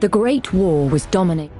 The Great War was dominated.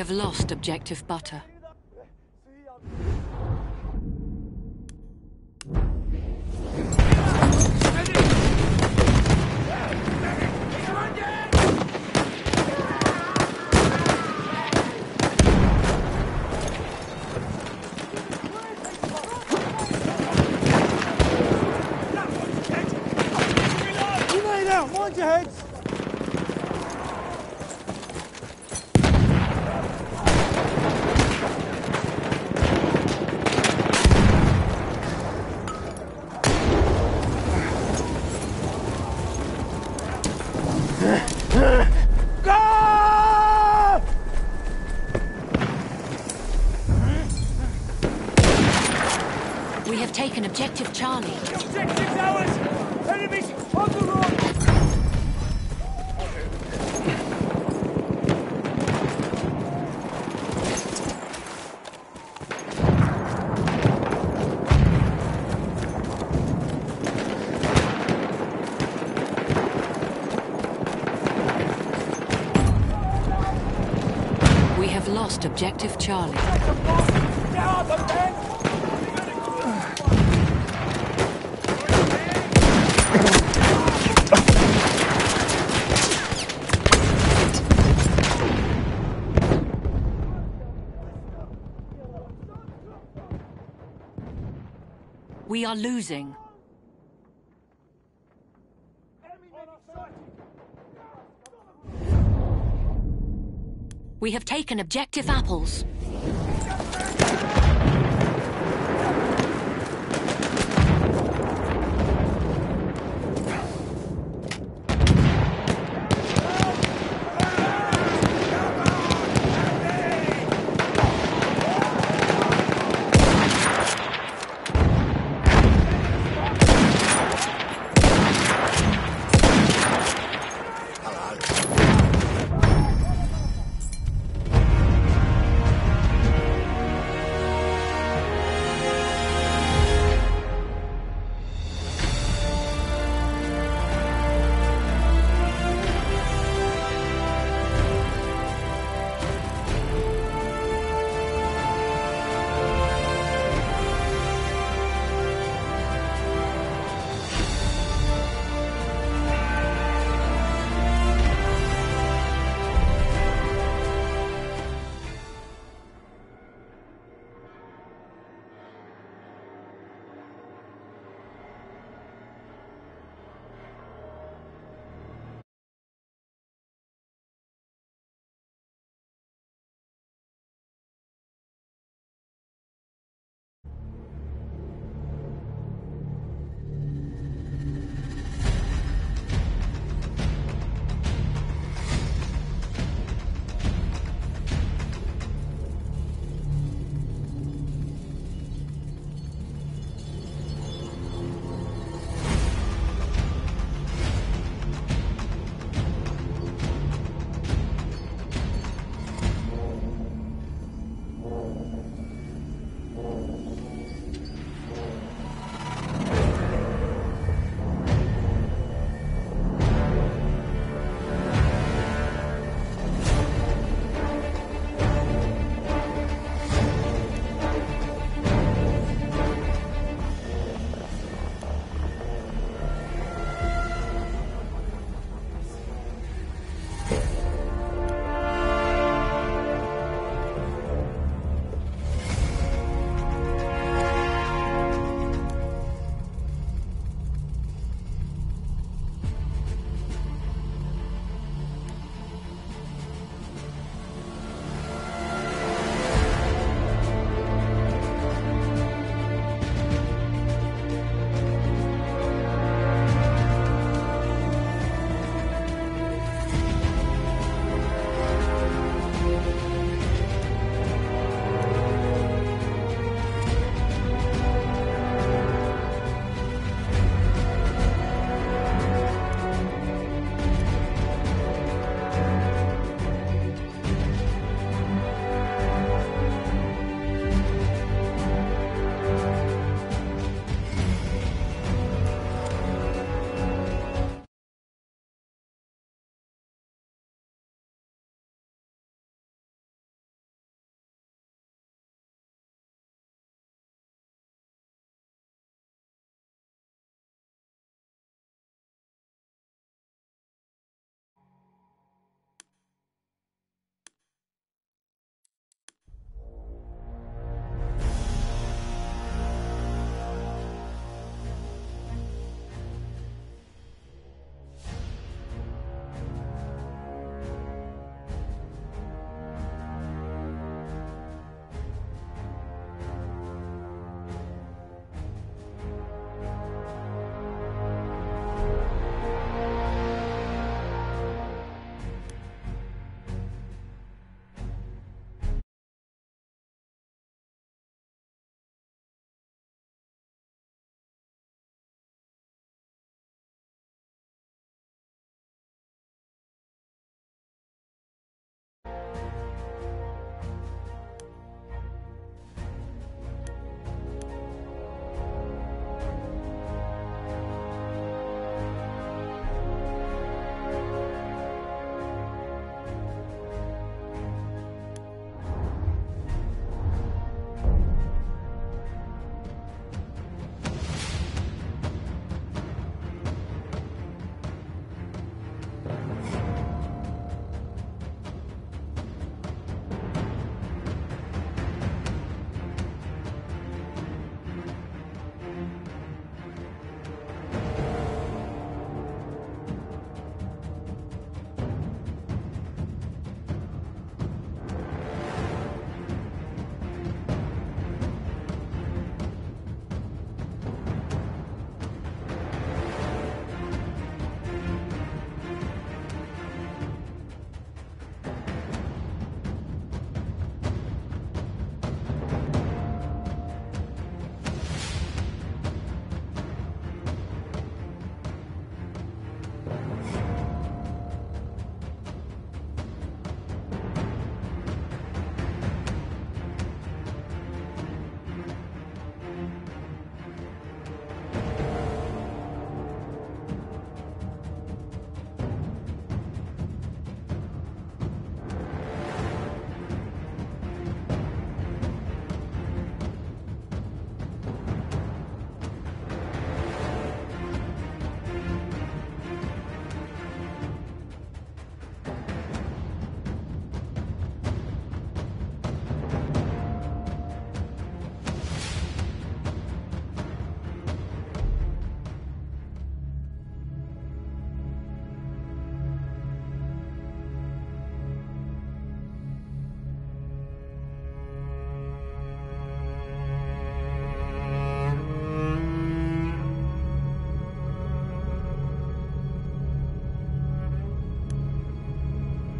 Have lost objective butter. Sıhhi yardım. You lay down, mind your heads. Go! We have taken objective Charlie. Ours! Enemies on the! We have lost objective Charlie. Are losing. We have taken objective apples.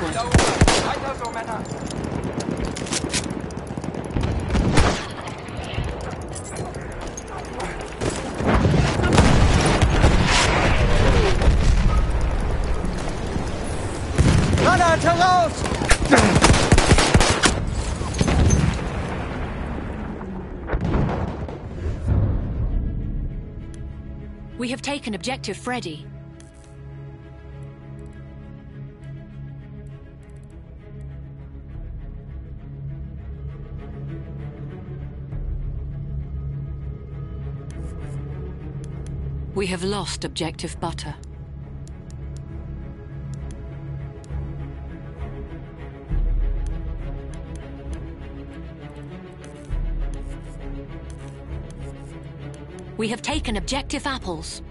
Weiter so, Männer. We have taken objective Freddy. Lost objective butter. We have taken objective apples.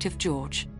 Lost Objective George.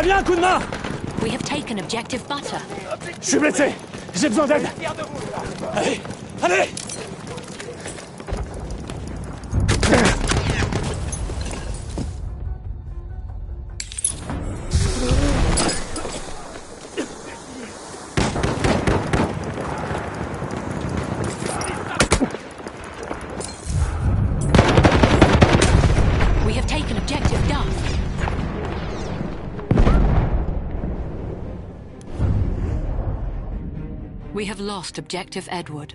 J'aimerais bien coup de main. We have taken objective butter. Je suis blessé. J'ai besoin d'aide. Allez Allez. lost Objective Edward.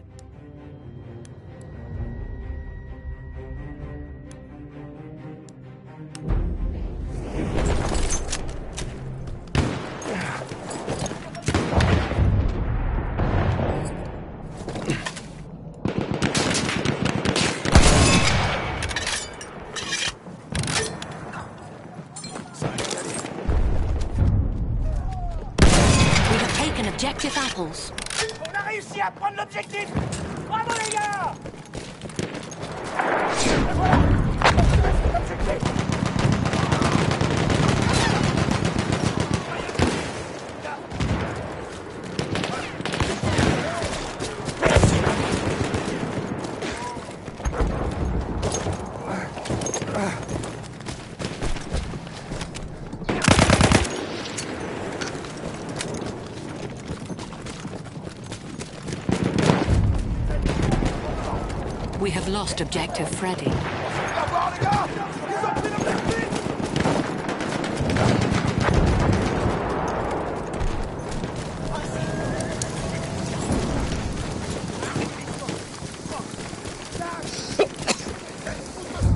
lost objective Freddy.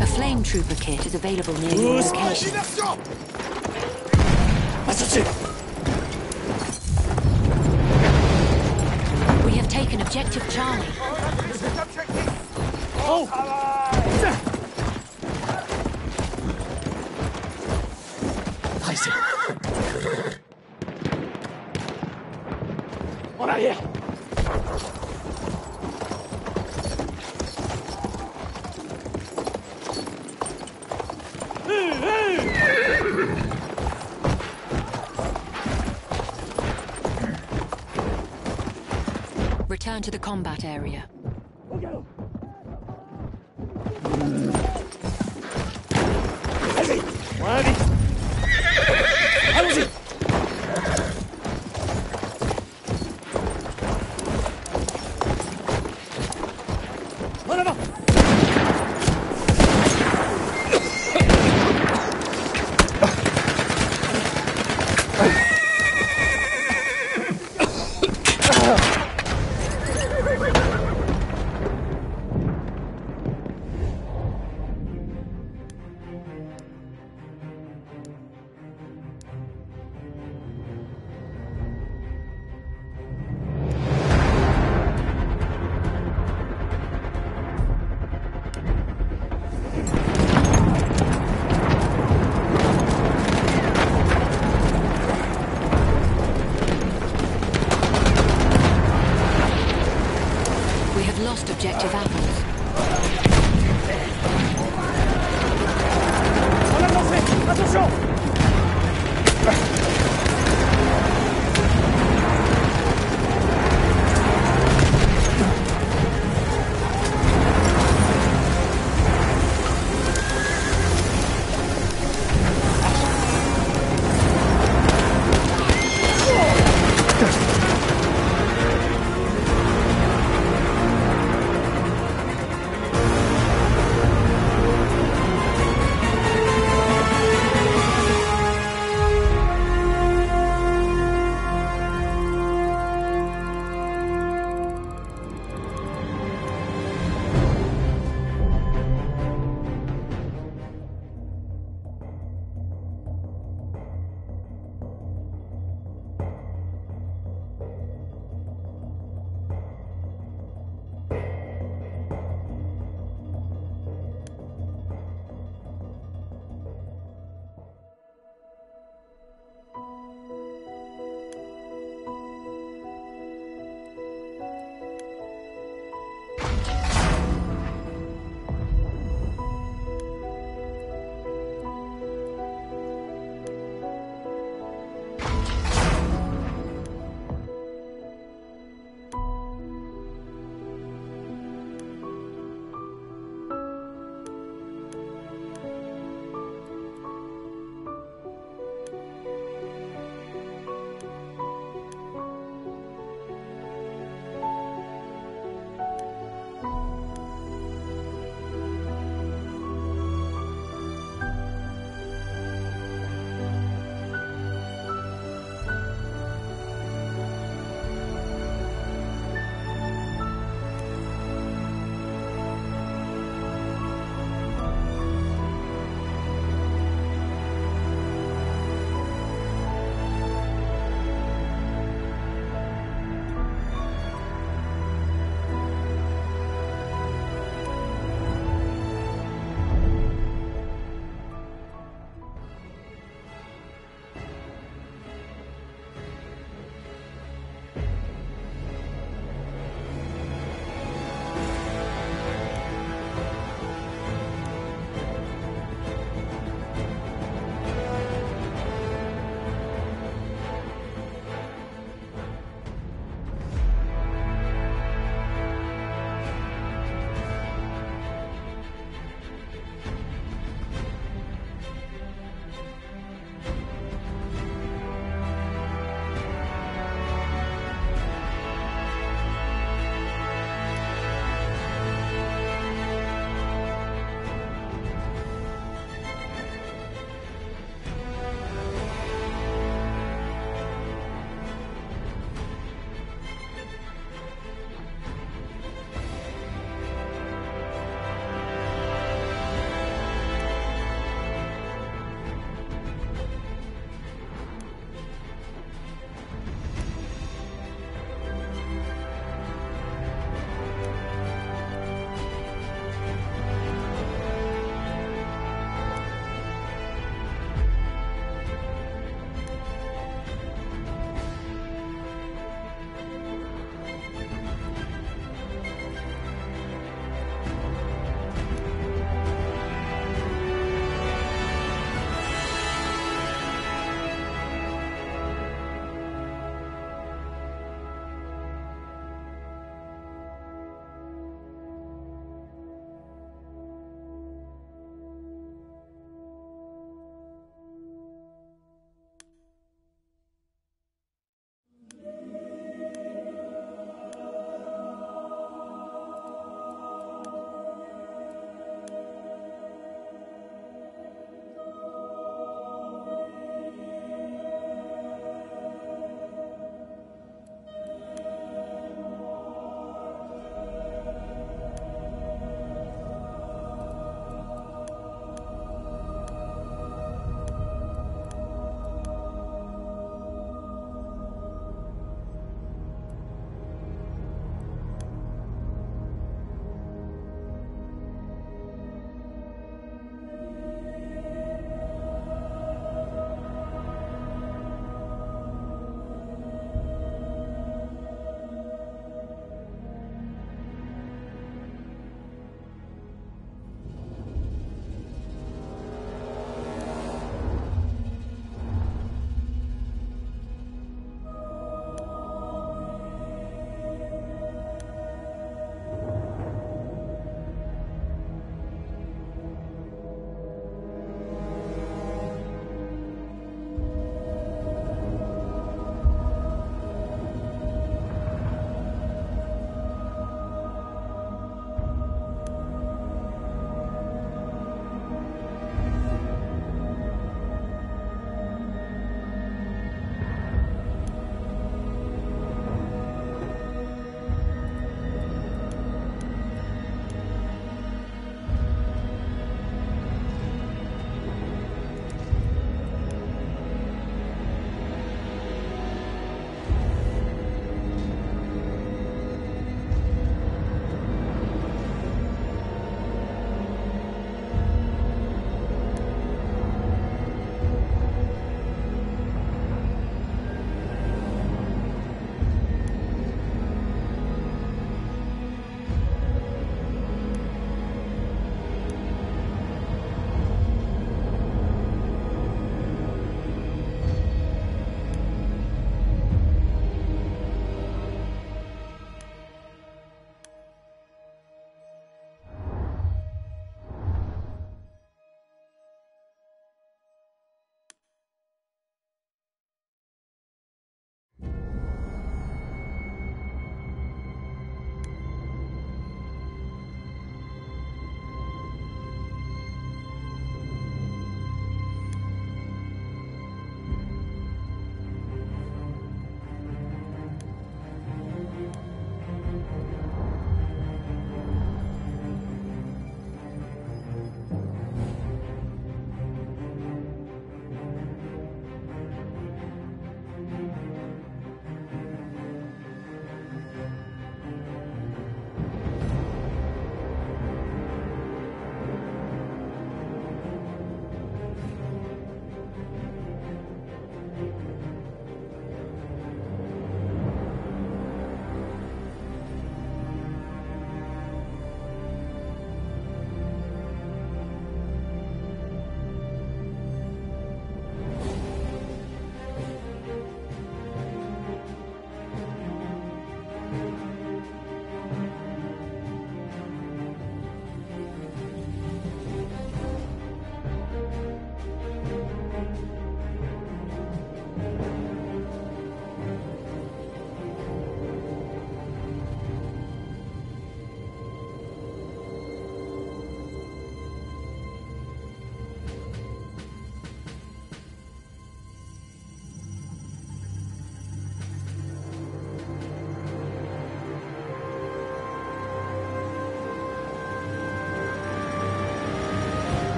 A flame trooper kit is available near the location. Combat area.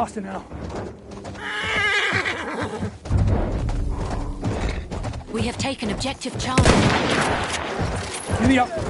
Now. We have taken objective Charlie. Giddy up.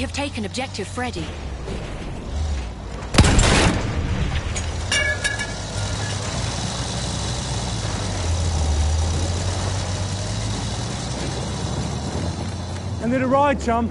We have taken objective Freddy. I need a ride, chum.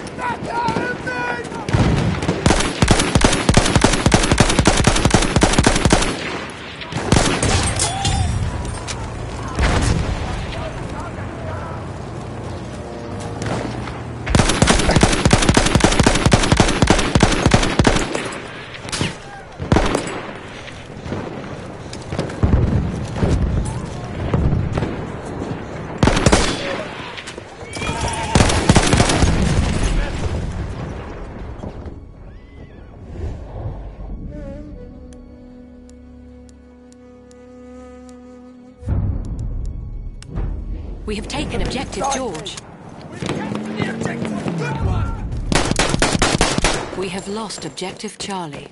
Objective George. We have lost objective Charlie.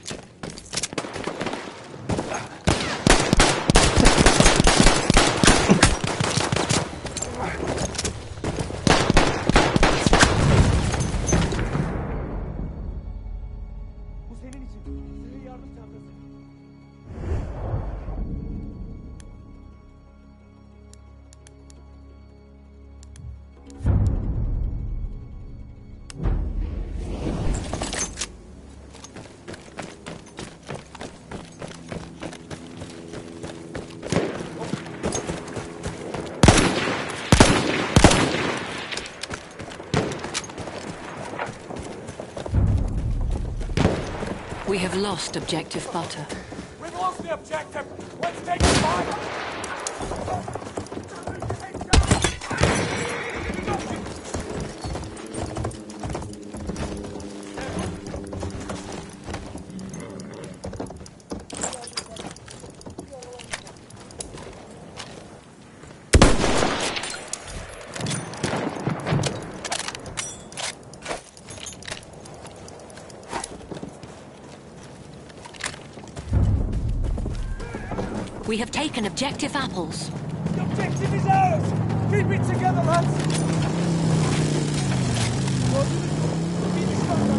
Have lost objective Butter. We've lost the objective. Let's take it back. We have taken objective apples. The objective is ours. Keep it together, lads. Keep it strong,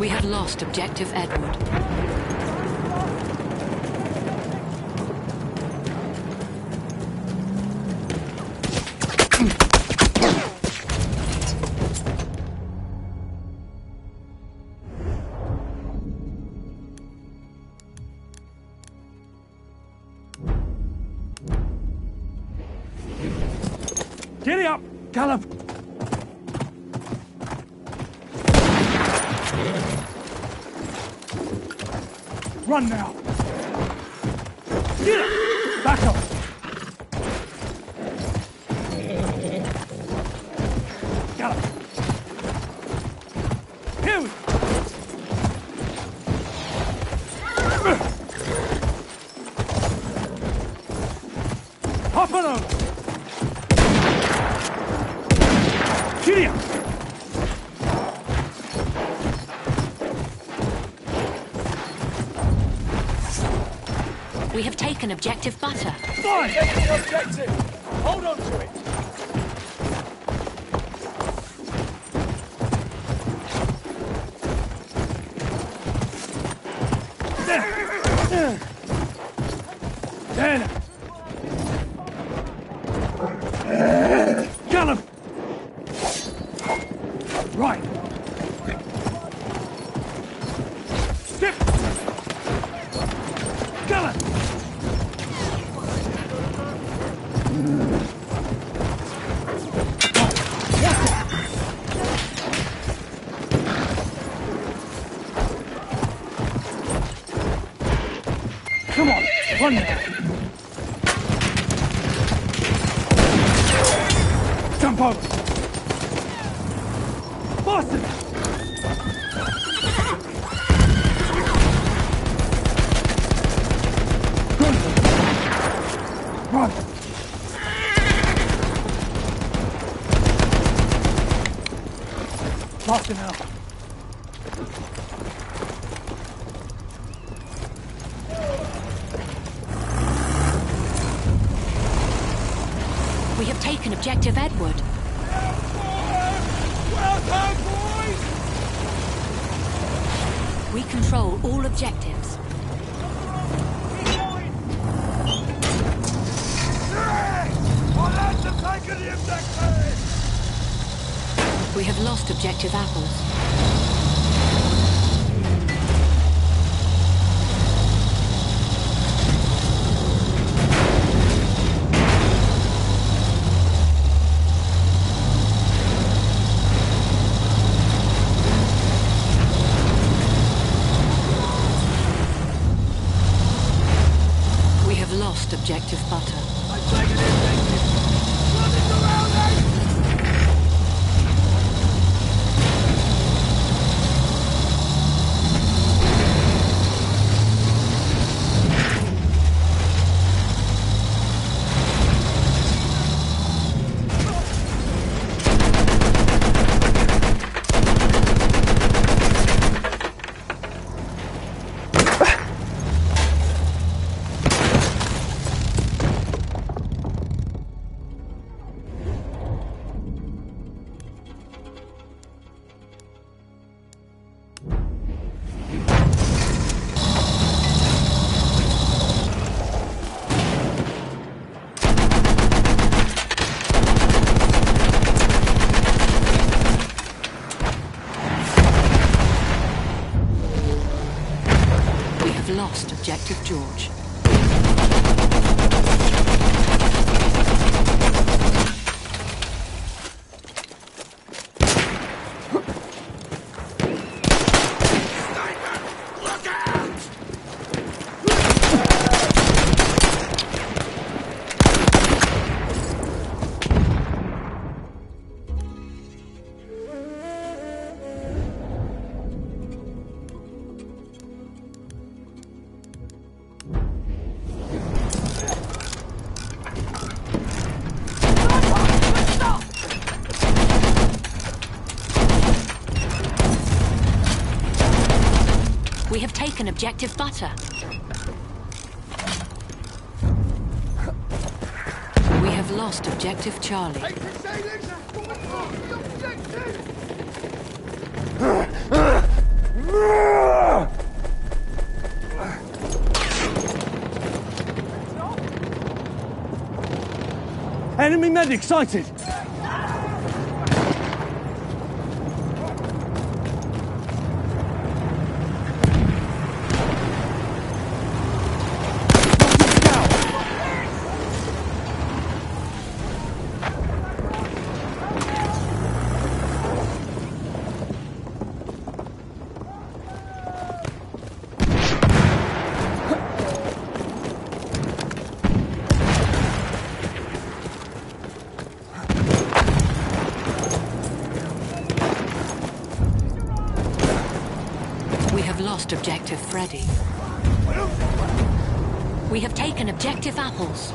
We have lost objective Edward. Have objective Butter. Fine. Objective. Hold on to it. There now. Come. Boston! Run! We have taken objective Edward. Objective butter. We have lost objective Charlie. Enemy medic sighted! We have lost objective Freddy. We have taken objective apples.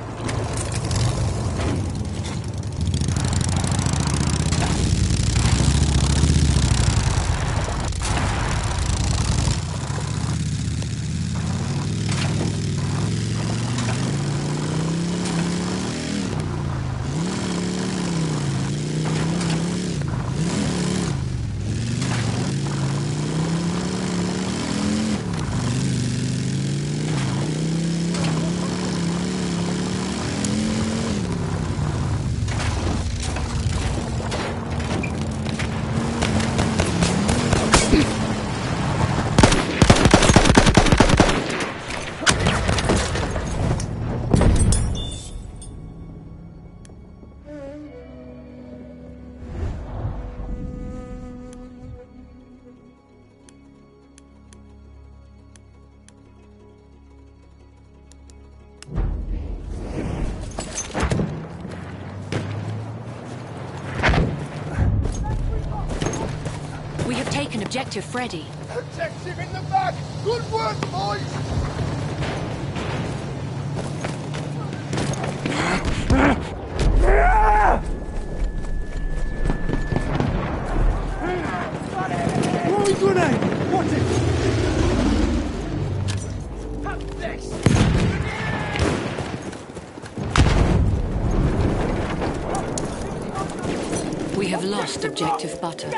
Taken objective Freddy. Objective in the back! Good work, boys! Throwing grenade! Watch it! Have this! We have lost objective butter.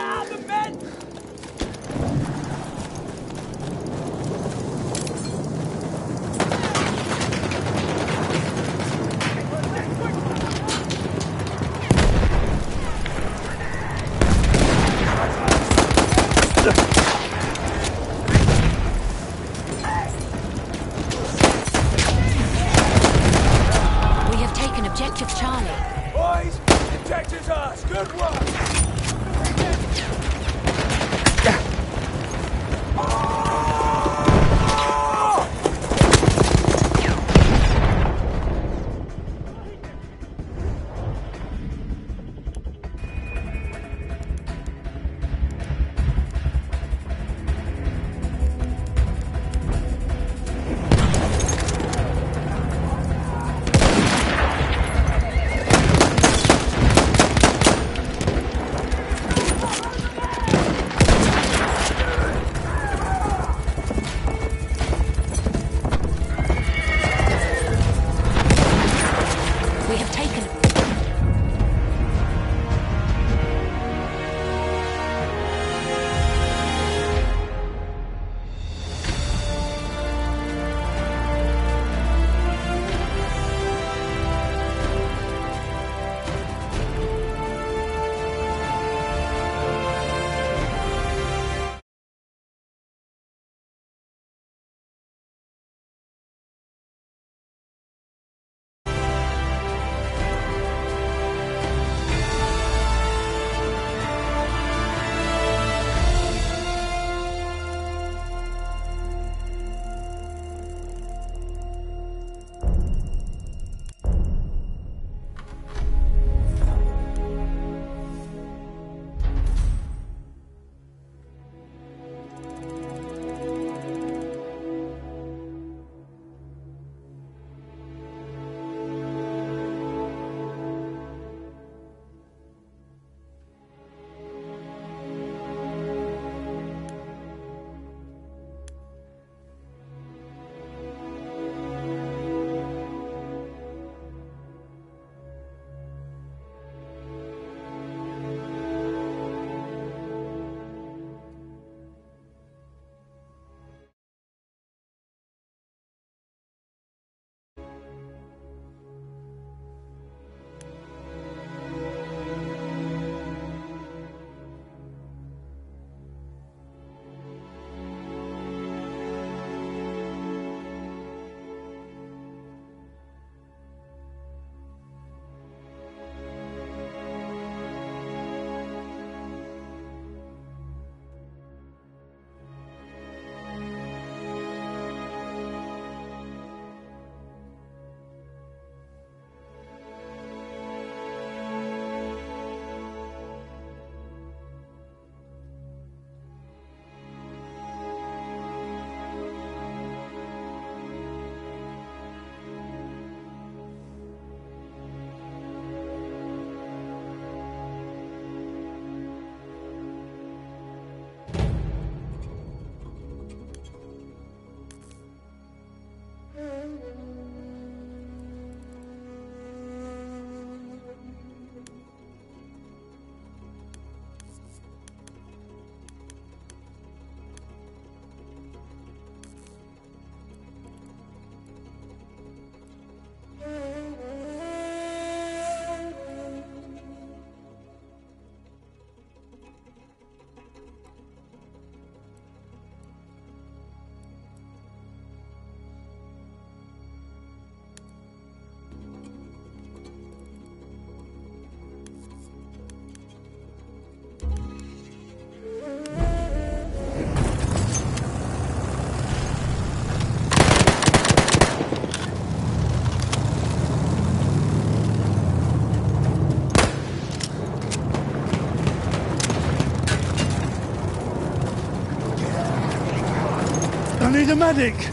A medic.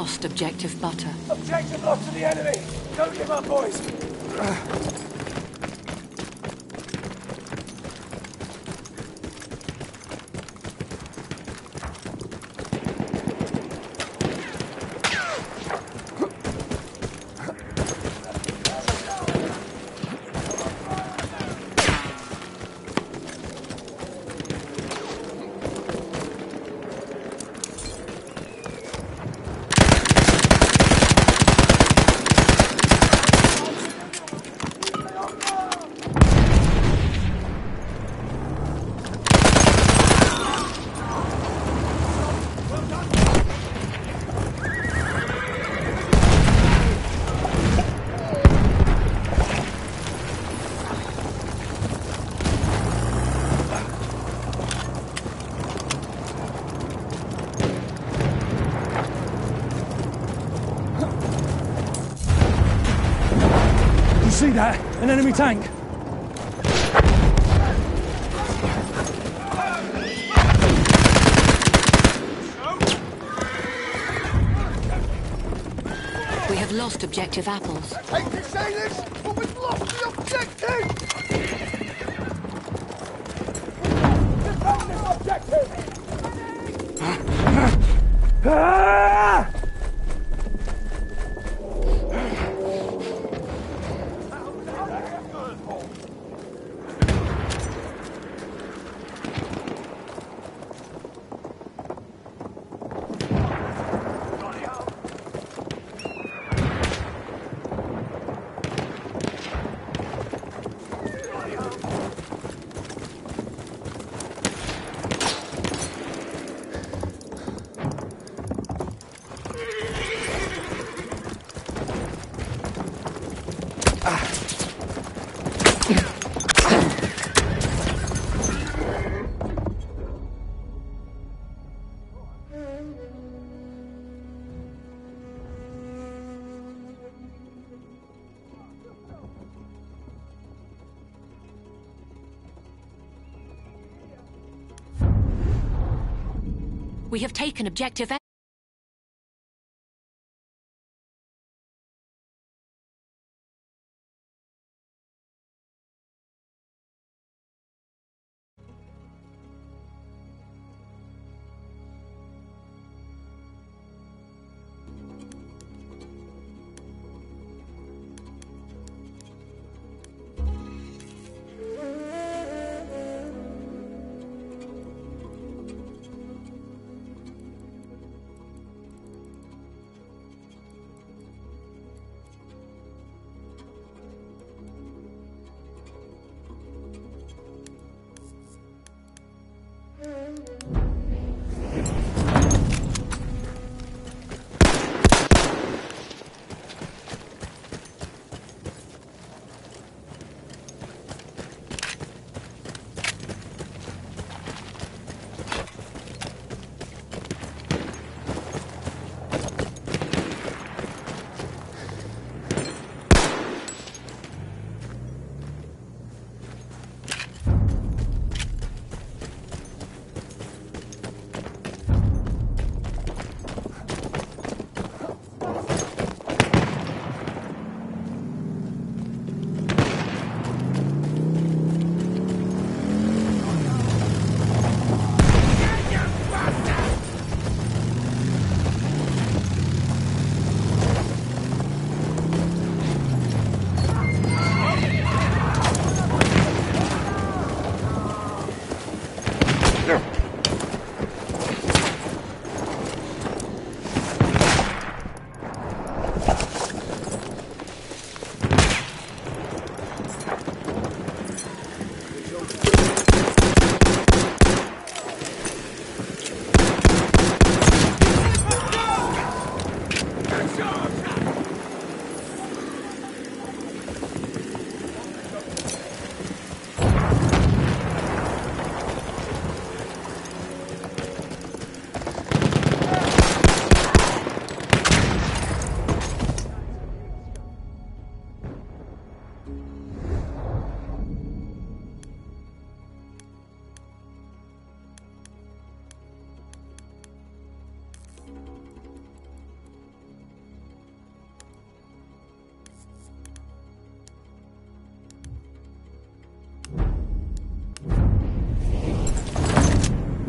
lost objective Butter. Objective lost to the enemy. Don't give up, boys. You see that? An enemy tank. We have lost objective Apples. Take the sailors, Taken objective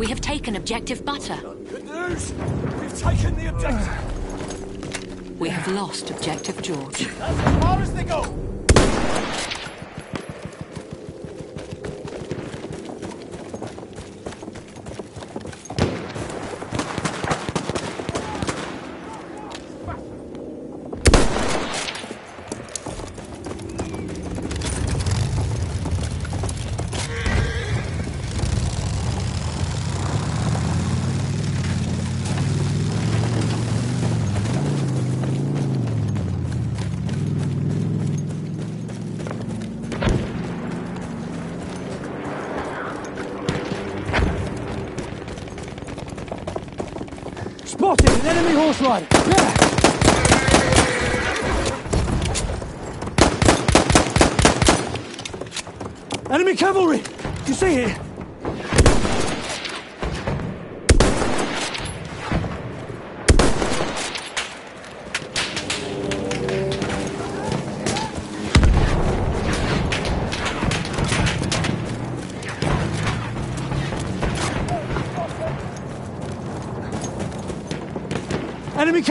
We have taken objective butter. Good news! We've taken the objective! We have lost objective George. That's as far as they go!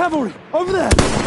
Cavalry! Over there!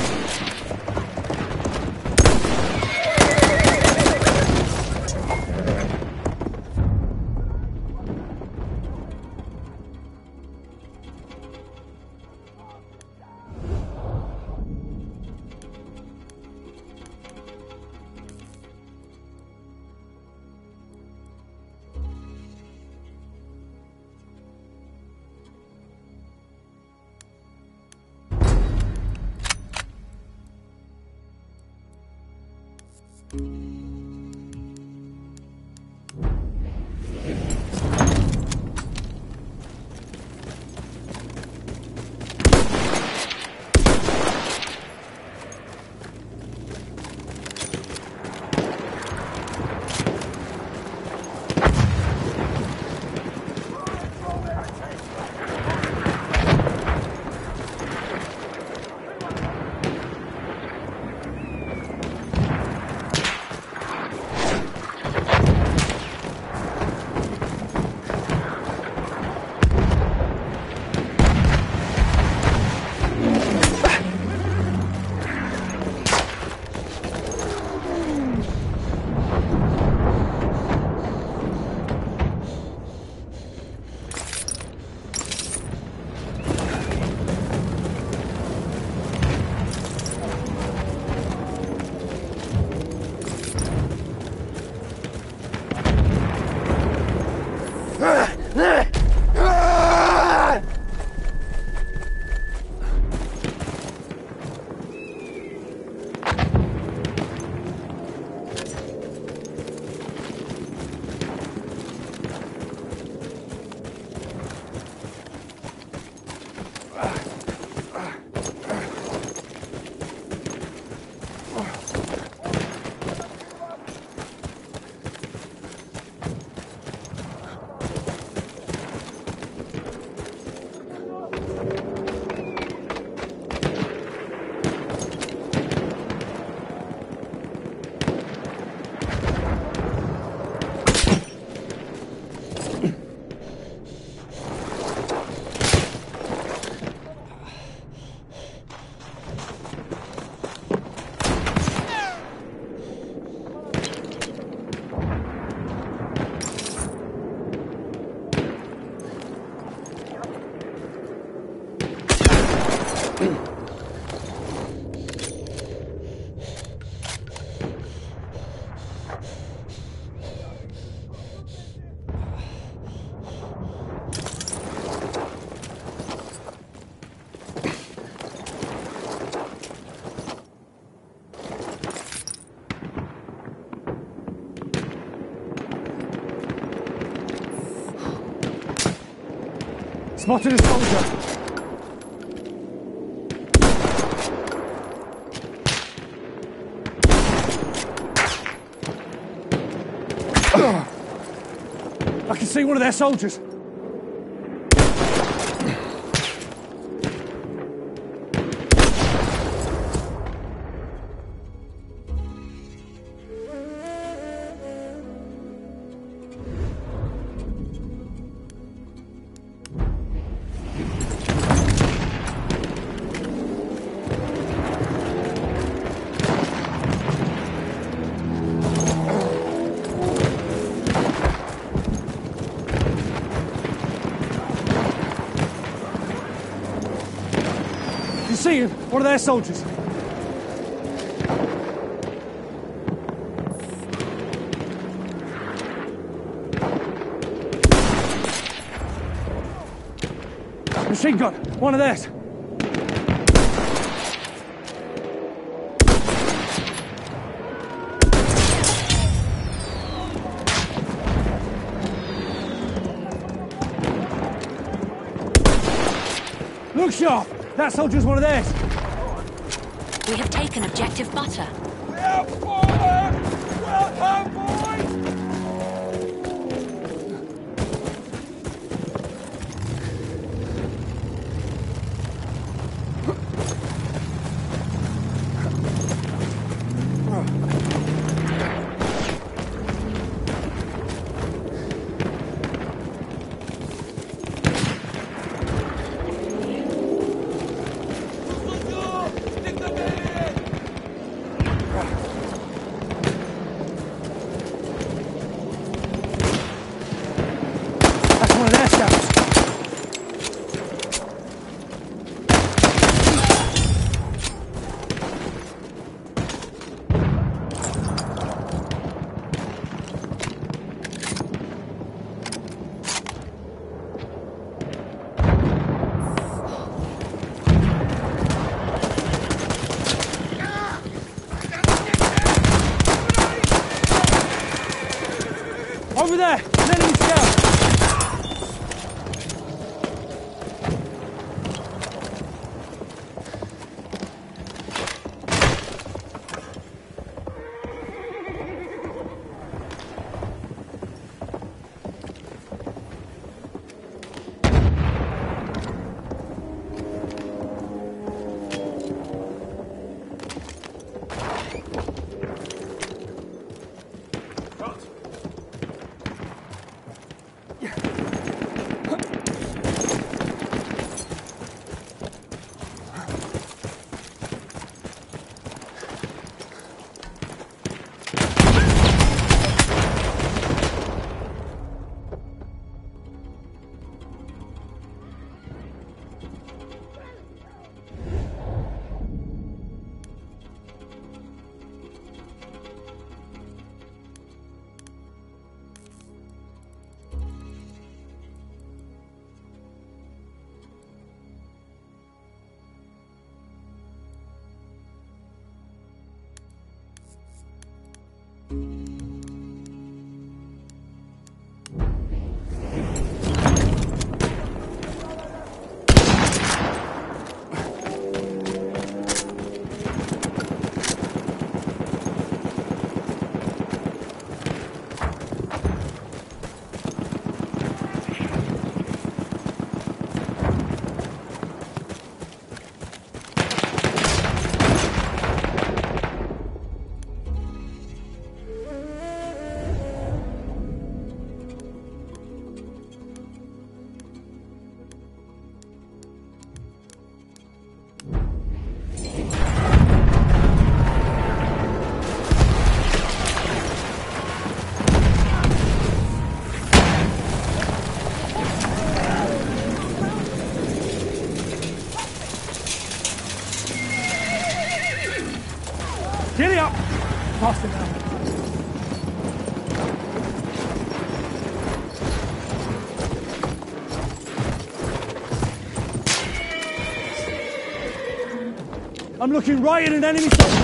Spotted a soldier. I can see one of their soldiers. One of their soldiers. Machine gun, one of theirs. Look sharp! That soldier's one of theirs. We have taken objective butter. Forward! Well done, I'm looking right at an enemy soldier.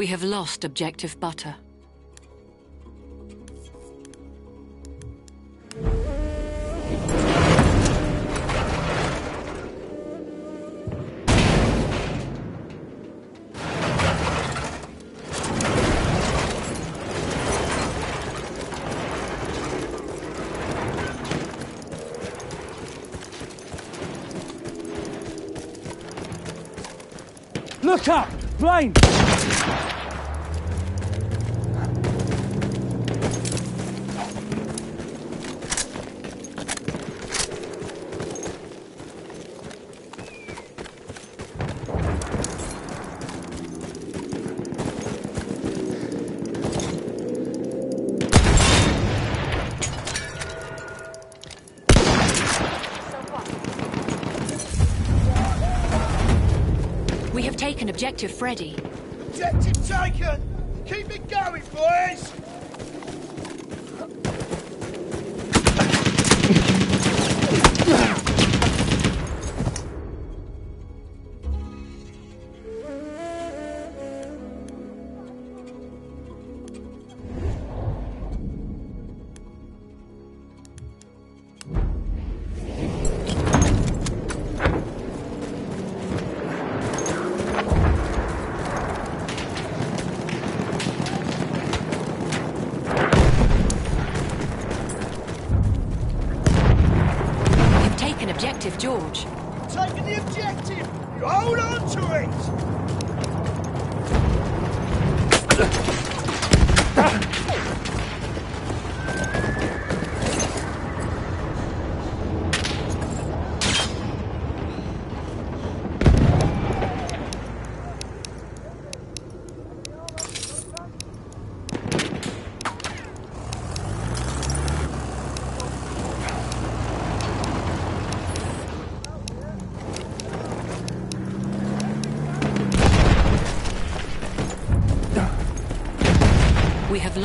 We have lost objective butter. Look up! Blind! Objective Freddy. Objective taken!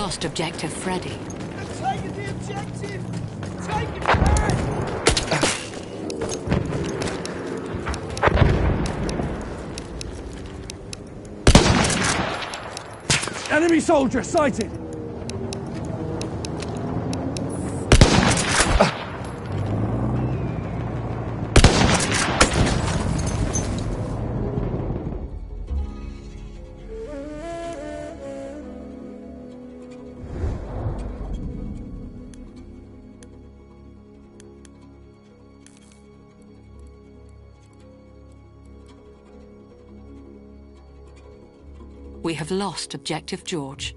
Lost objective Freddy. The objective! Enemy soldier sighted! Have lost objective George.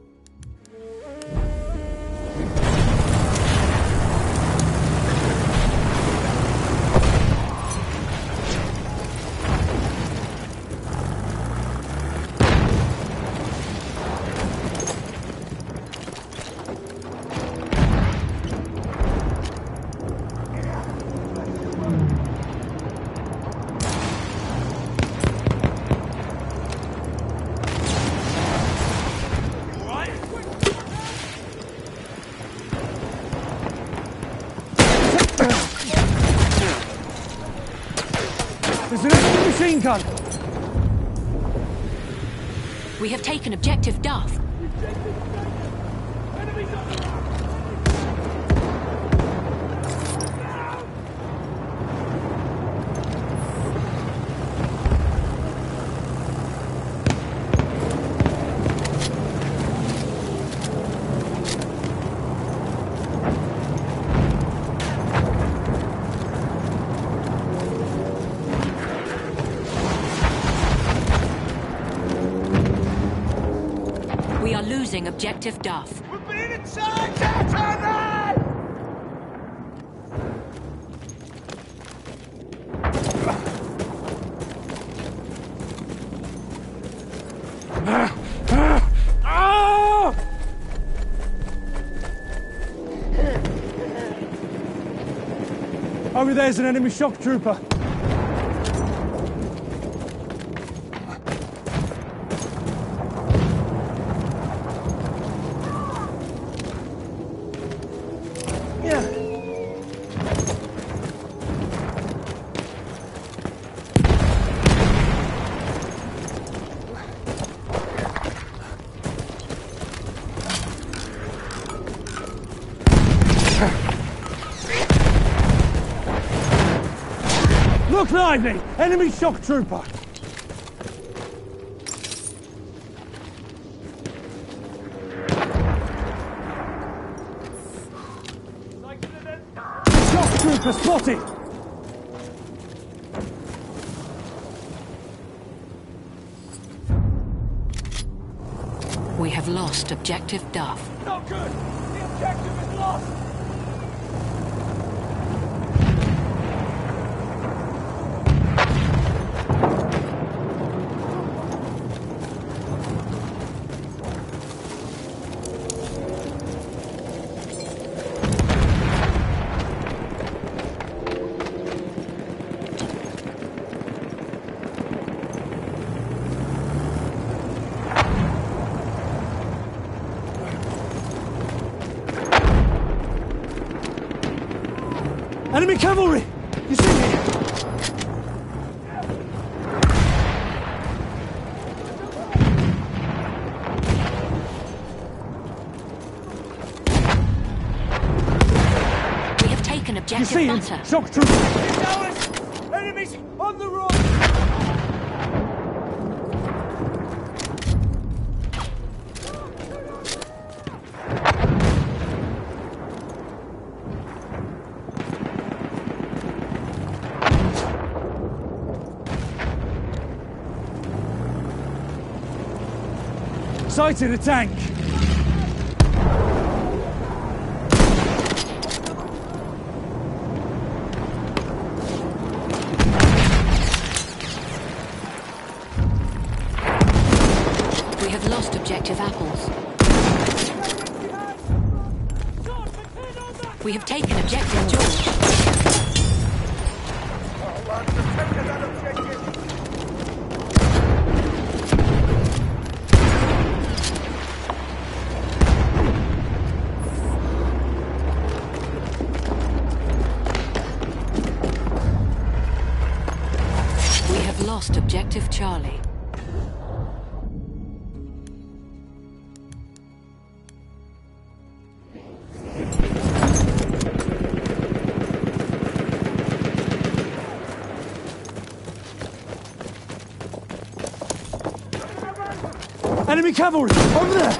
Objective Duff. Objective Duff. We're being attacked! Gentlemen! Ah! Over there's an enemy shock trooper. Look lively! Enemy shock trooper! Shock trooper spotted! We have lost objective Duff. Not good. The objective is lost. Enemy cavalry! You see me? We have taken Butter. Shock! Dallas! Enemies on the run! Sighted a tank! Cavalry! Over there!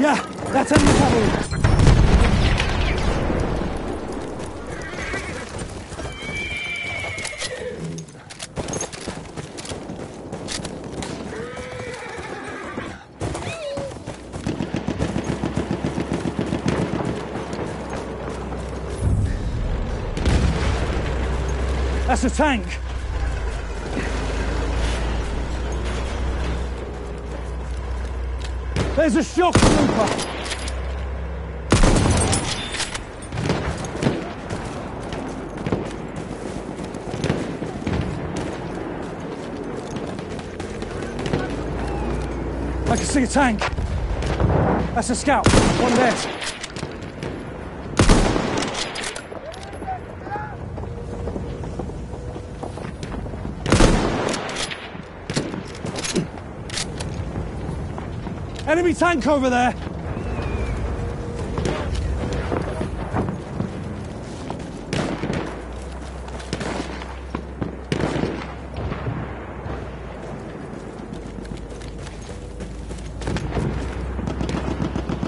Yeah, that's enemy cavalry. That's a tank. There's a shock trooper. I can see a tank. That's a scout. One there. Enemy tank over there.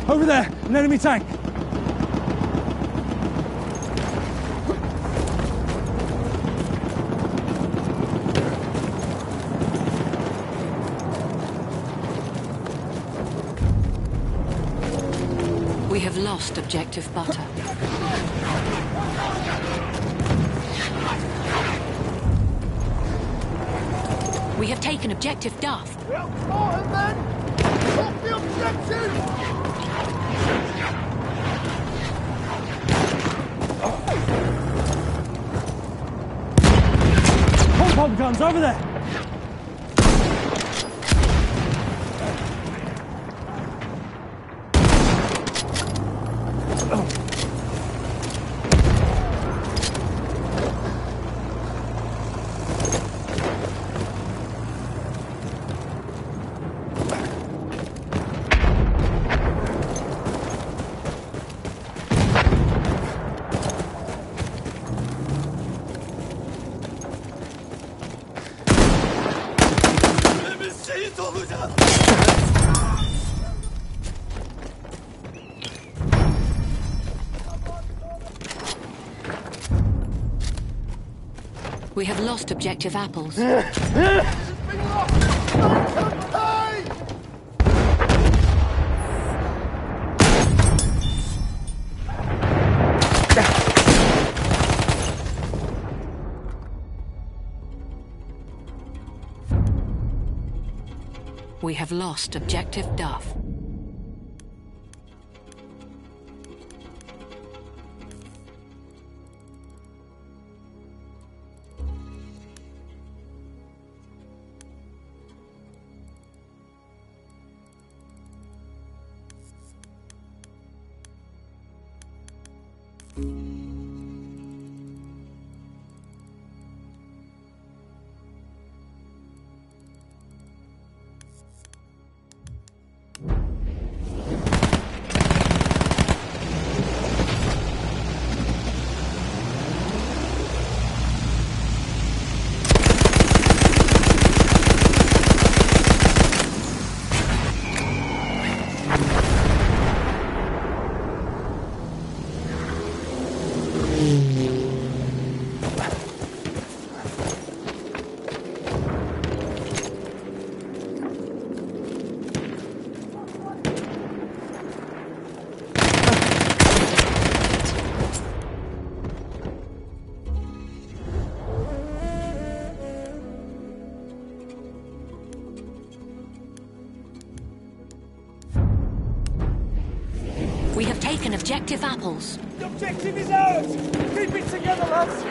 Over there, an enemy tank. We have lost objective butter. We have taken objective Duff. Well, Martin, then! Off the objective! Pom pom guns over there. Have lost objective apples. We have lost objective Duff. Taken objective apples. The objective is ours! Keep it together, lads!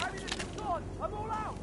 Ammunition's gone! I'm all out!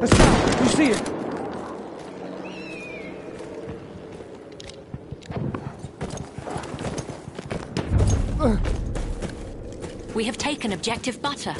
A scout! You see it? Taken objective butter.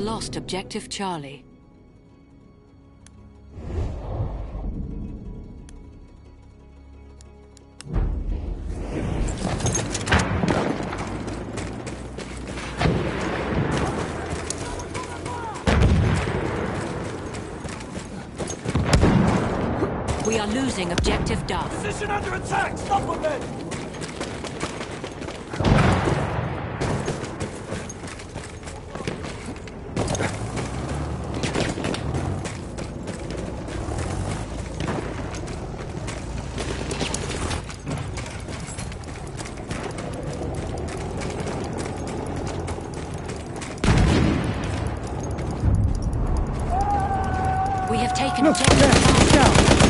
Lost objective Charlie. We are losing objective Duff. Position under attack! Stop them then! We have taken Look, objective there, Alpha. down.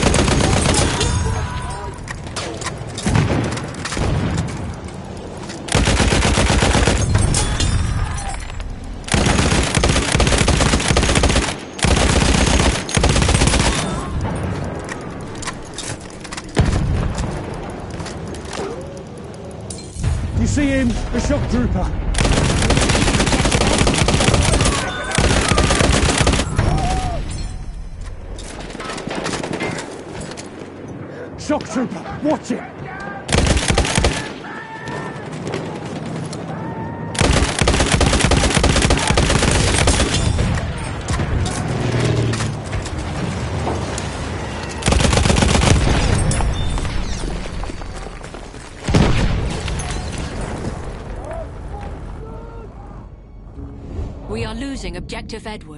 You see him? The shock trooper. Shock trooper, watch it! Objective Edward.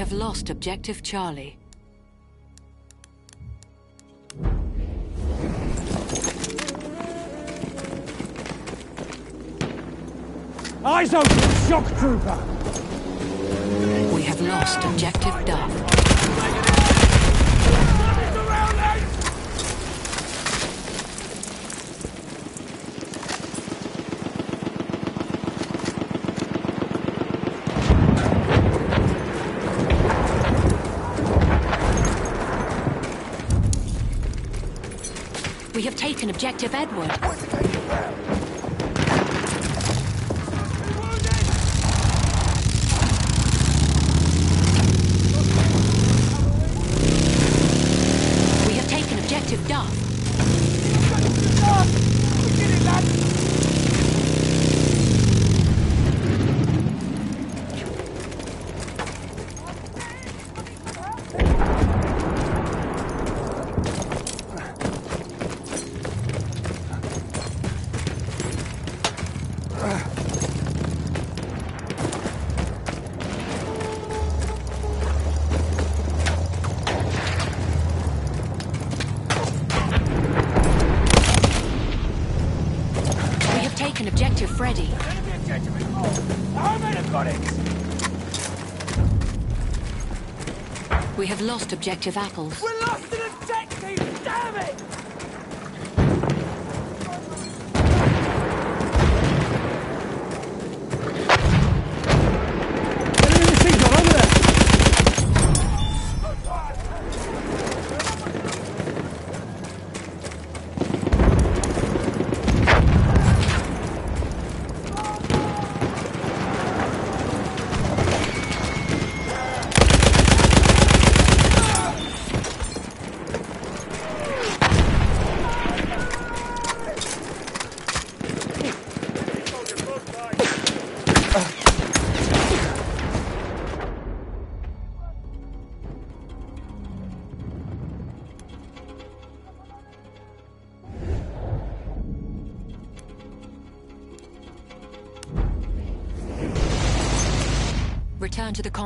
Have lost objective Charlie. Eyes open, shock trooper! We have lost objective Duff. Taken objective Edward. Lost objective Apples. We're lost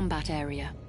combat area.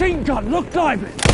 Machine gun, look diving!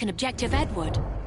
Taken objective Edward.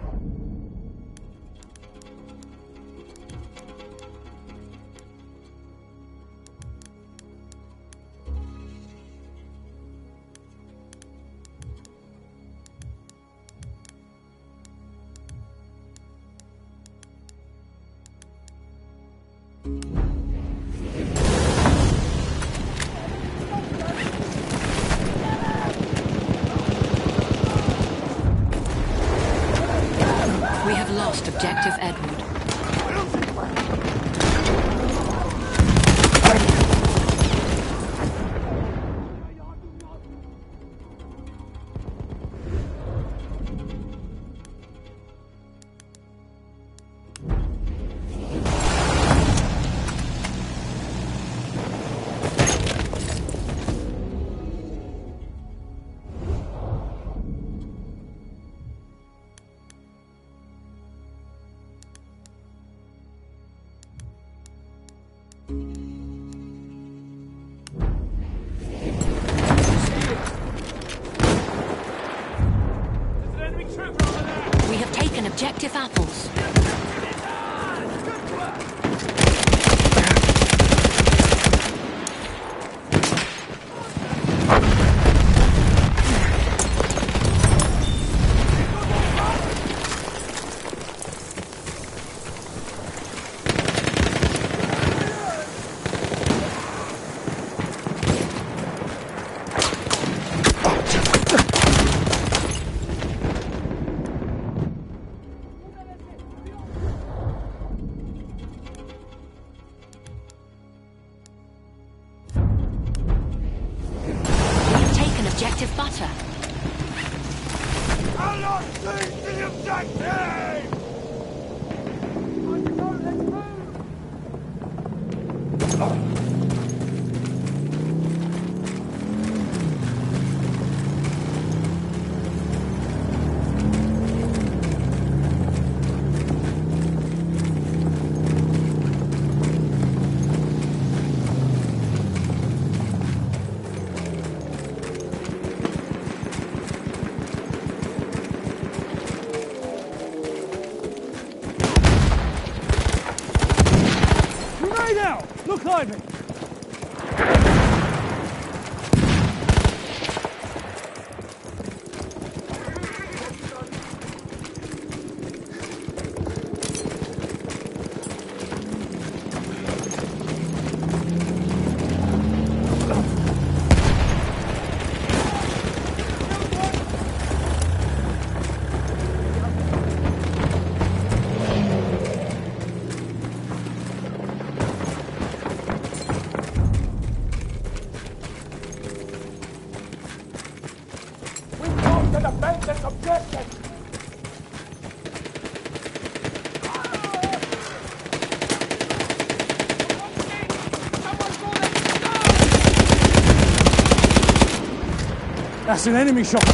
That's an enemy shot.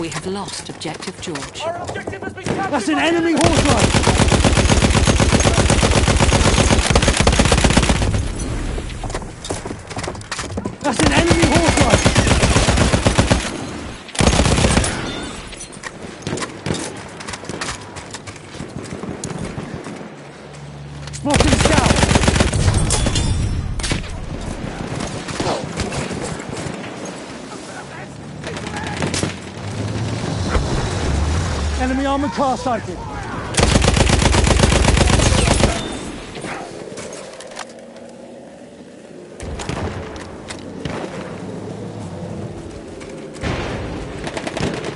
We have lost objective George. Our objective has been captured! That's an by enemy horse rider. That's an enemy horse rider. Spotted scout.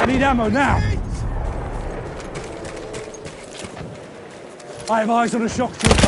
I need ammo now. I have eyes on a shock trooper.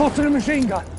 Put to the machine gun.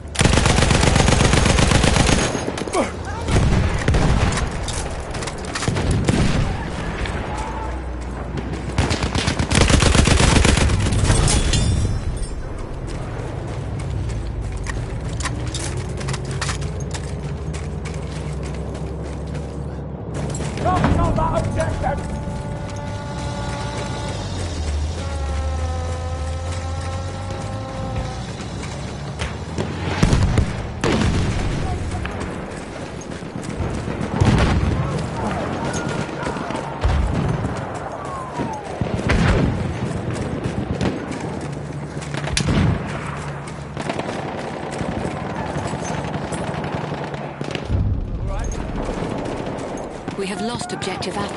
objective after.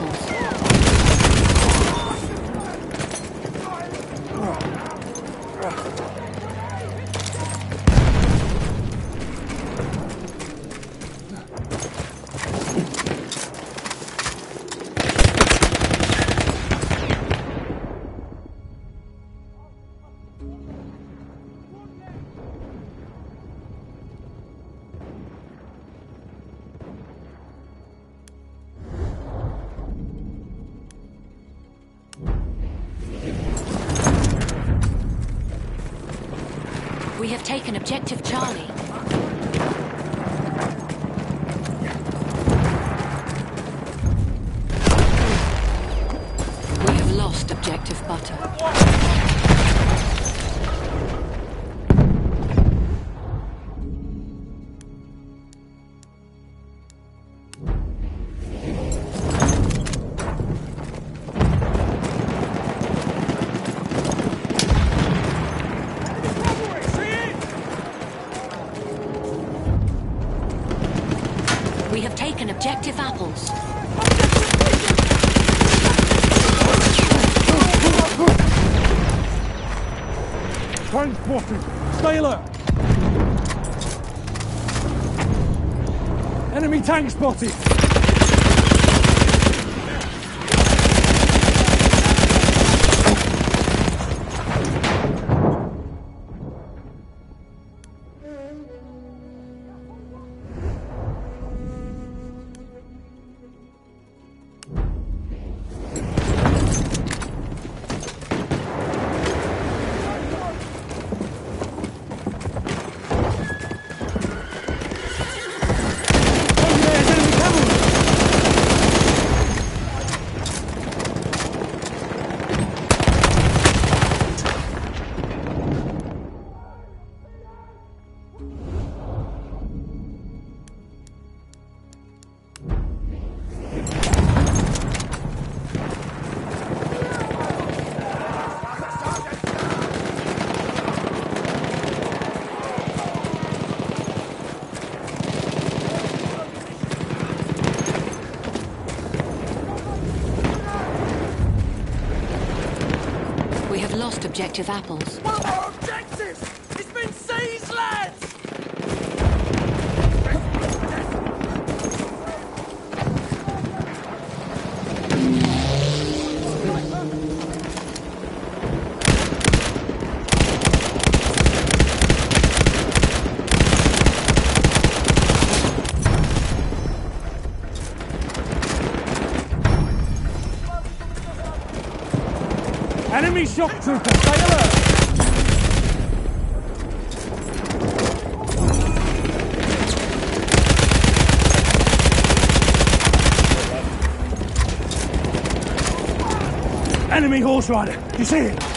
tank spotted! objective apples. shock trooper, stay alert! Enemy horse rider, you see him?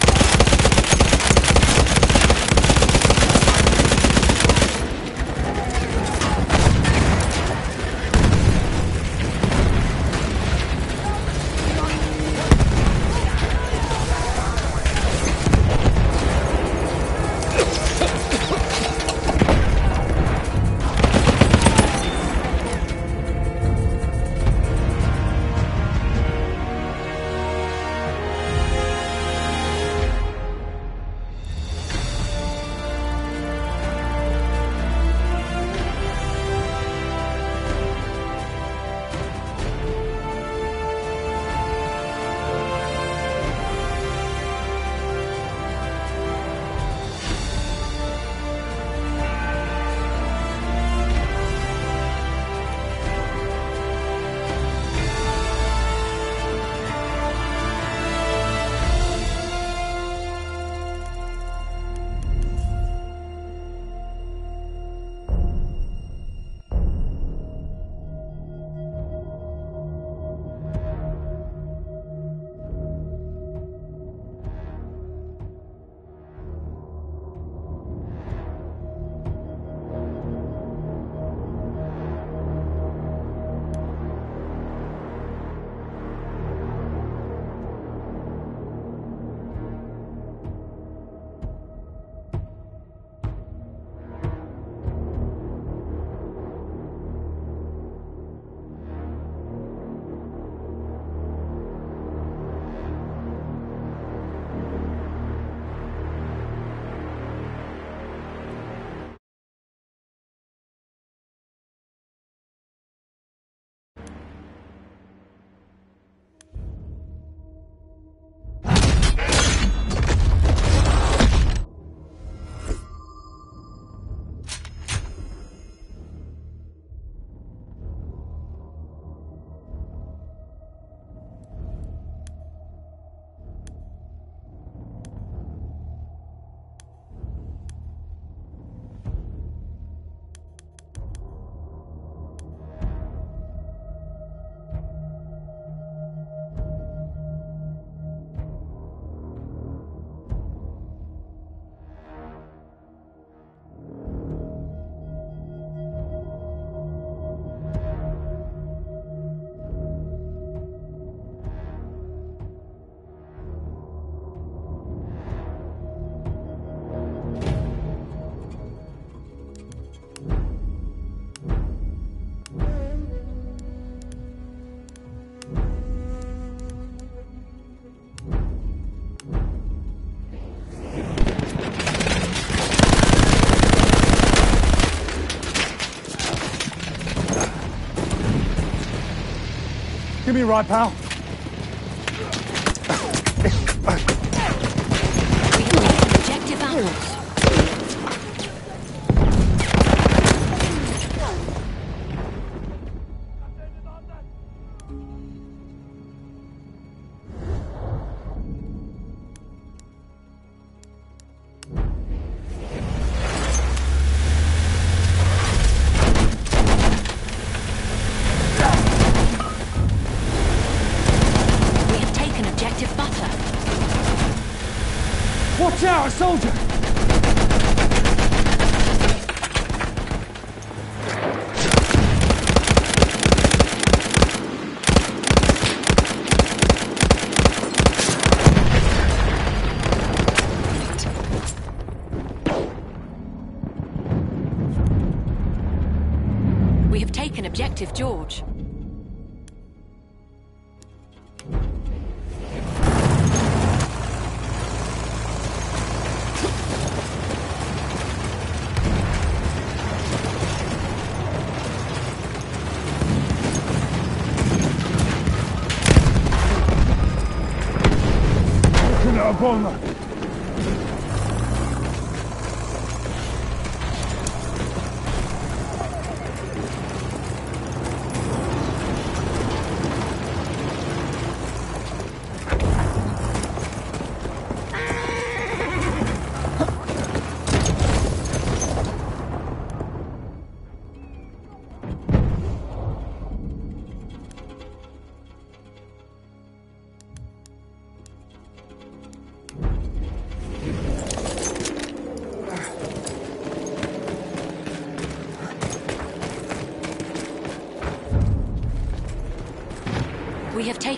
Me ride, pal.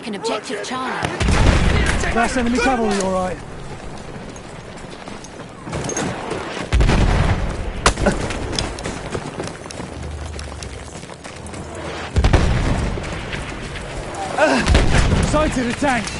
Taken objective Charlie. That's enemy cavalry, all right. Ah, sighted a tank.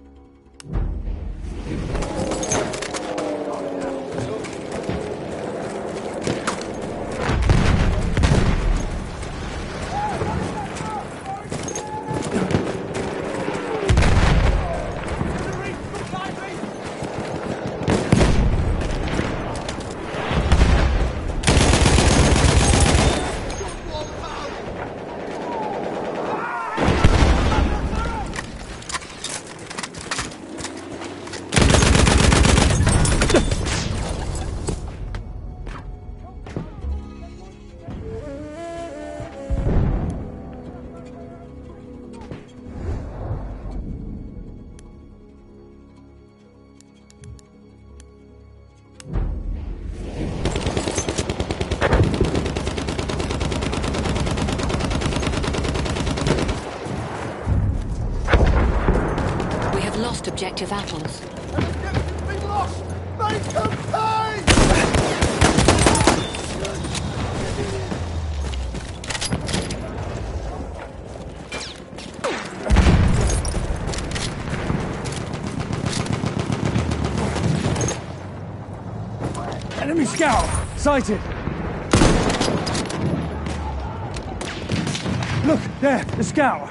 Sighted! Look, there, the scout!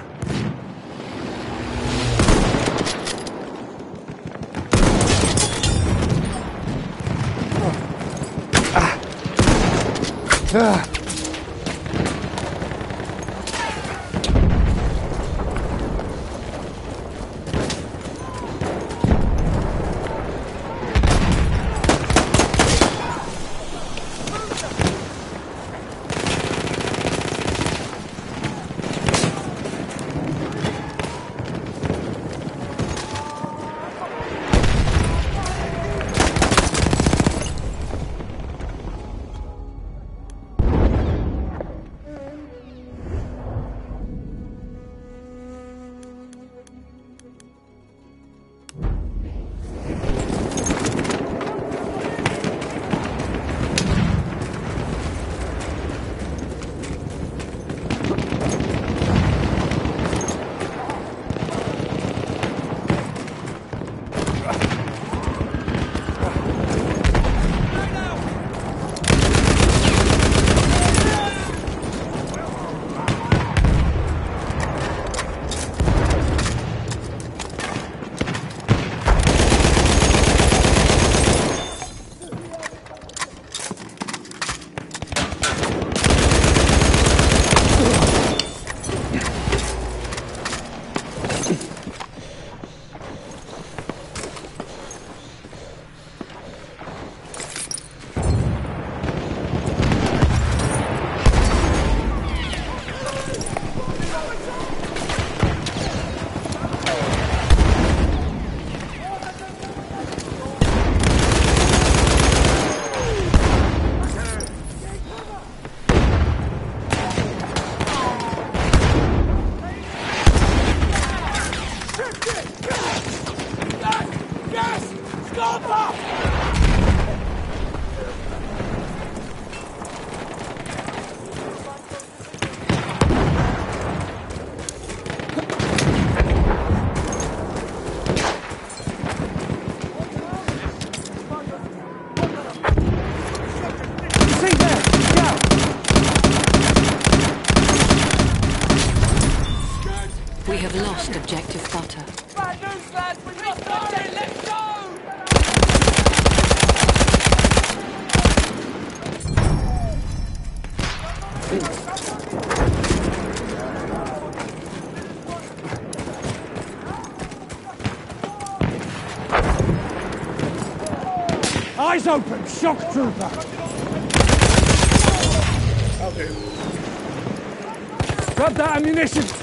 Ah. We Eyes open! Shock trooper! Okay. Grab that ammunition!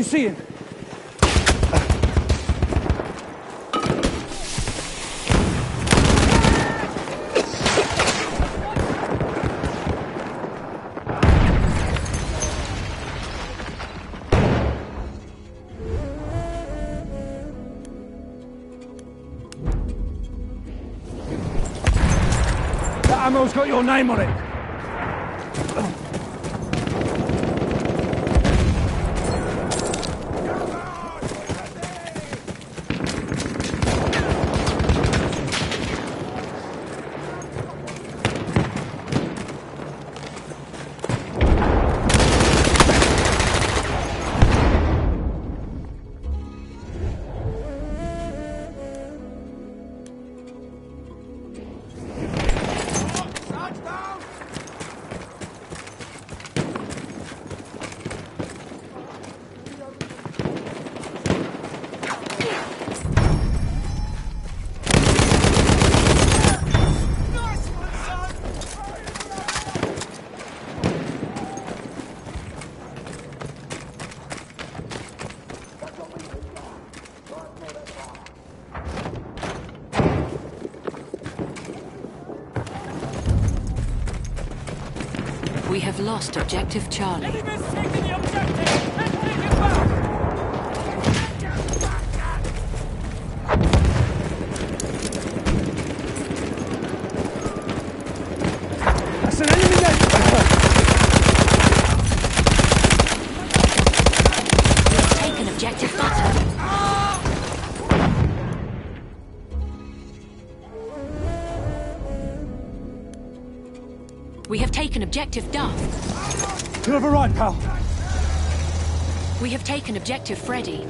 You see? That ammo's got your name on it. Lost objective Charlie. Enemy's taking the objective! Let's take it back! That's an enemy there! Taken objective butter. We have taken objective Duff. You have a right, pal. We have taken objective Freddy.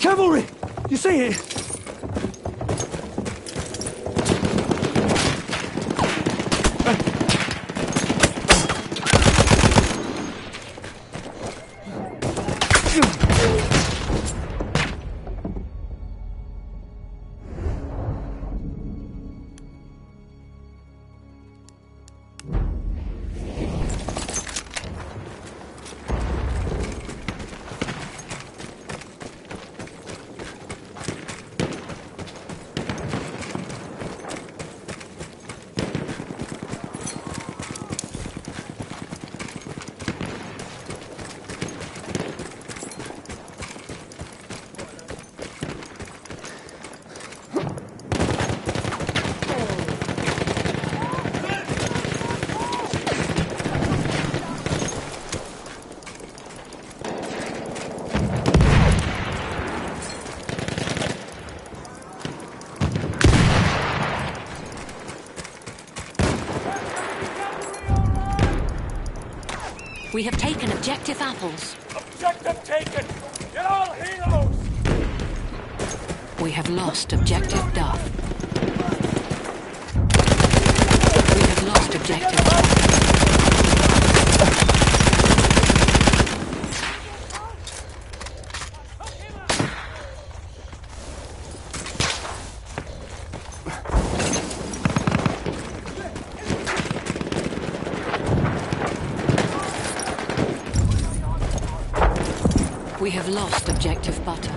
Cavalry! You see it? Objective apples. Objective taken! Get all heroes! We have lost objective Duff. We have lost objective Duff. We have lost objective butter.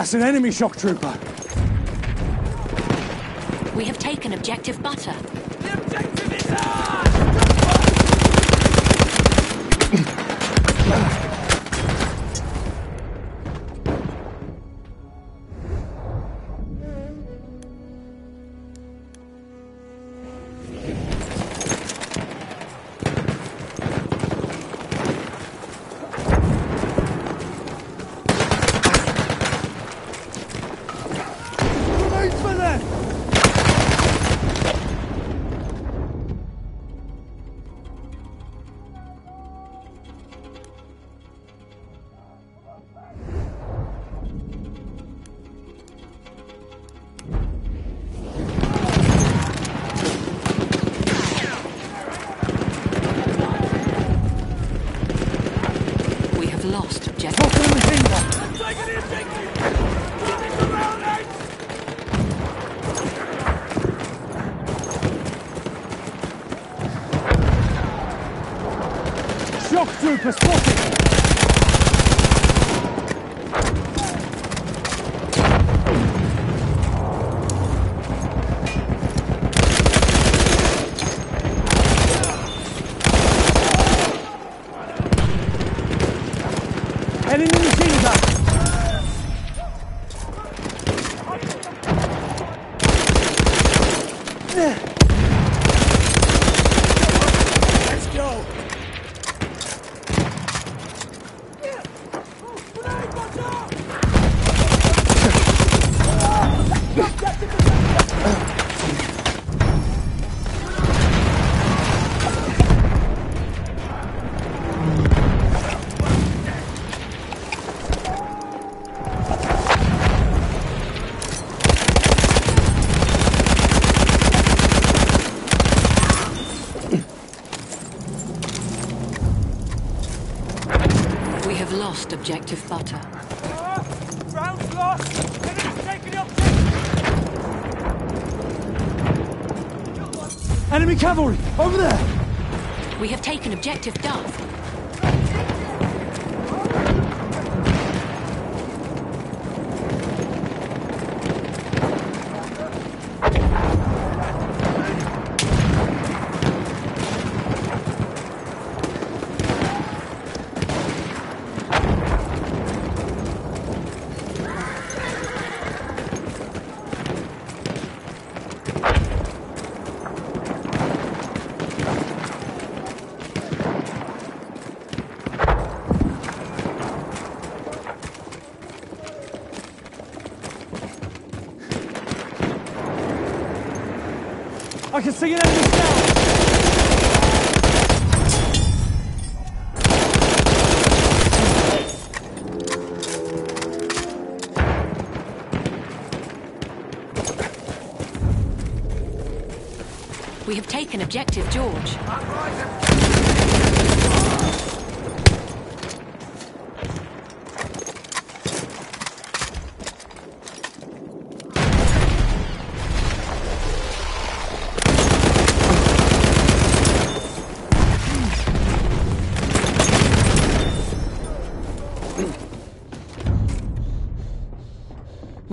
That's an enemy shock trooper. We have taken objective butter. Objective butter. Round's lost! Enemy's taking objective! Enemy cavalry! Over there! We have taken objective Duff. I can see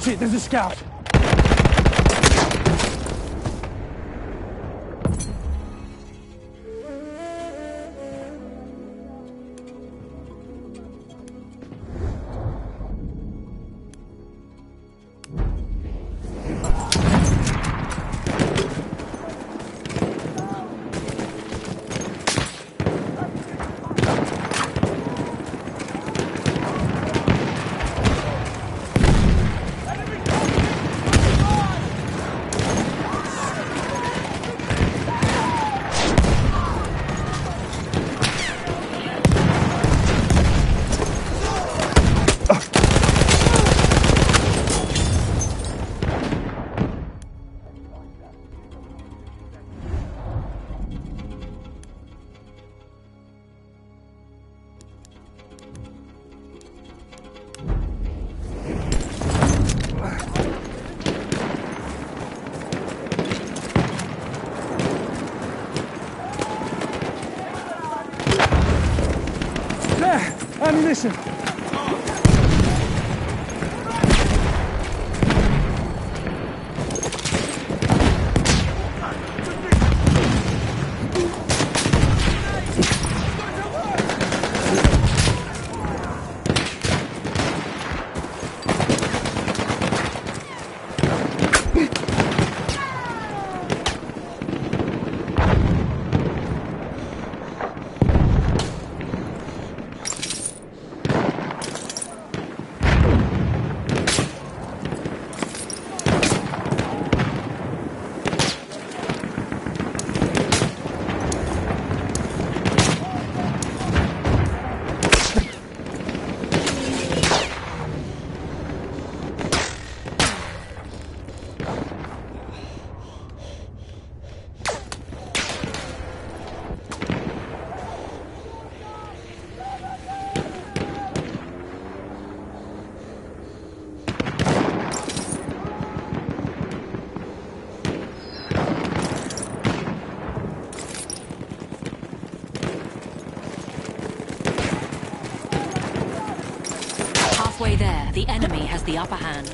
Watch it, there's a scout! Upper hand.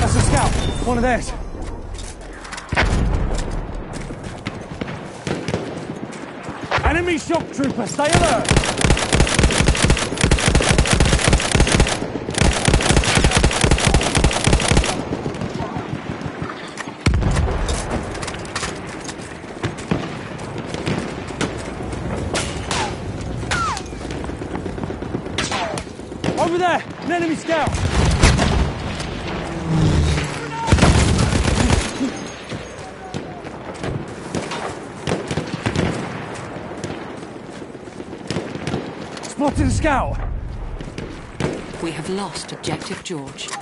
That's a scout. One of theirs. Enemy shock stay alert. Over there, an enemy scout. Spotted a scout. We have lost Objective George.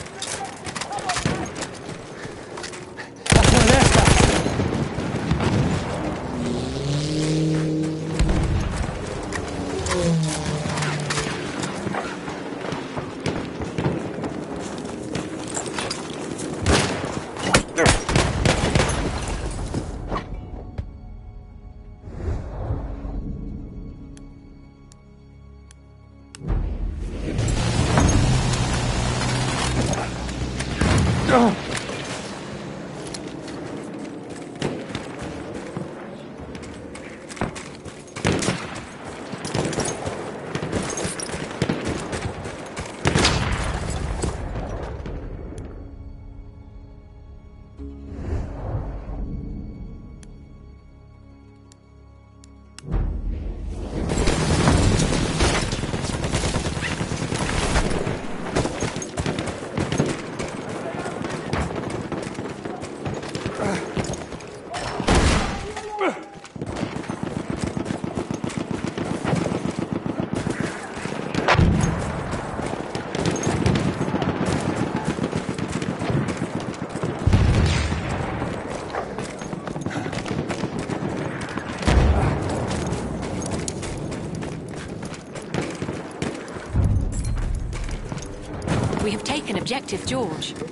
Objective George.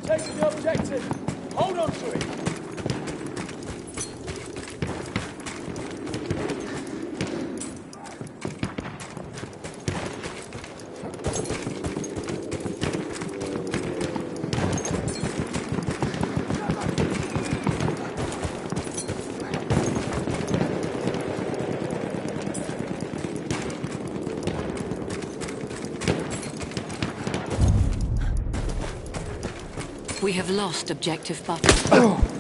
Have lost Objective Butter.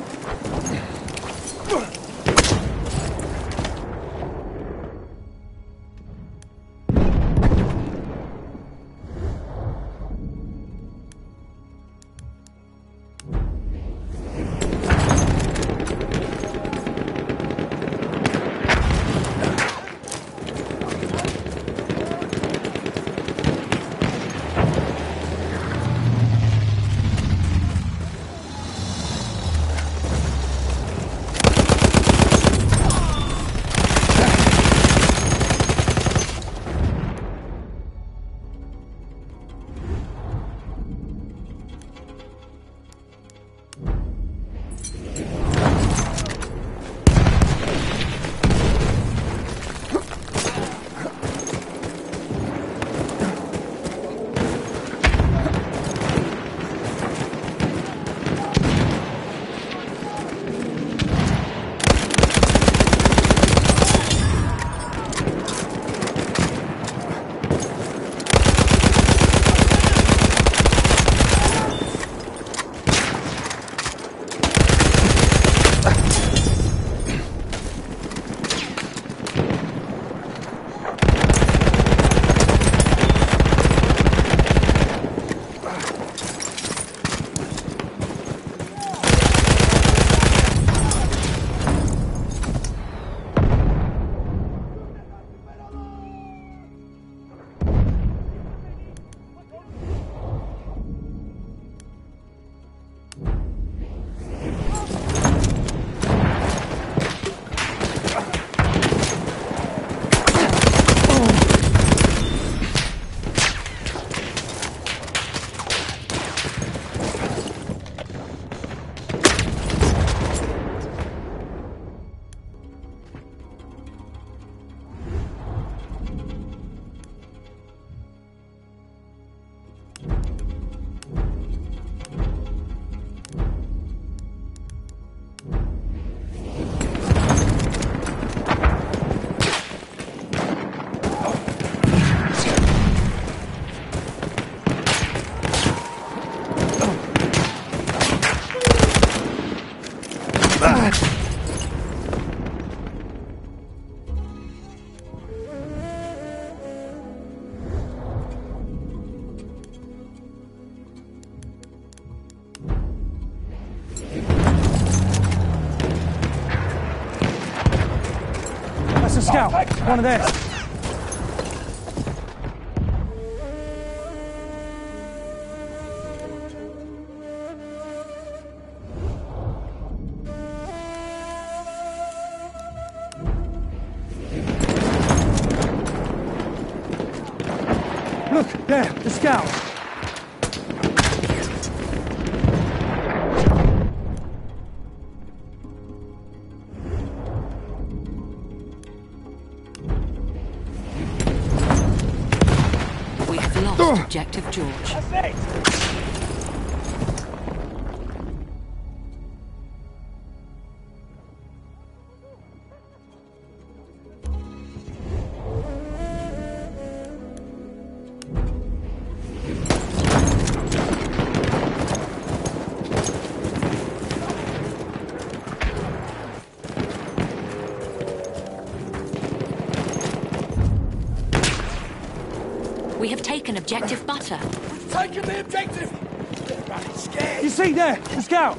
one of theirs. George. Objective butter. Taking the objective! Scared! You see there, the scout.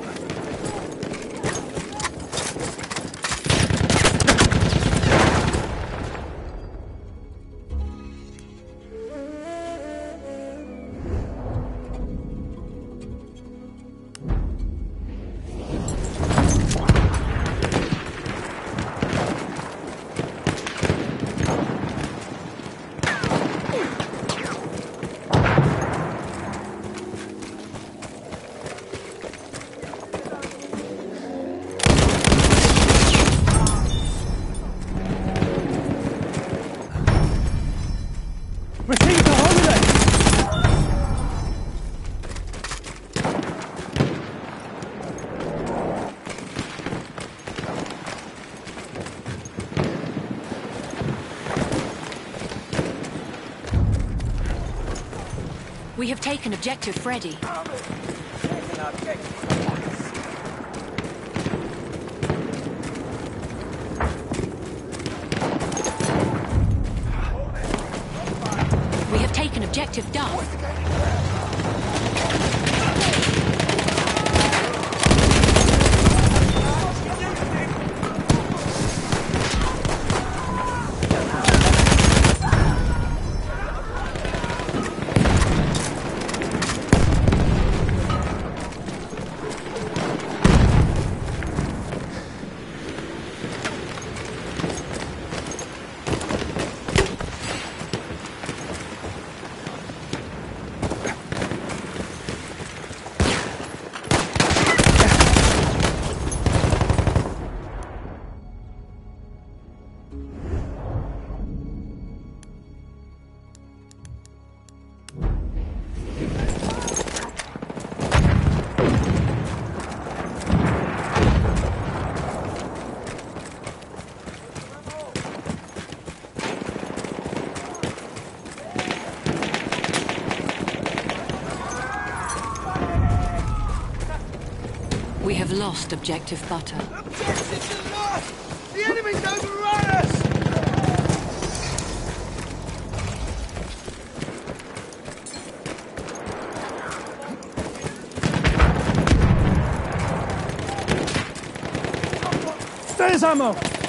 We have taken objective Freddy. We have taken objective Duff. Lost objective butter. Objectives are lost! The enemy's overrun us! There's ammo!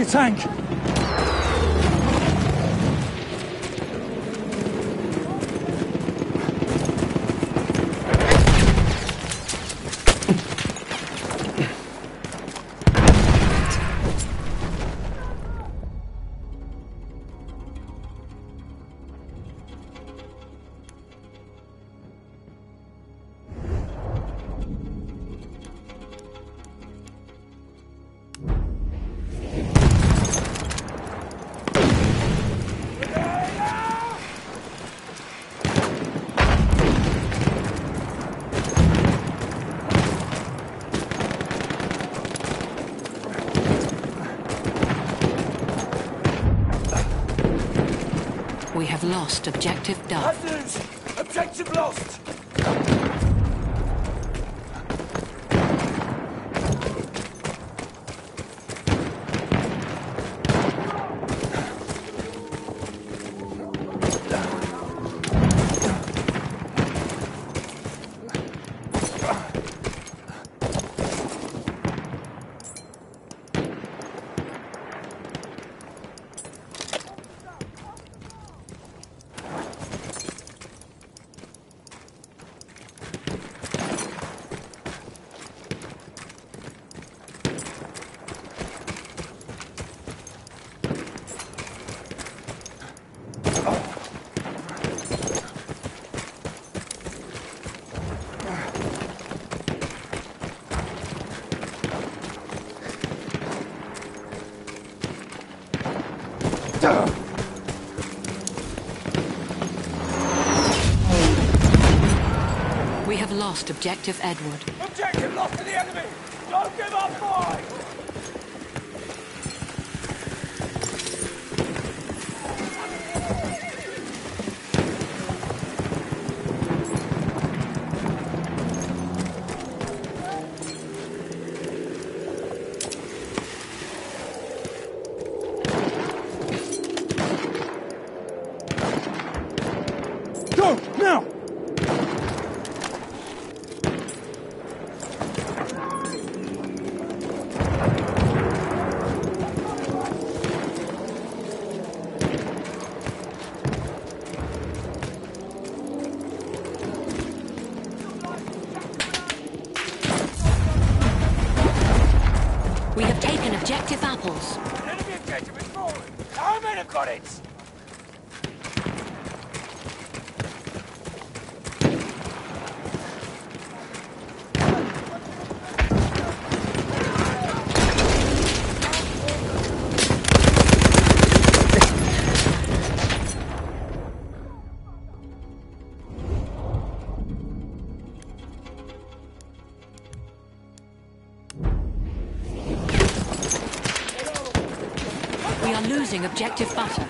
A tank. Lost objective. Bad! Objective lost! We have objective Edward. Losing objective butter.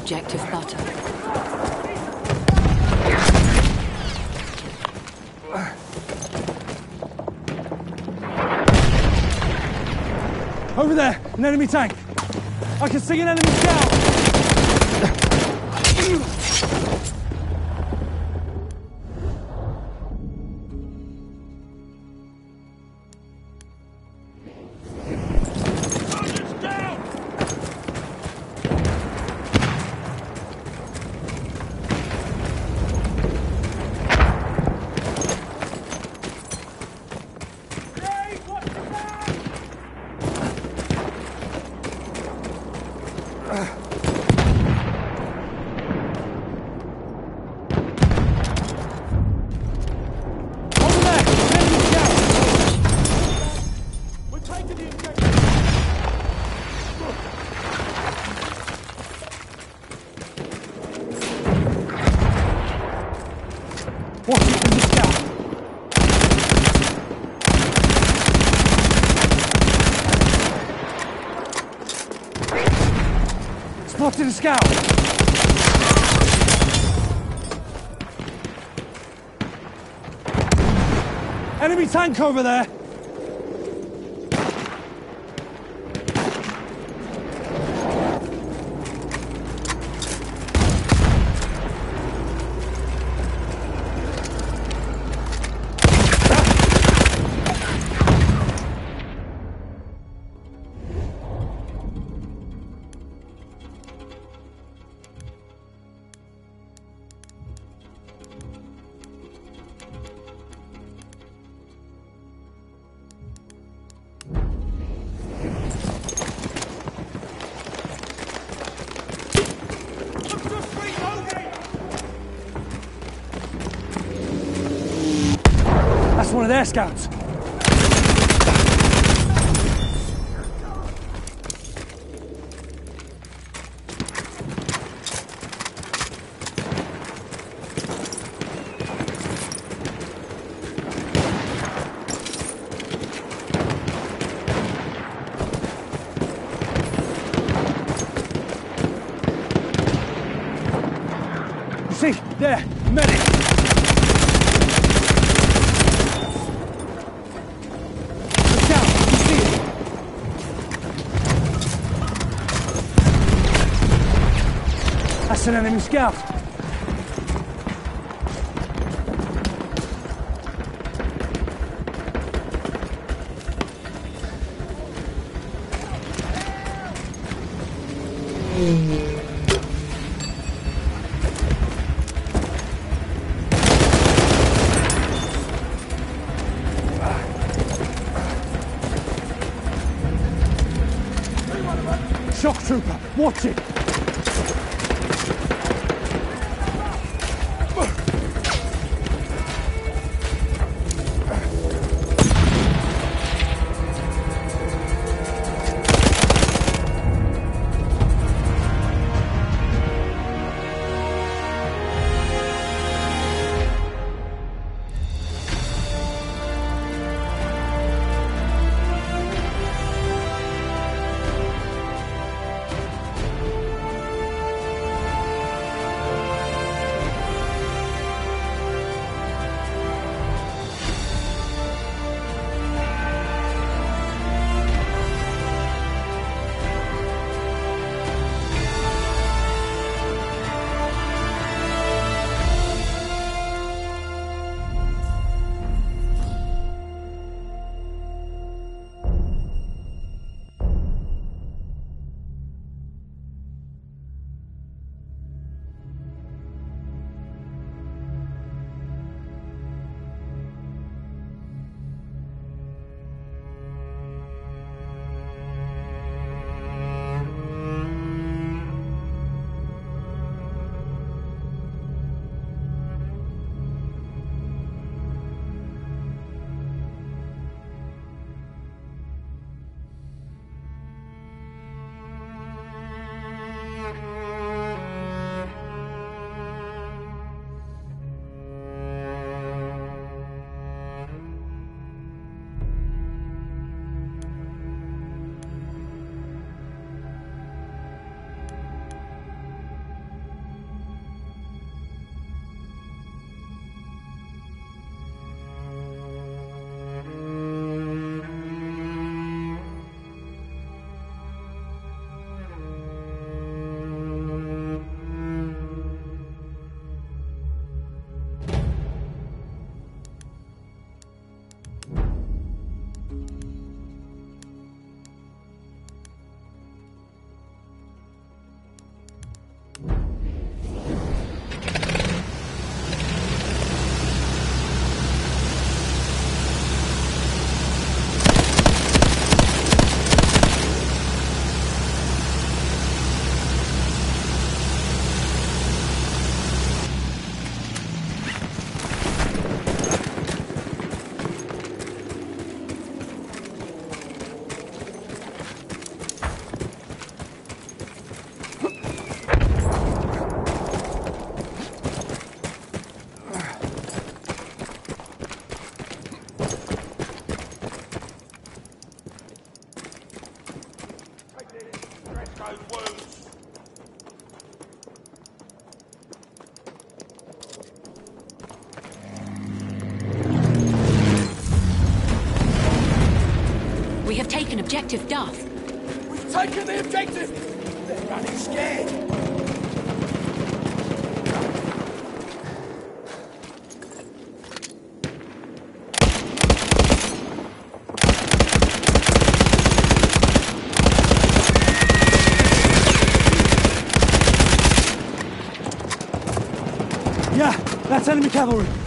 Objective butter. Over there, an enemy tank. I can see an enemy scout. Spotted scout. Enemy tank over there. Scouts. You see, there, medic. Look out, you see it? That's an enemy scout. Objective Duff. We've taken the objective! They're running scared! Yeah, that's enemy cavalry.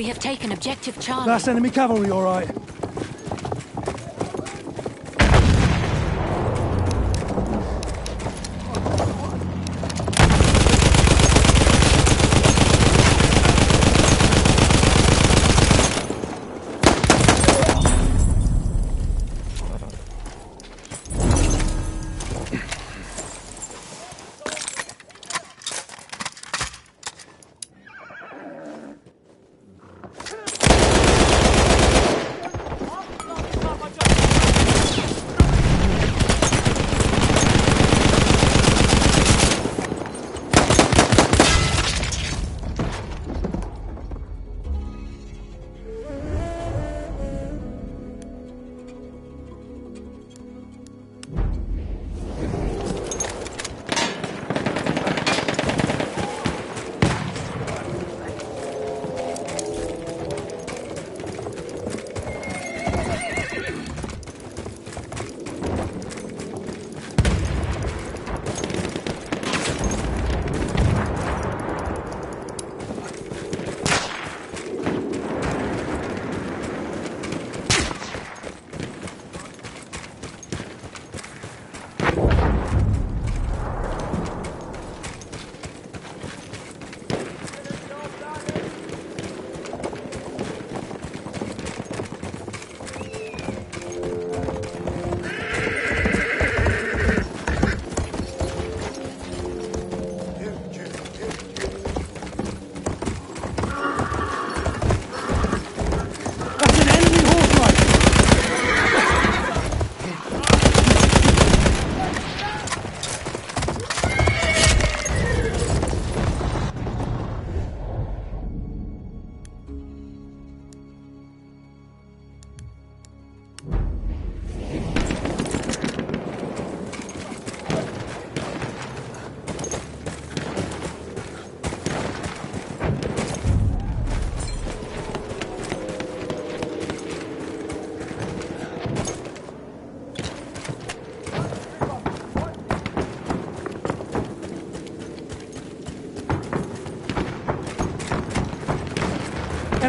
We have taken objective Charlie. That's enemy cavalry, all right.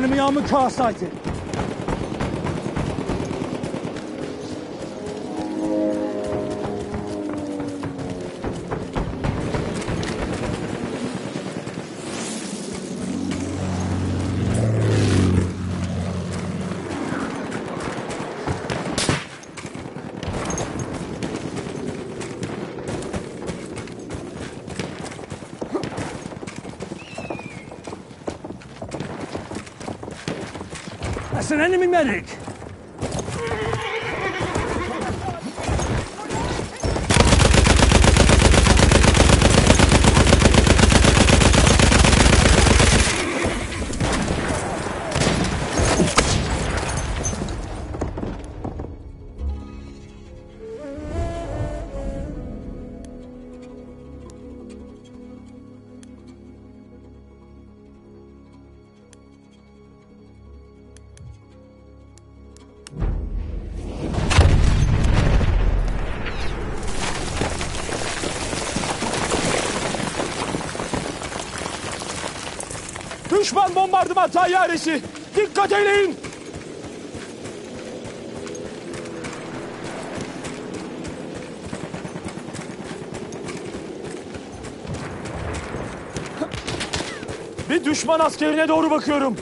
Enemy armored car sighted. An enemy medic. Düşman bombardıman tayyaresi. Dikkat edin. Bir düşman askerine doğru bakıyorum.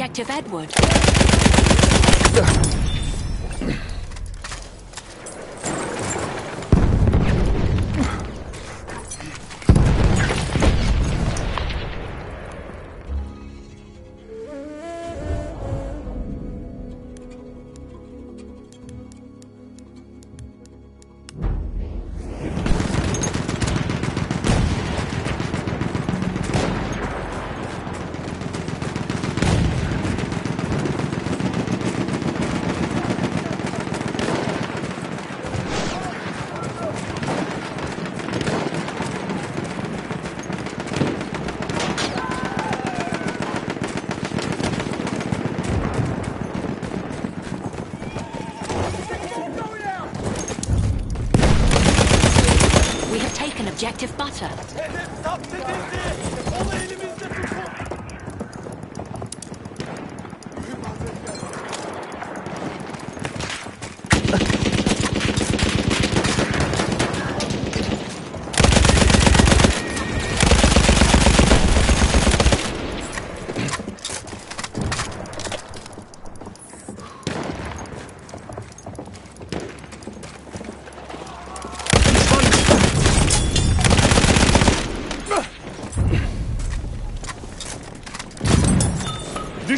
Objective Edward.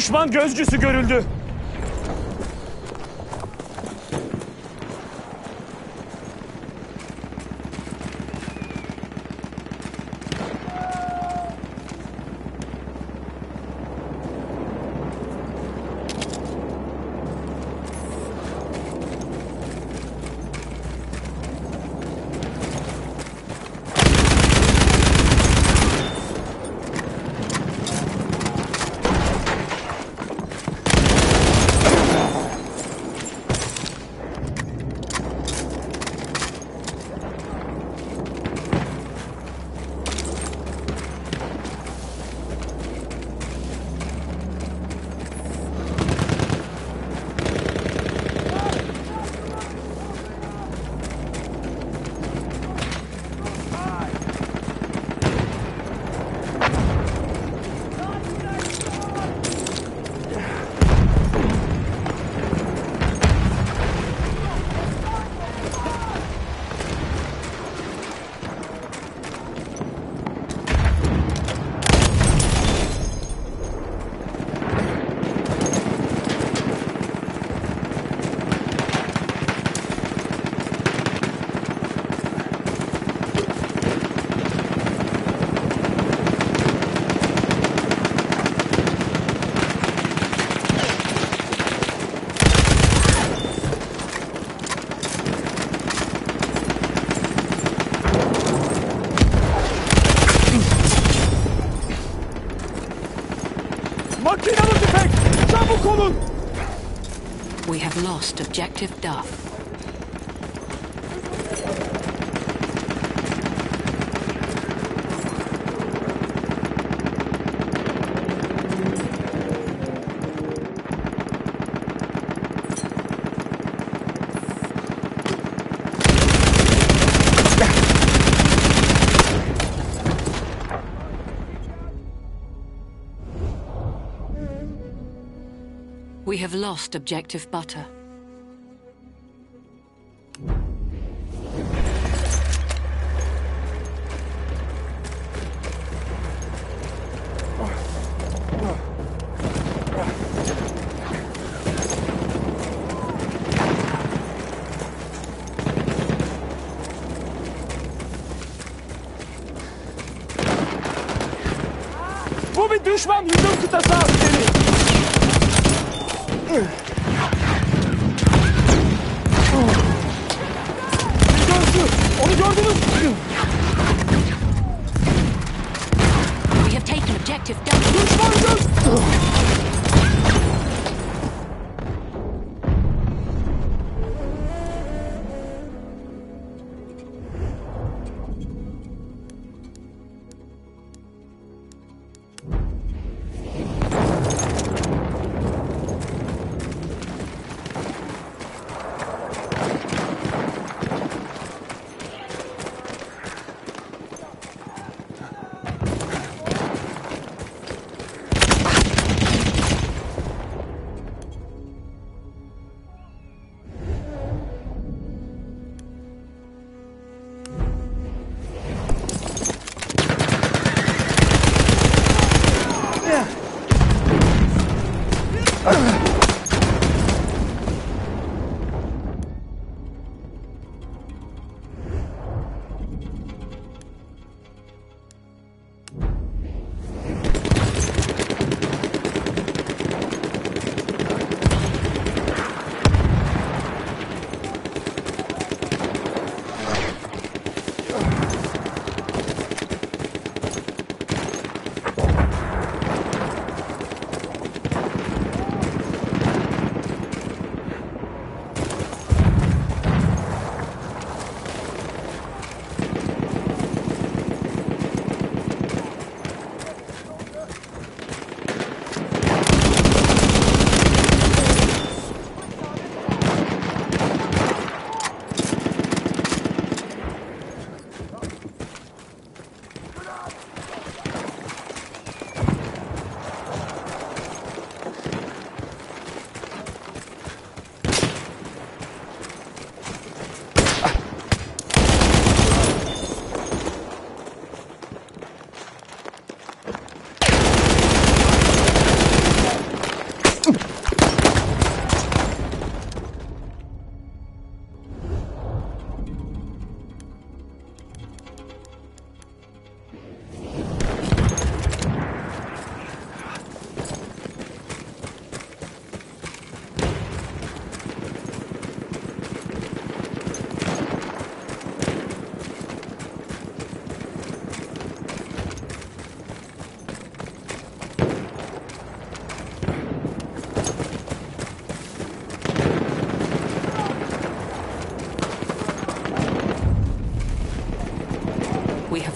Düşman gözcüsü görüldü. lost objective Duff. We have lost objective butter.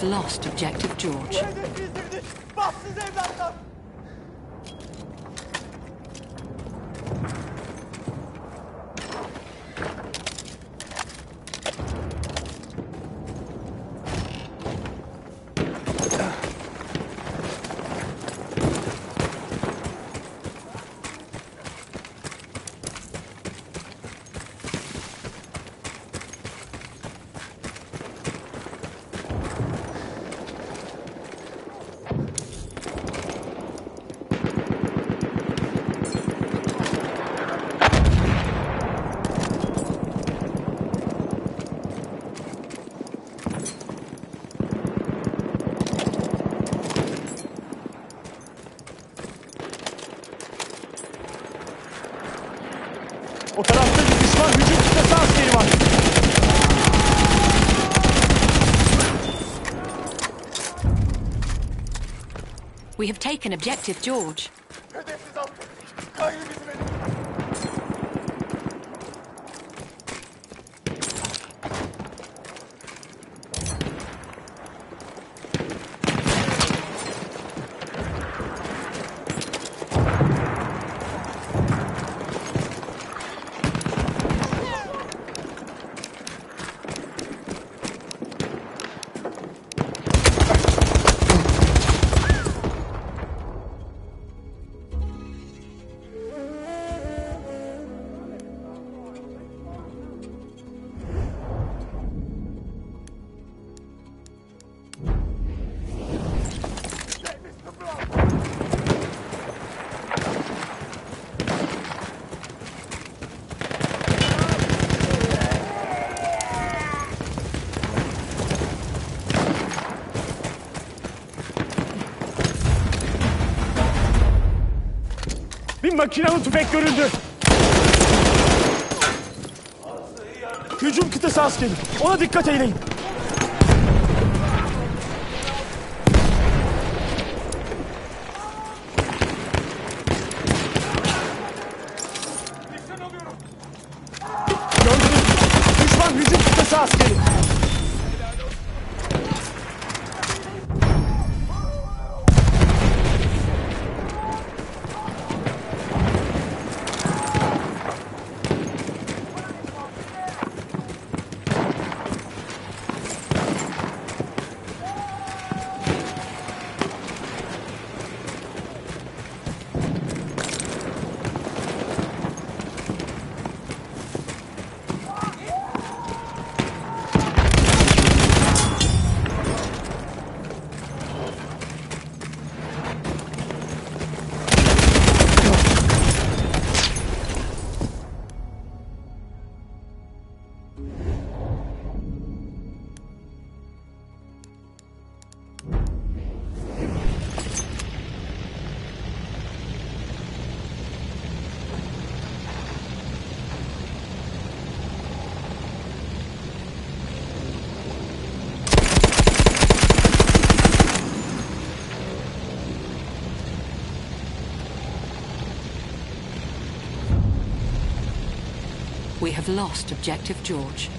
lost Objective George. Take an objective, George. Makinalı tüfek görüldü. Hücum kıtası askeri. Ona dikkat eyleyin. Have lost Objective George.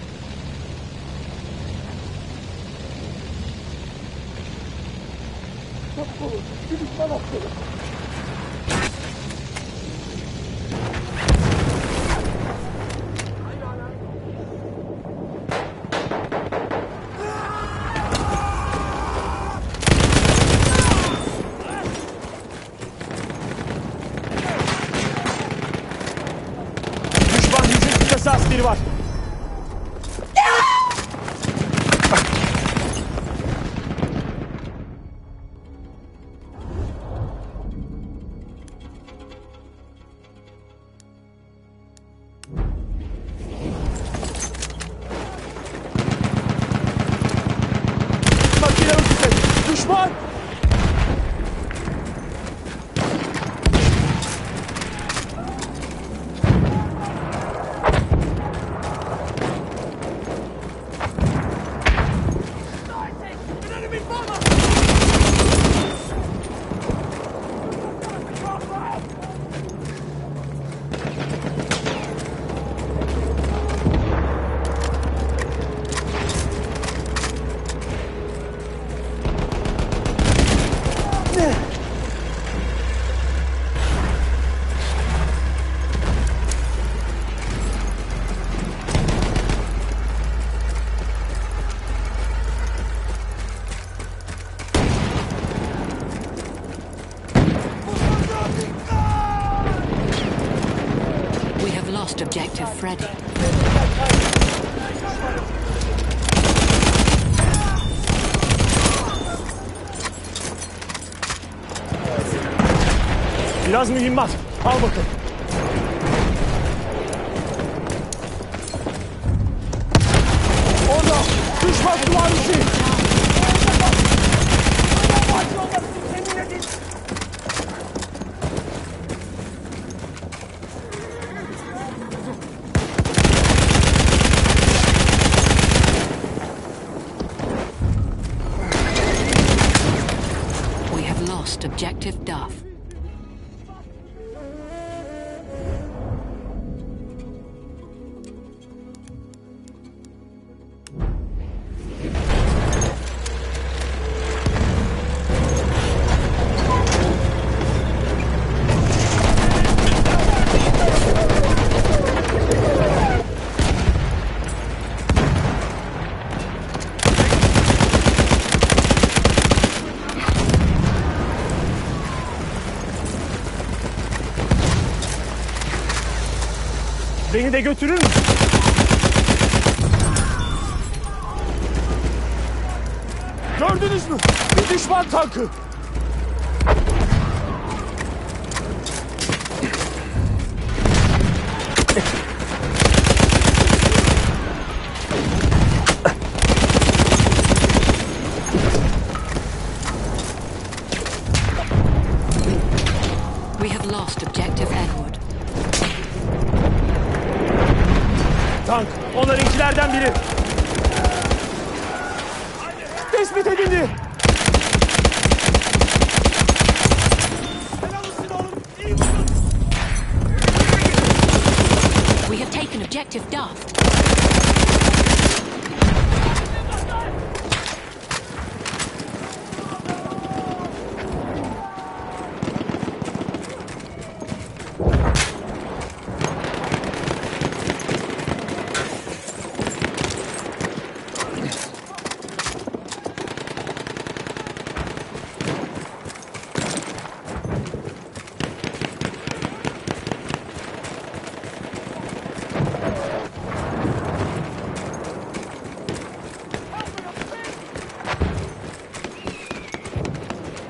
Biraz mühimmat. Al bakalım. Beni de götürür? Gördünüz mü? Bir düşman tankı. We have lost Objective Edward. tank. Onlarınkilerden biri. Tespit edildi. Helal olsun oğlum. İyi vurdun. We have taken objective Duff.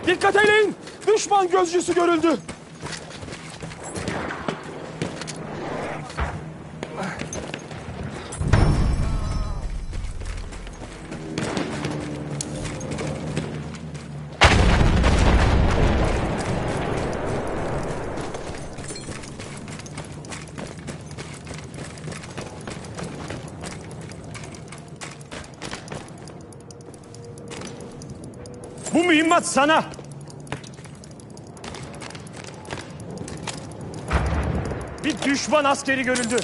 Dikkat edin. Düşman gözcüsü görüldü. Bu mühimmat sana. Düşman askeri görüldü.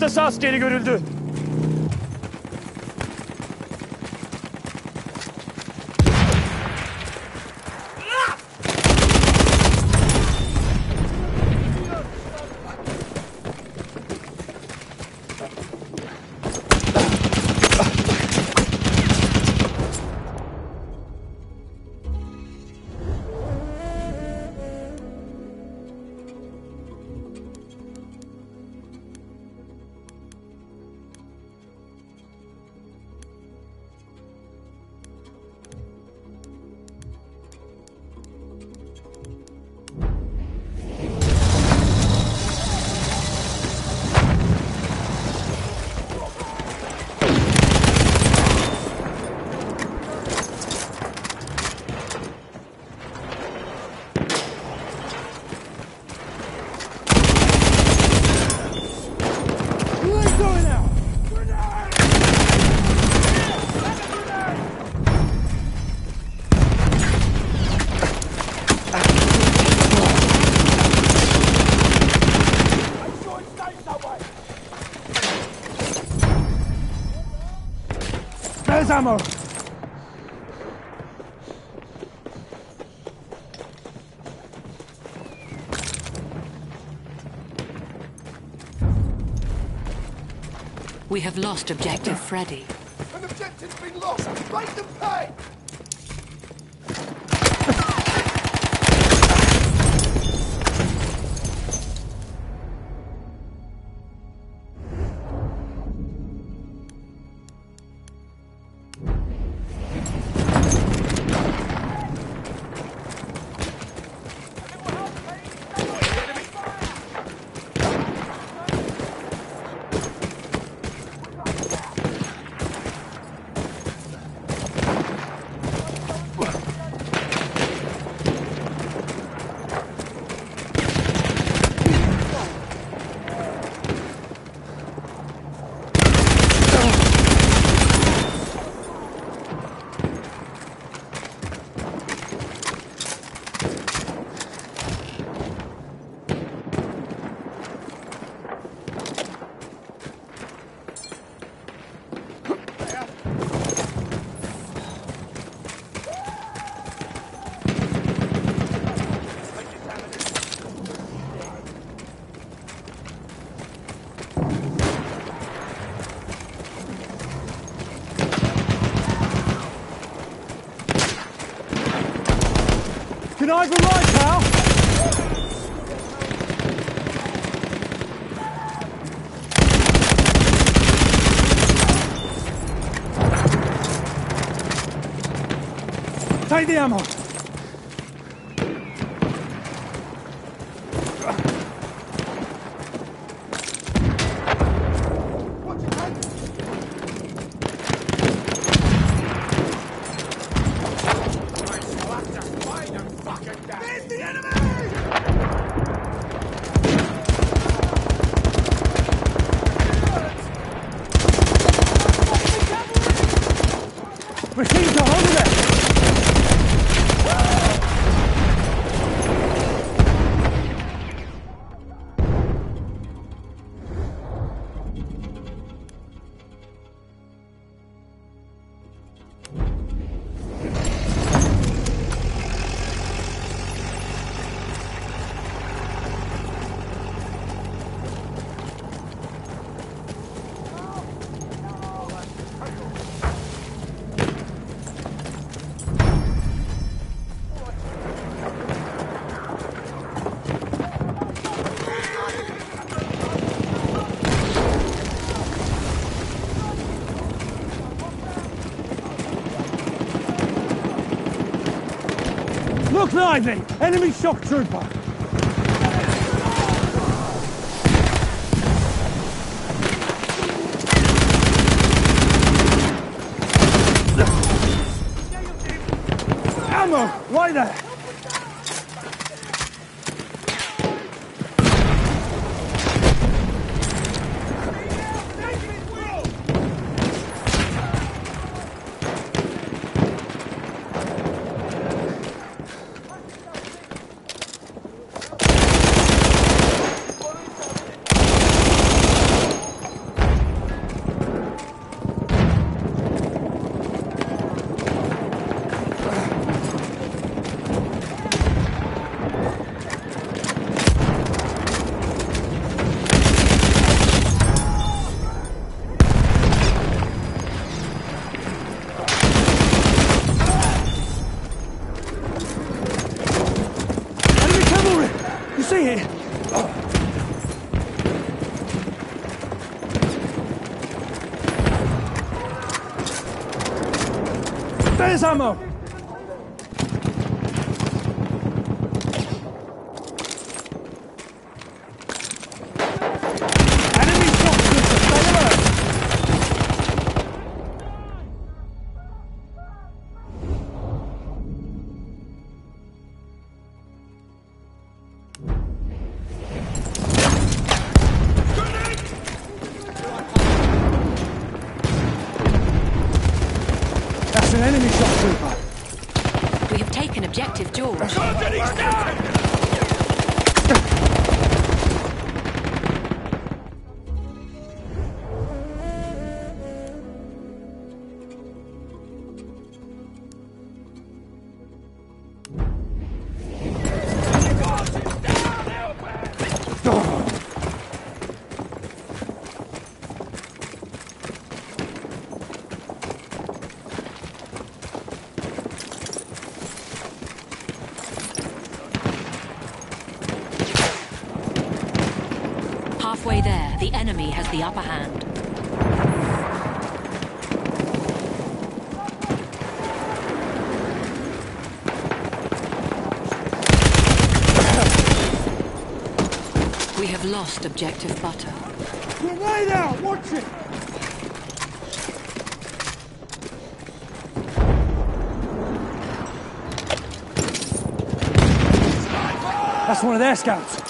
Hücum kıtası askeri görüldü. Ammo. We have lost objective Freddy. An objective's been lost. Make them Take the Look lively! Eh? Enemy shock trooper! Ammo! Right there! Enemy cavalry! You see it? There's the enemy has the upper hand. We have lost objective butter. Grenade out! Watch it! That's one of their scouts.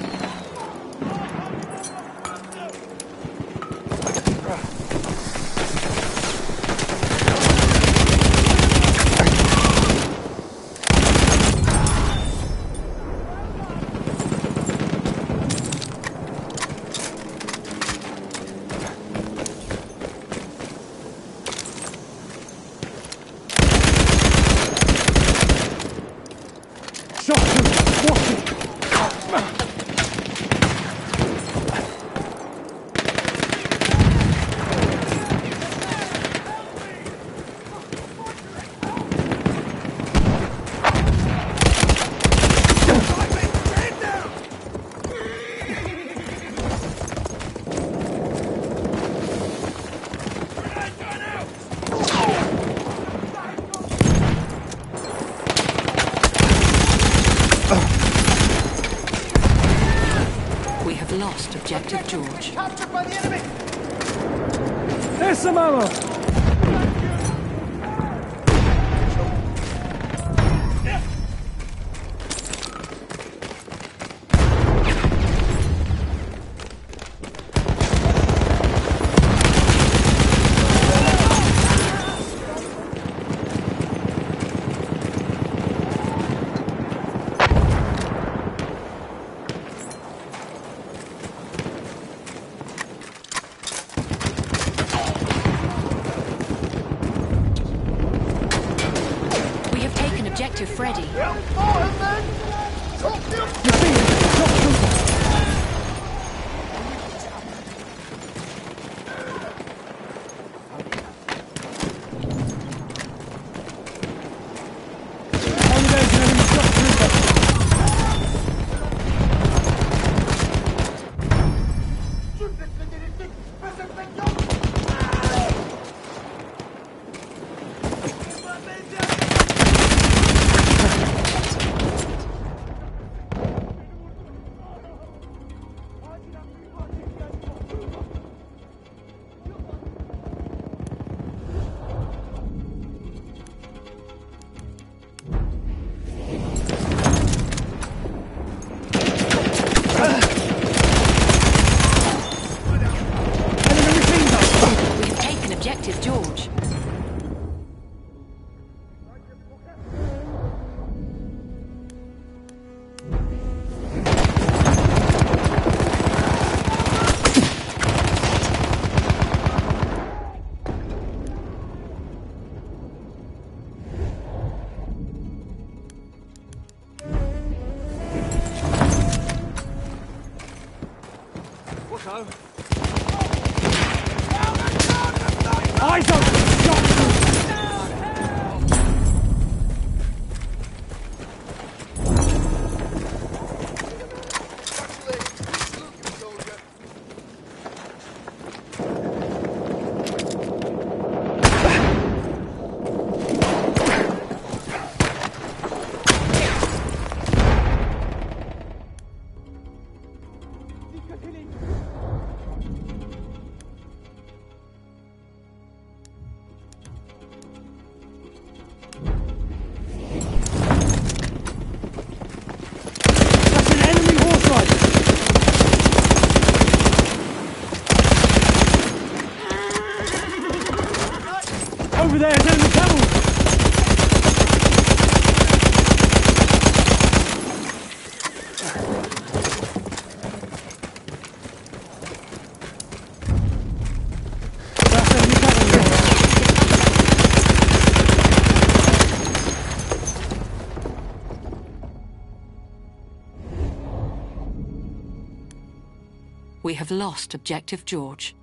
have lost Objective George.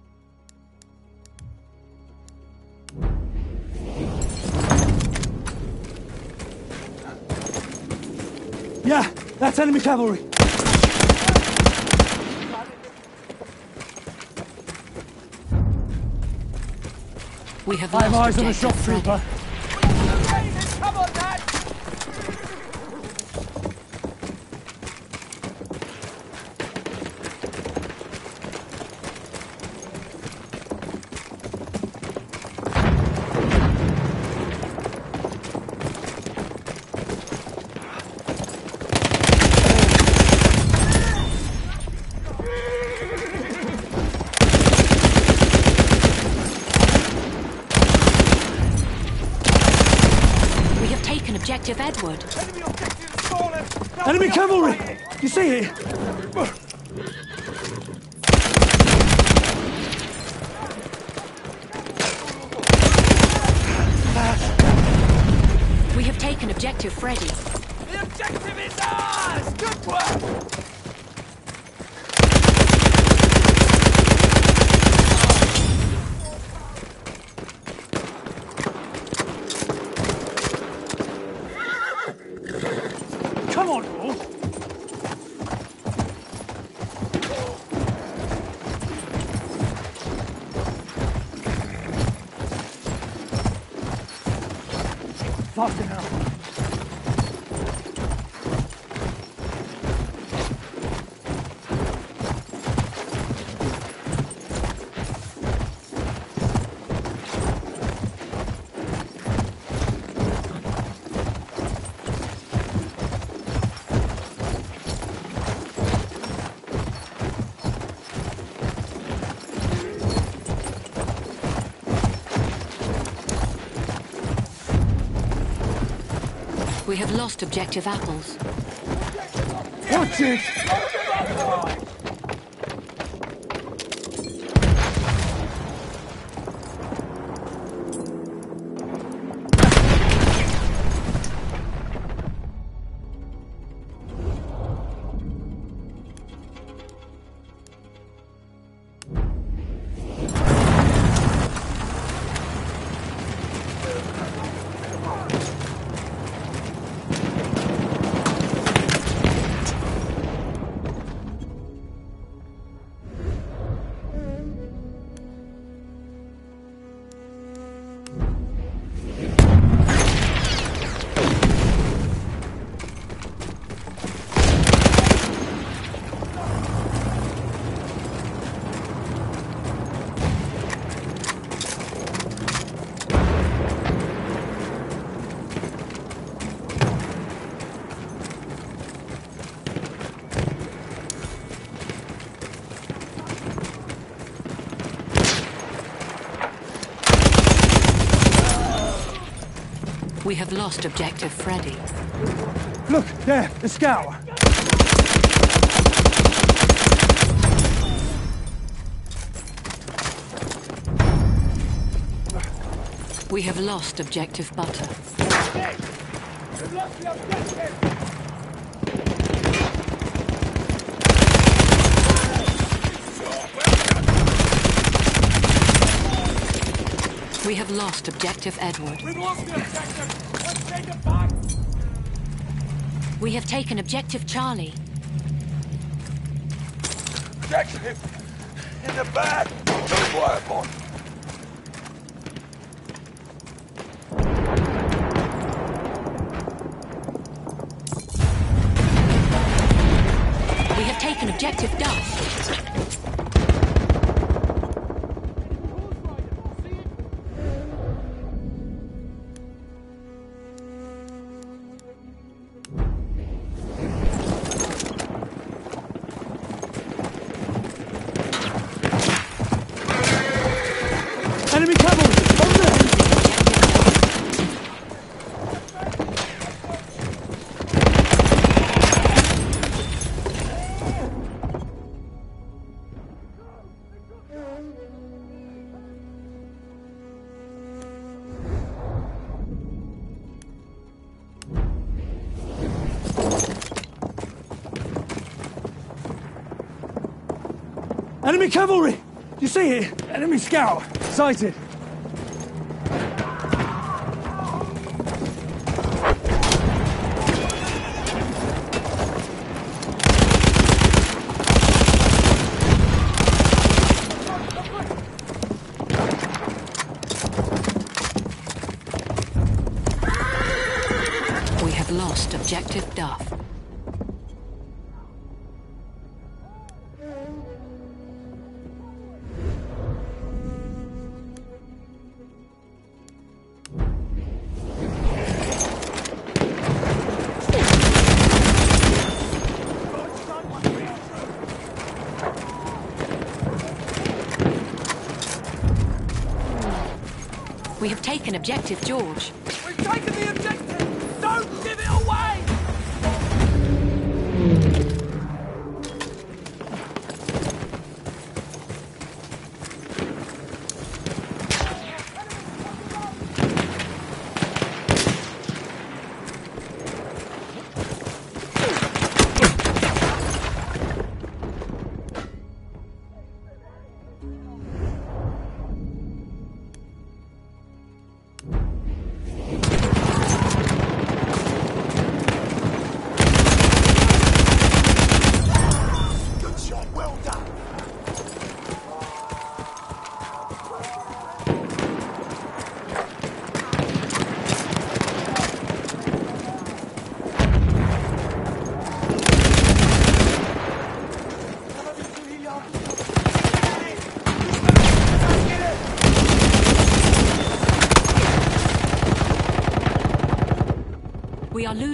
Yeah, that's enemy cavalry. We have I lost eyes on the shock trooper. We have lost objective apples. Watch it! We have lost objective Freddy. Look, there, the scout. We have lost objective Butter. We've lost the objective. We have lost objective Edward. We've lost the objective. Let's take it back. We have taken objective Charlie. Objective Cavalry! You see it? Enemy scout! Sighted! Taken objective George.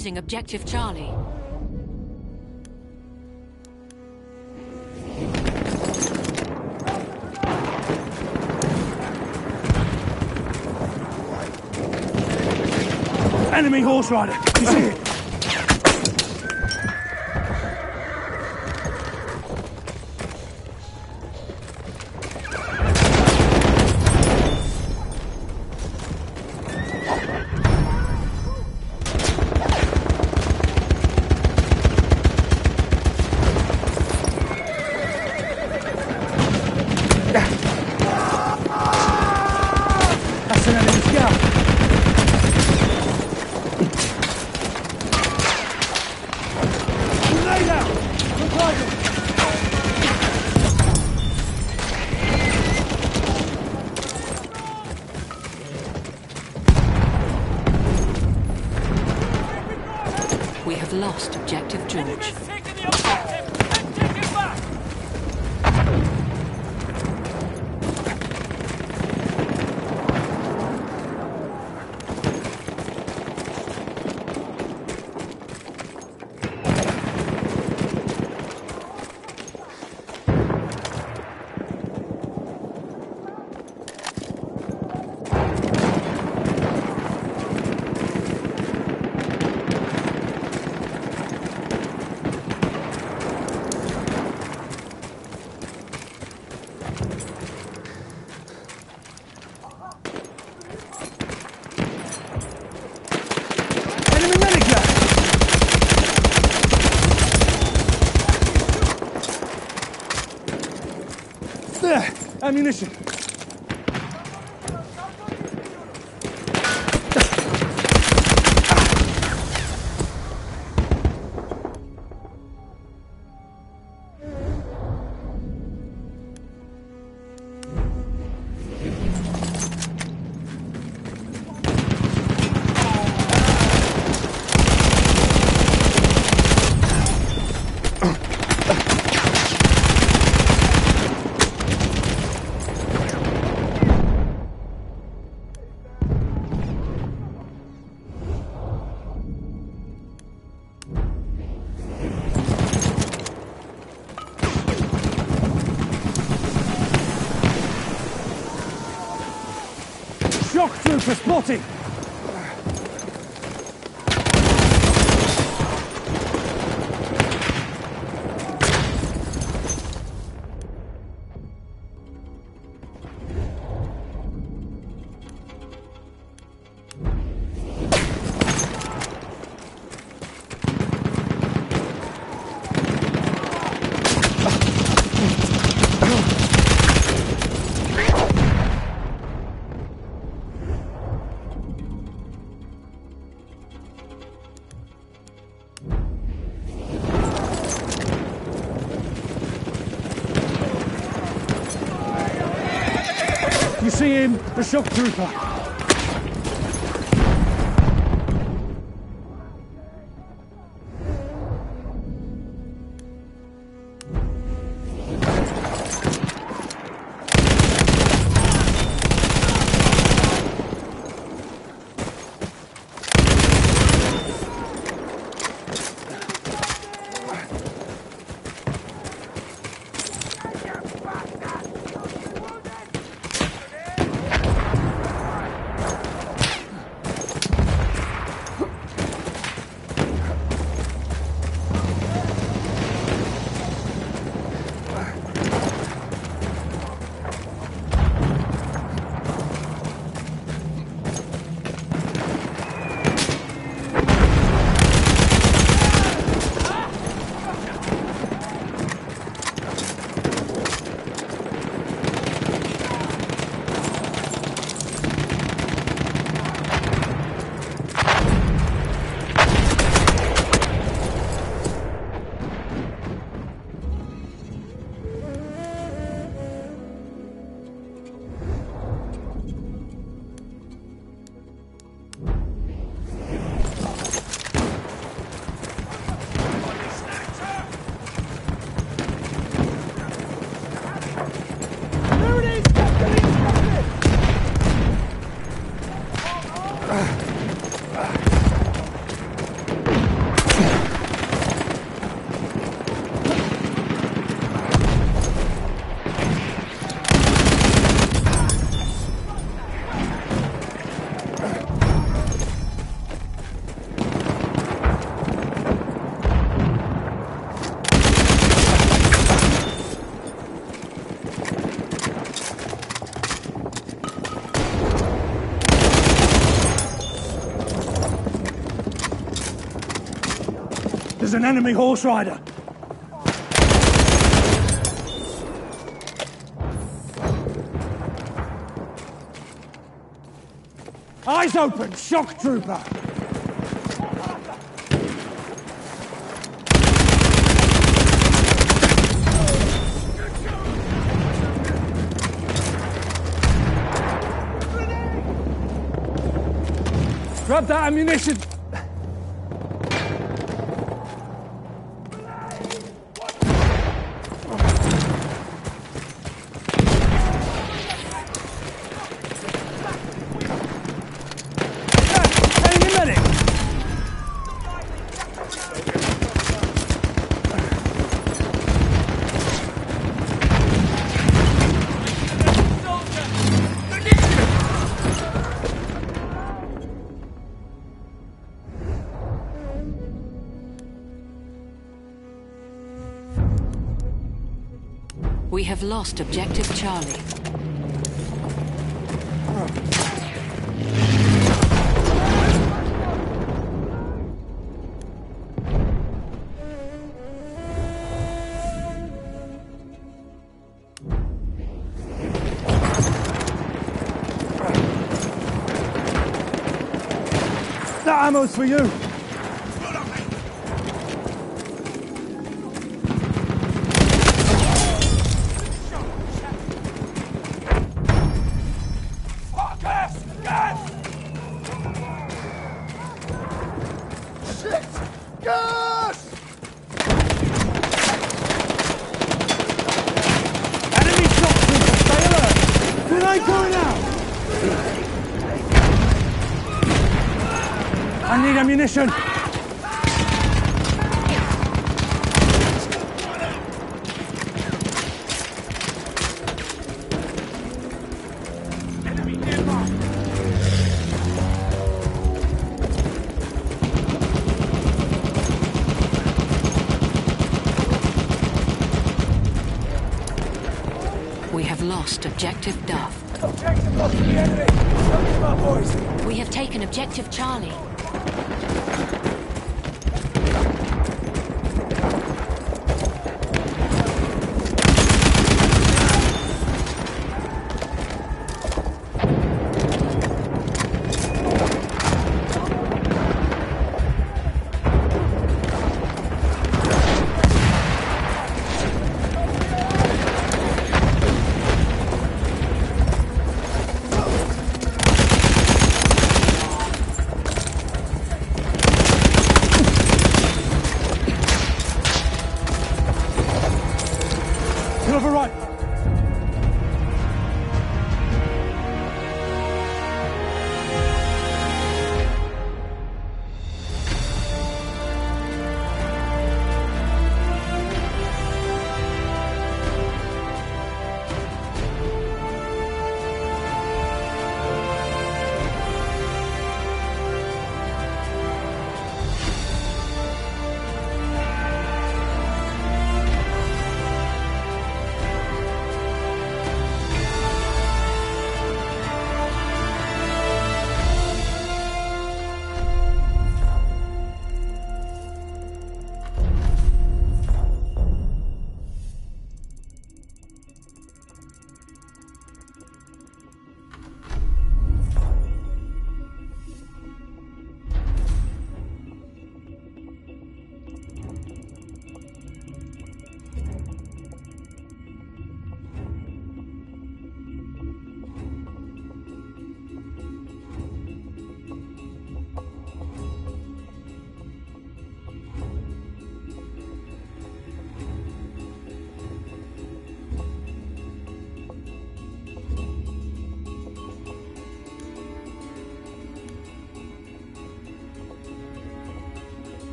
losing Objective Charlie. Enemy horse rider! You see it? ammunition. penalty. Let's show truth. There's an enemy horse rider. Eyes open, shock trooper. Grab that ammunition. Lost objective Charlie. That ammo's for you. Objective Duff. Objective the enemy! Come in, my boys! We have taken objective Charlie.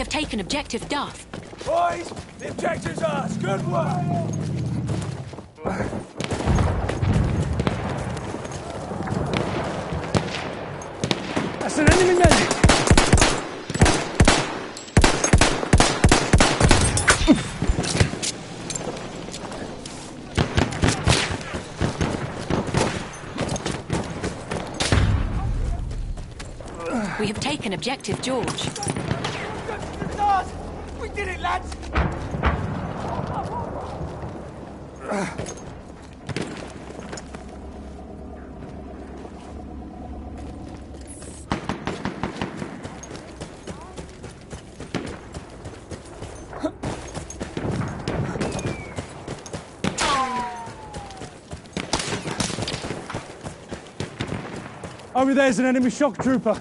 Have taken objective Duff. Boys, the objective's ours. Good work. That's an enemy medic! We have taken objective George. There's an enemy shock trooper.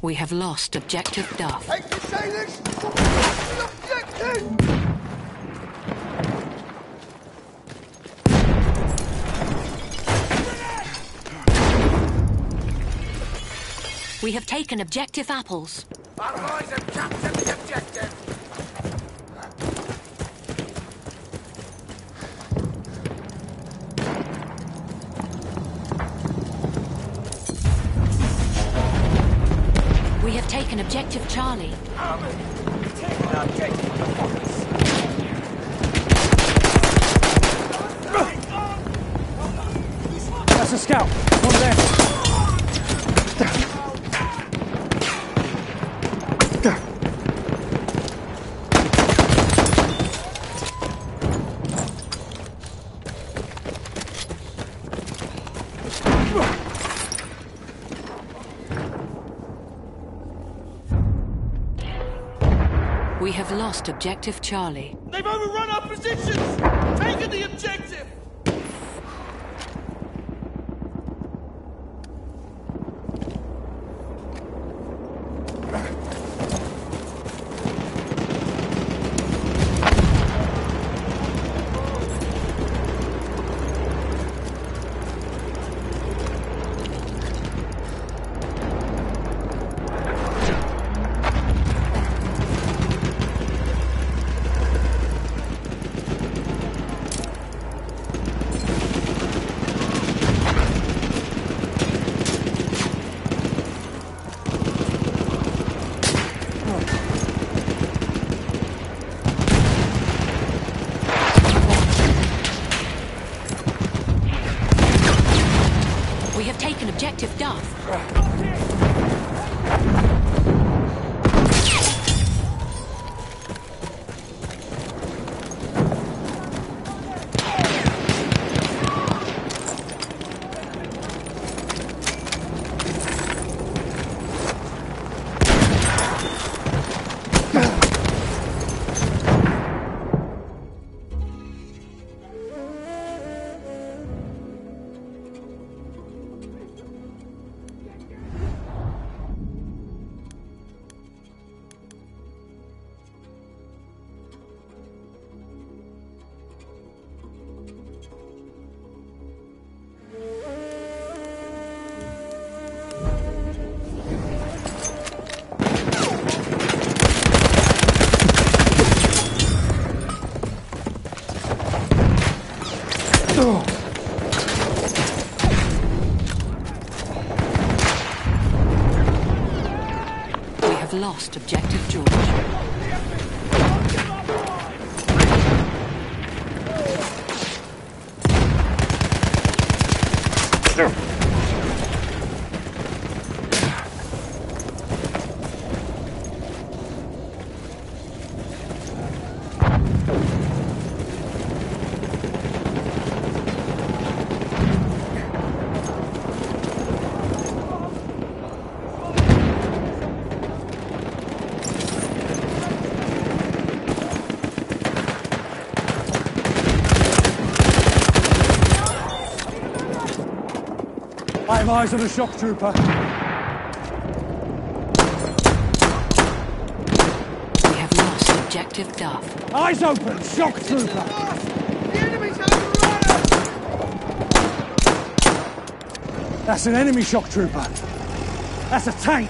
We have lost objective Duff. We have taken objective apples. Our boys have captured the objective. We have taken objective Charlie. Army, lost objective Charlie. They've overrun our positions. Taken the objective. Lost objective George. have eyes on a shock trooper. We have lost objective Duff. Eyes open, shock it's trooper. The, the enemy's That's an enemy shock trooper. That's a tank.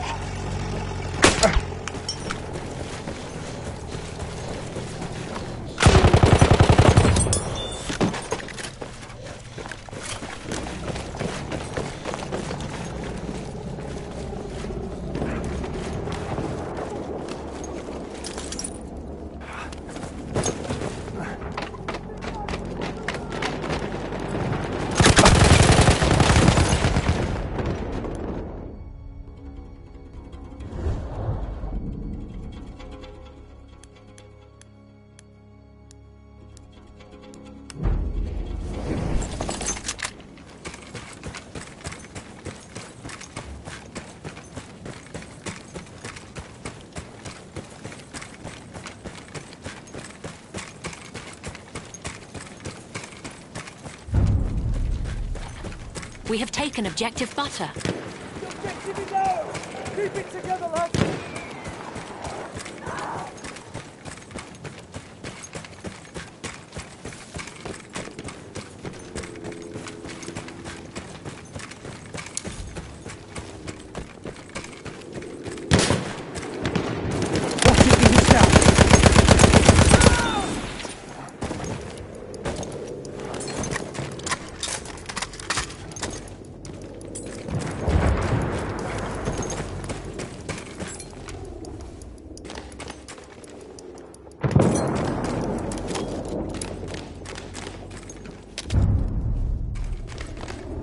Taken objective Butter. The objective is ours! Keep it together, lads! Watch it in the south.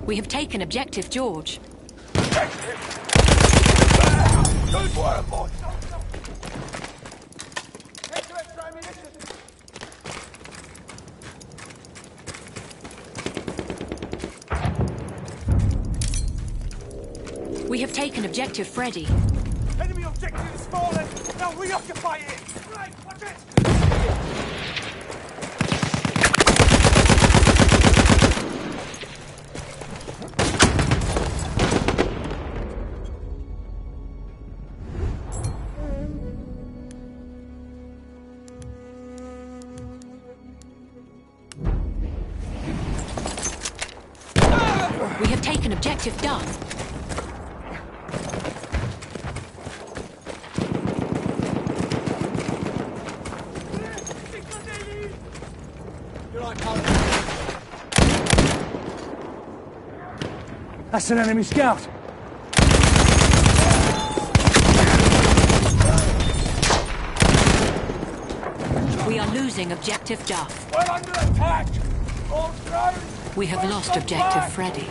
We have taken objective George. Extra! We have taken objective Freddy. That's an enemy scout. We are losing objective Duff. We're under attack! We have lost objective Freddy.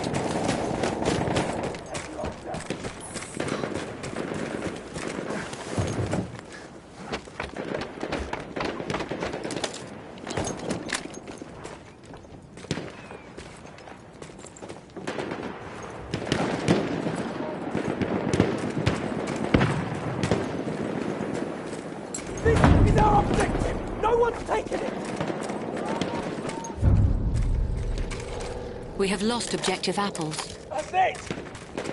This is our objective! No one's taken it! We have lost objective Apples. That's it!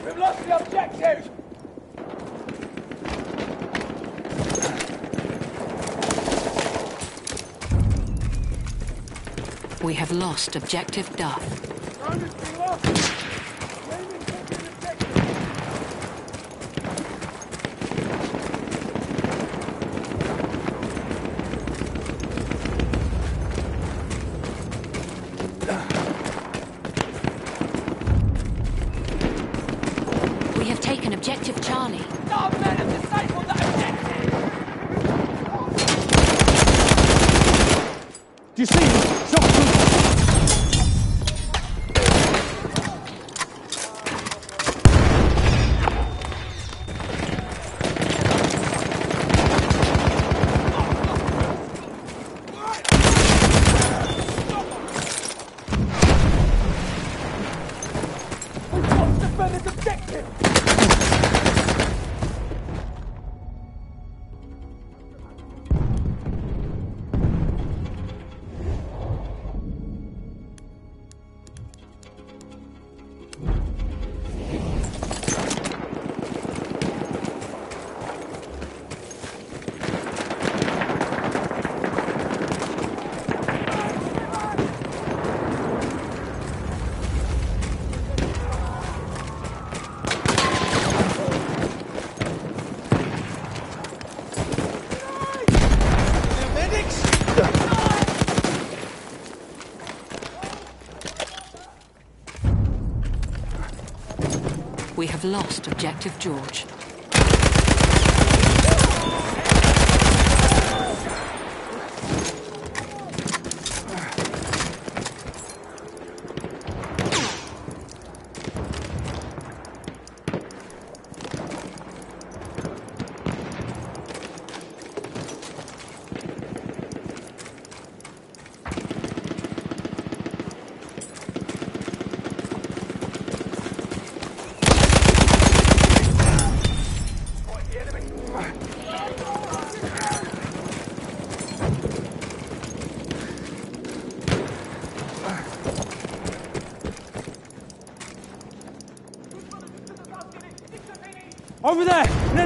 We've lost the objective! We have lost objective Duff. have lost Objective George.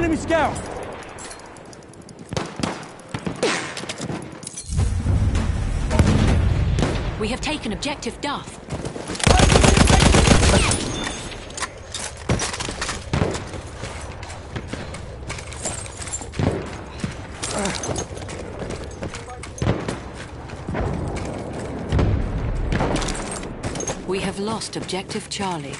Enemy scout! We have taken objective Duff. We have lost objective Charlie.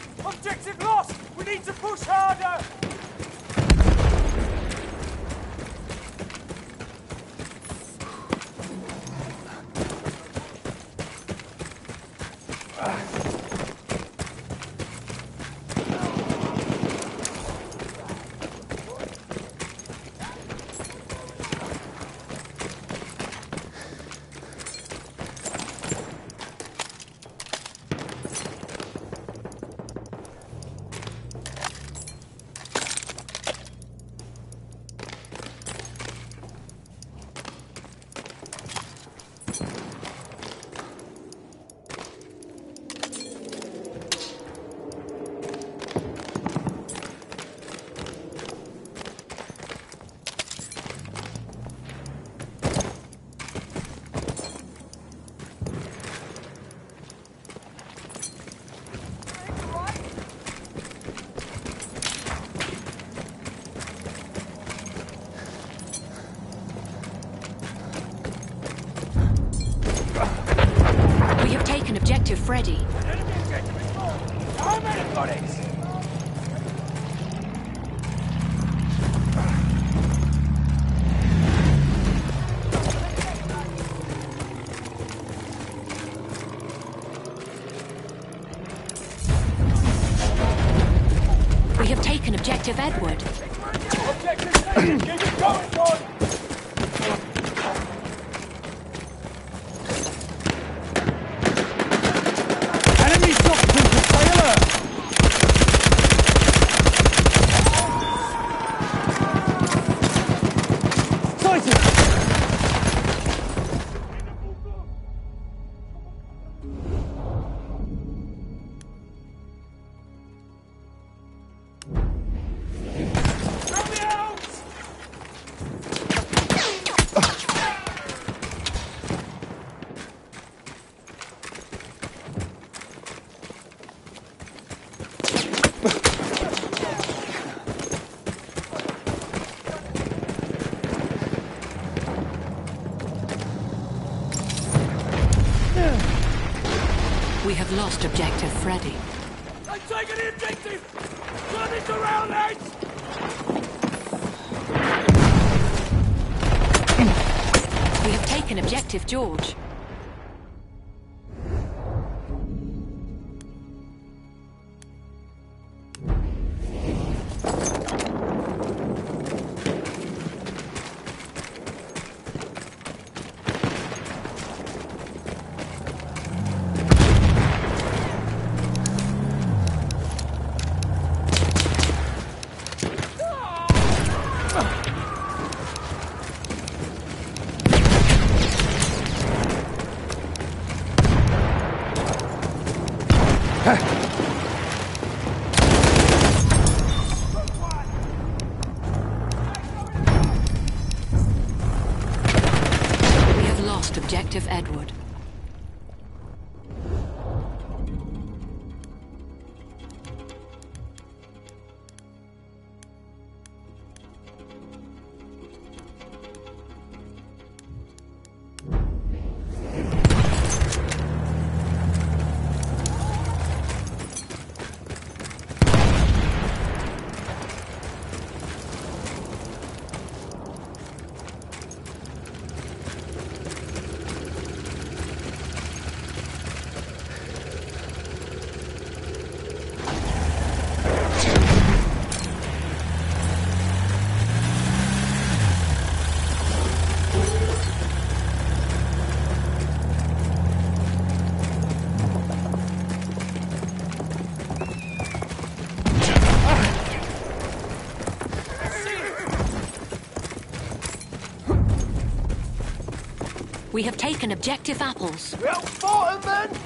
We have objective apples. We outfought them, men!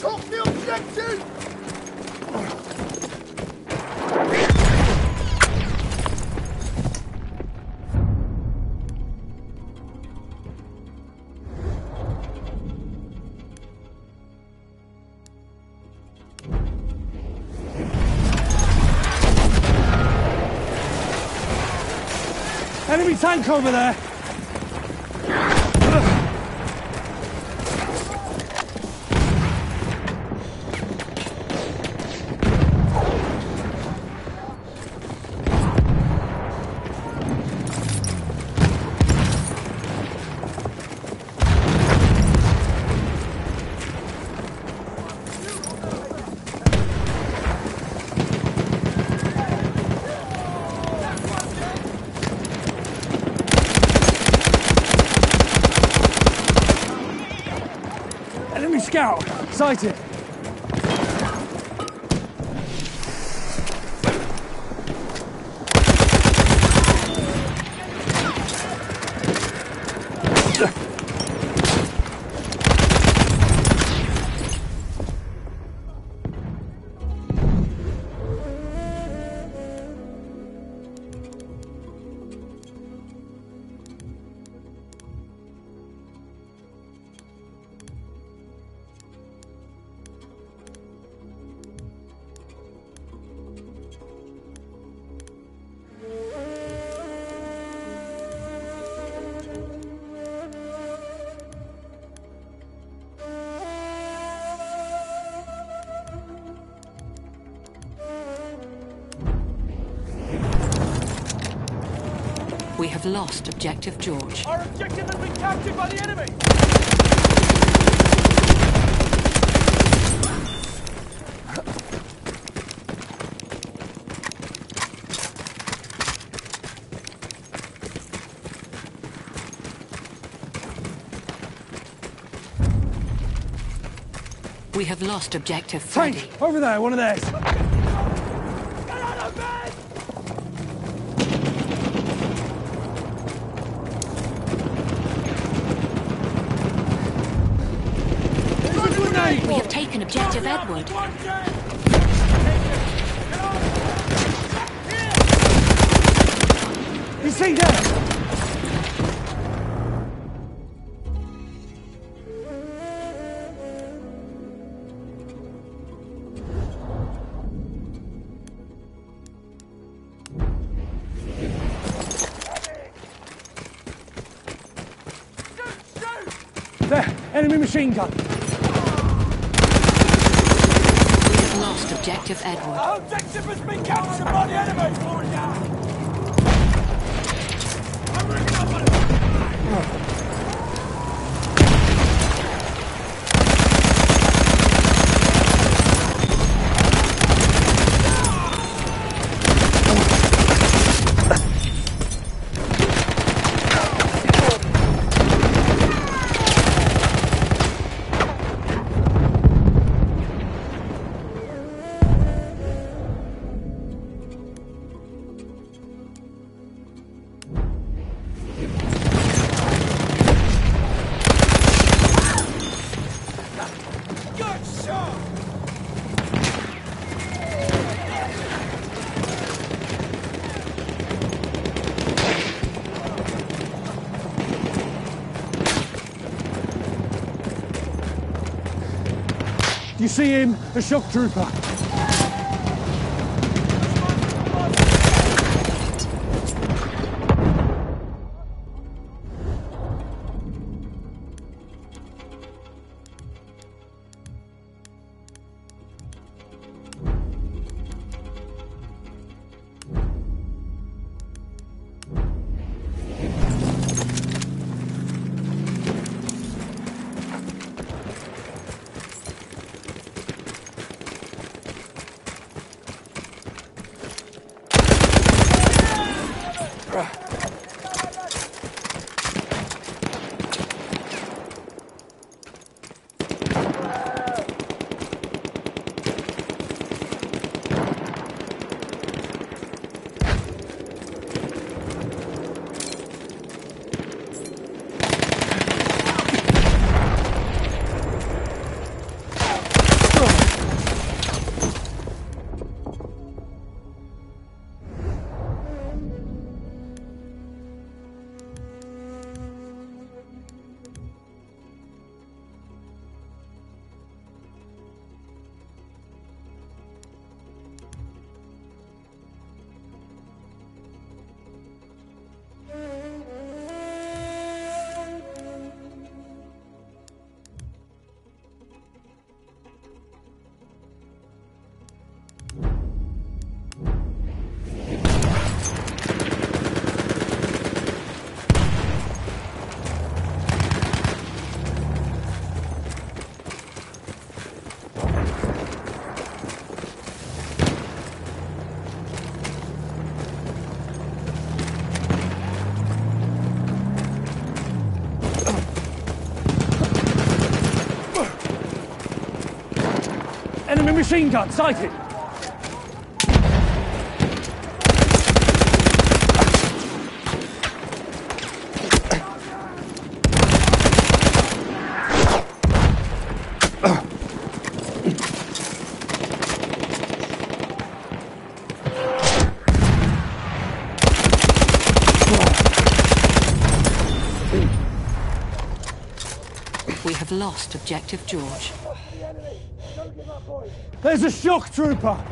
Took the objective! Enemy tank over there! Scout! Sighted! We lost objective George. Our objective has been captured by the enemy! We have lost objective Freddy. Tank! Over there, one of theirs! Get out of bed! There's a grenade! We have taken objective Edward. One dead! You see there? There, enemy machine gun. We have lost objective Edward. Our objective has been captured by the enemy! You see him? The shock trooper. Machine gun sighted. We have lost objective George. There's a shock trooper.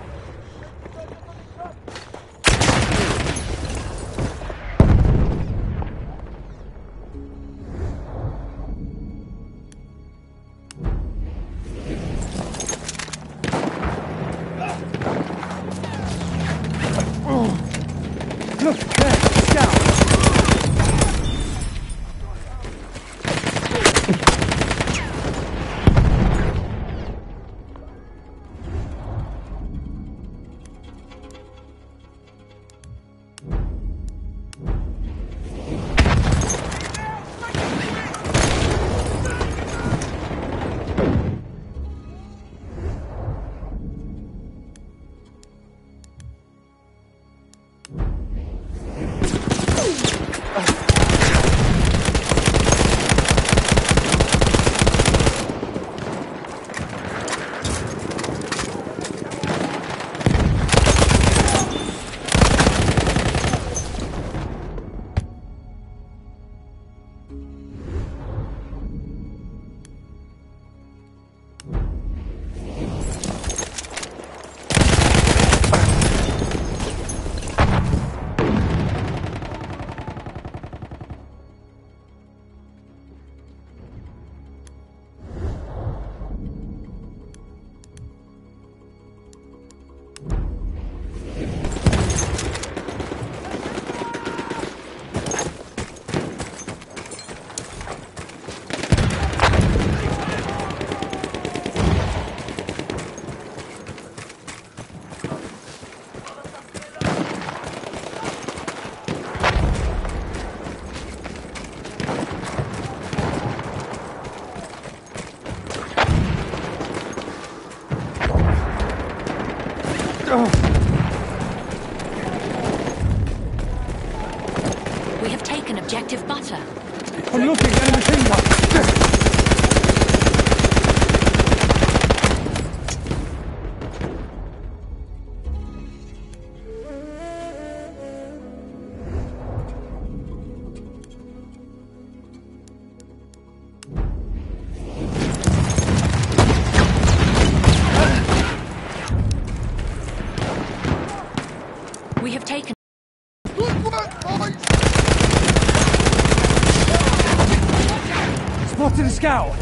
Scout.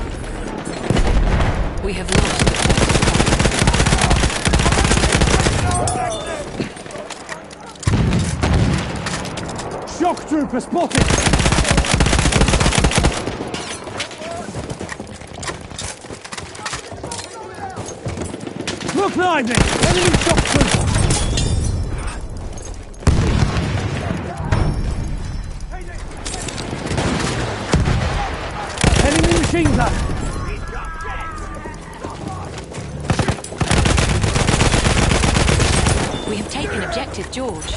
we have lost Shock trooper spotted. Look behind me! Enemy shock trooper! Enemy machine gun! We have taken objective George.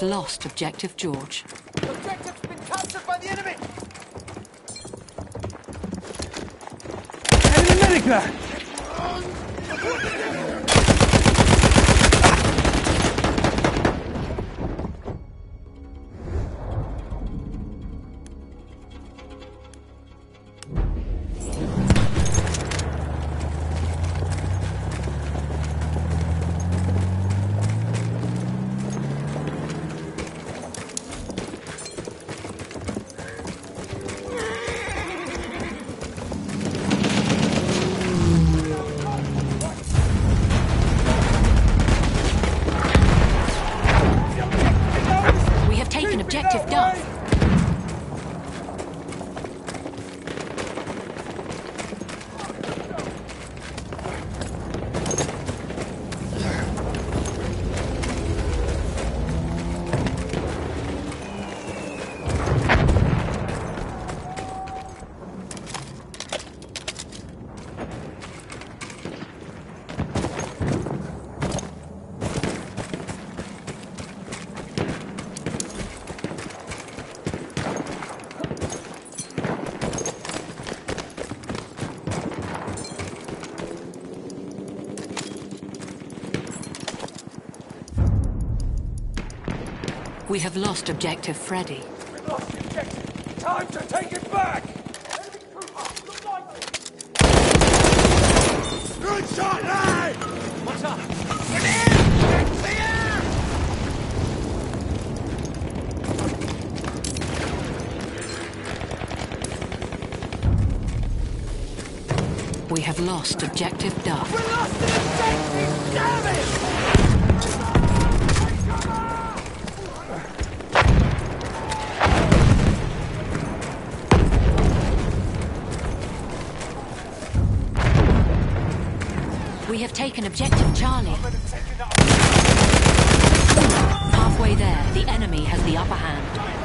have lost objective George. The Objective's been captured by the enemy! Enemy medic there! We have lost objective Freddy. We lost the objective. Time to take it back. Good shot, lad! What's up? We have lost objective Duff. We lost the objective! Damn it! Taken objective Charlie. Halfway there, the enemy has the upper hand.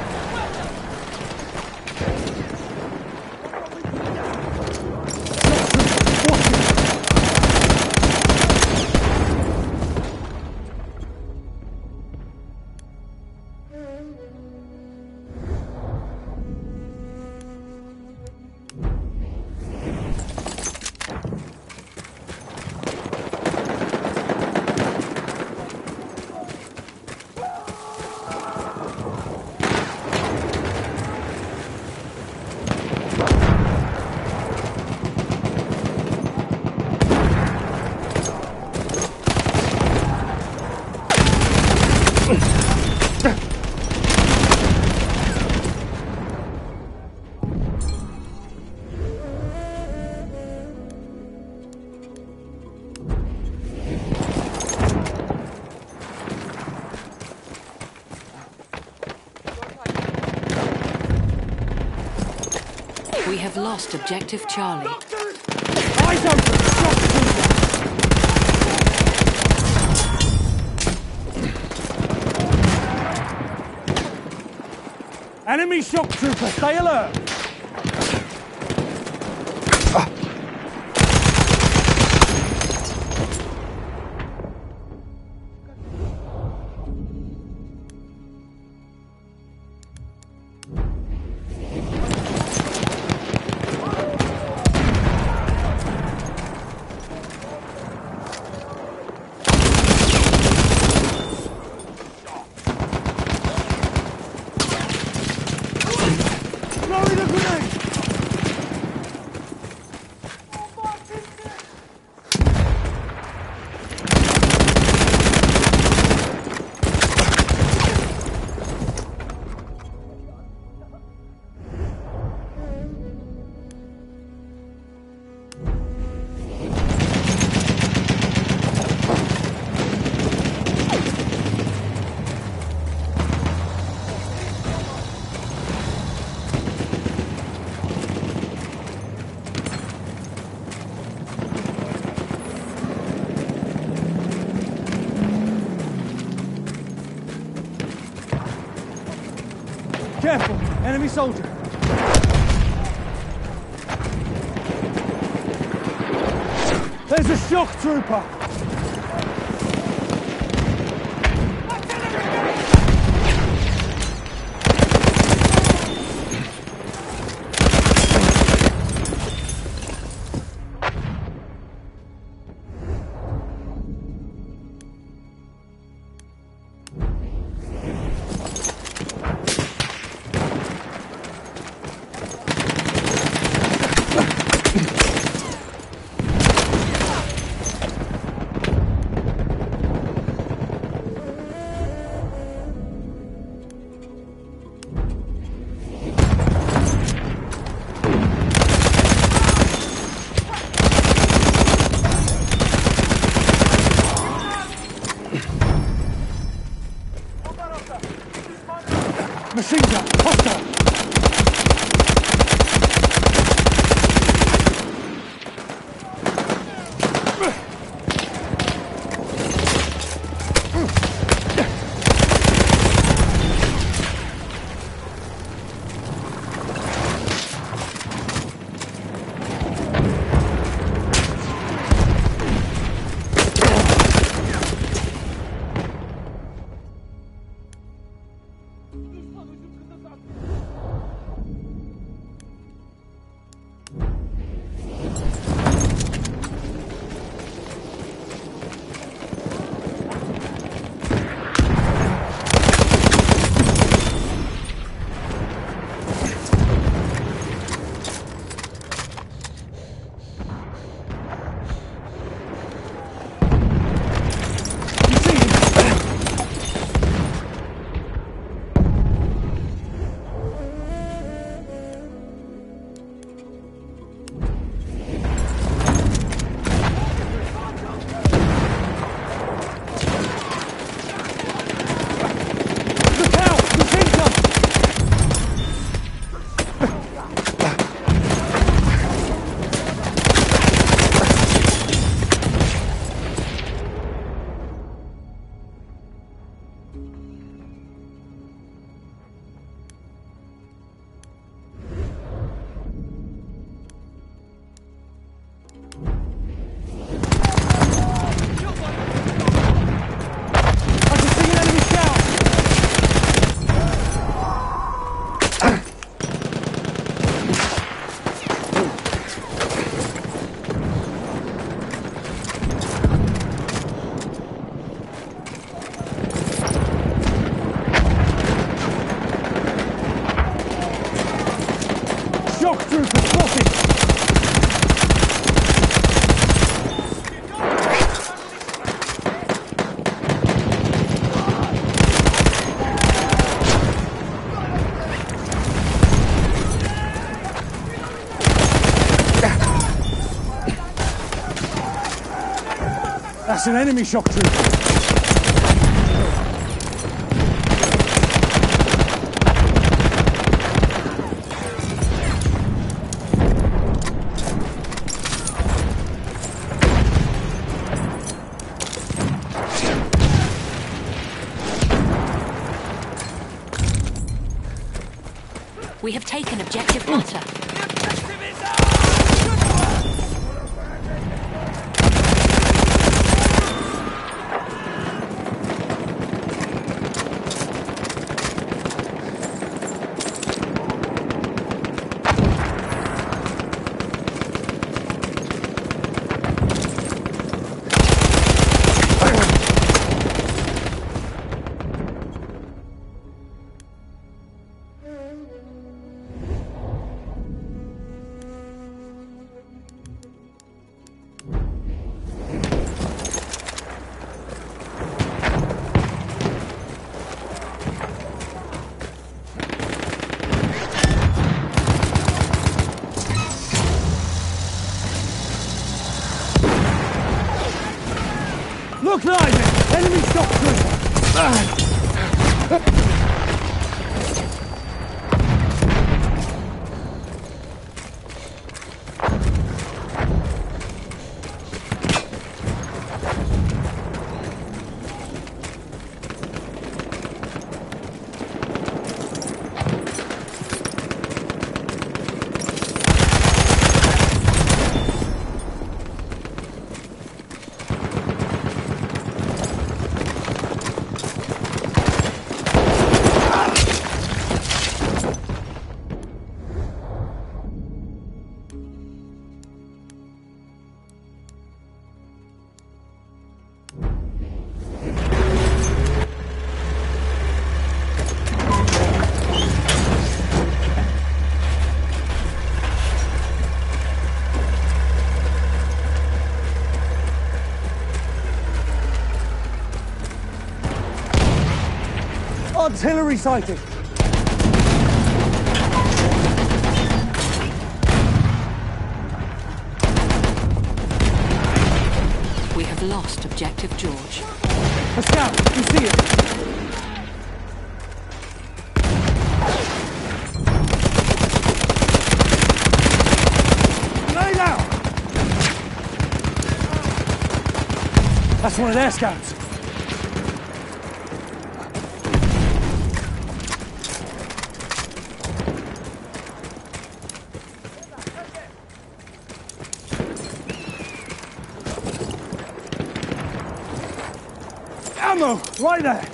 Lost objective Charlie. Eyes open! Enemy shock trooper, stay alert! Enemy That's an enemy shock trooper. We have taken objective butter. Artillery sighting! We have lost objective George. A scout! You see it! That's one of their scouts. Right there.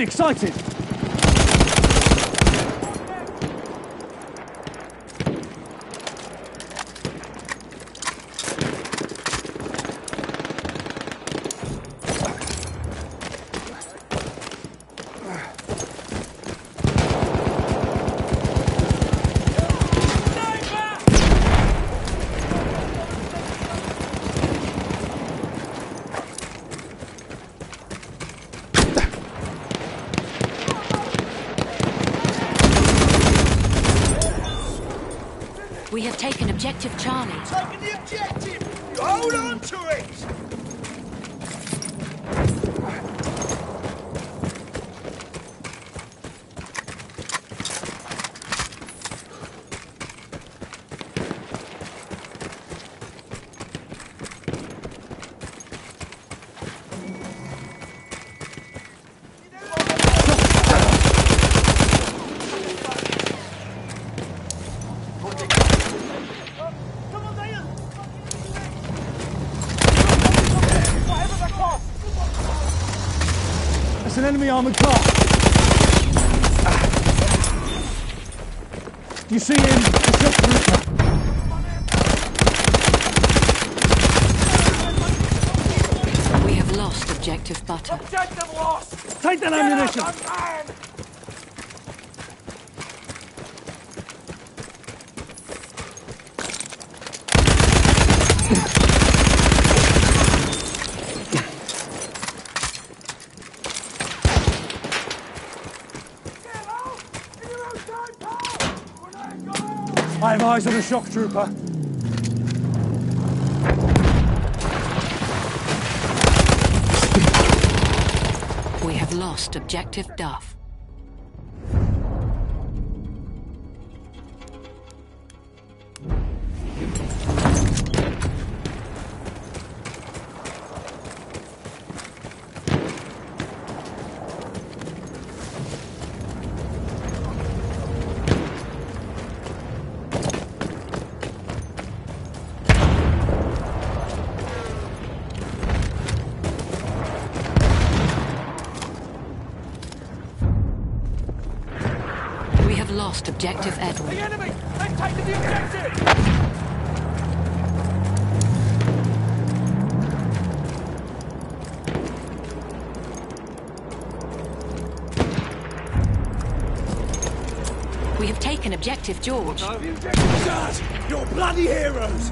excited! on the car. You see him? Eyes on the shock trooper. We have lost objective Duff. you're bloody heroes!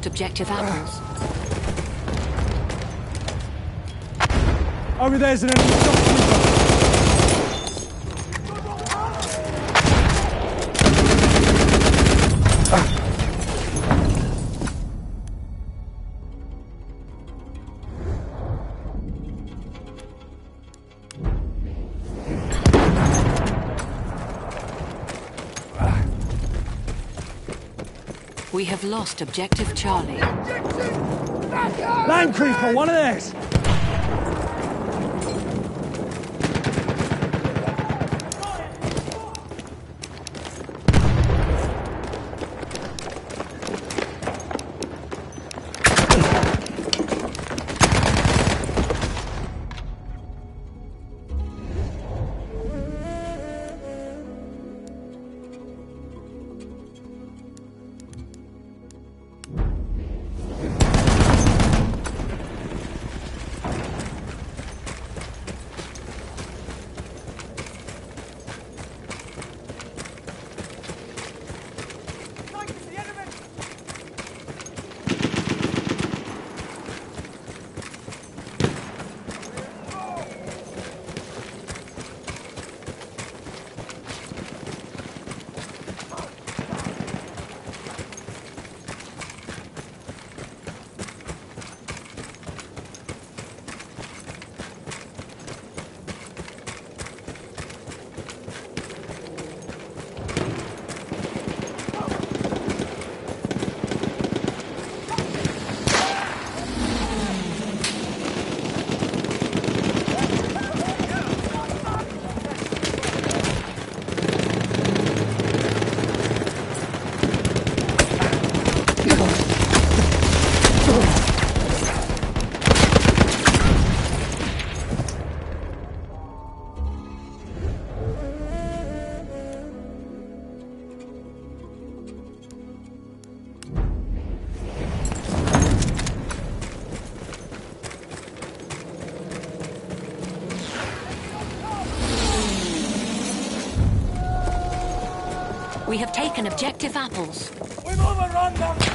Lost objective apples. Over there's an enemy lost objective Charlie. Land creeper, one of theirs. Taken objective apples. We've overrun them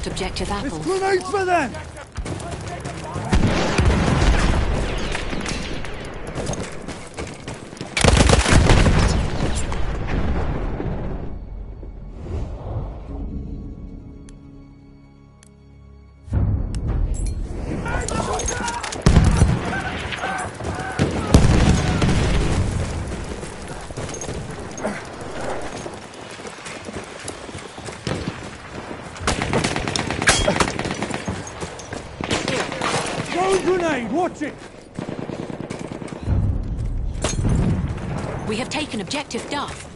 We have lost objective apples. Grenades for them! Taken objective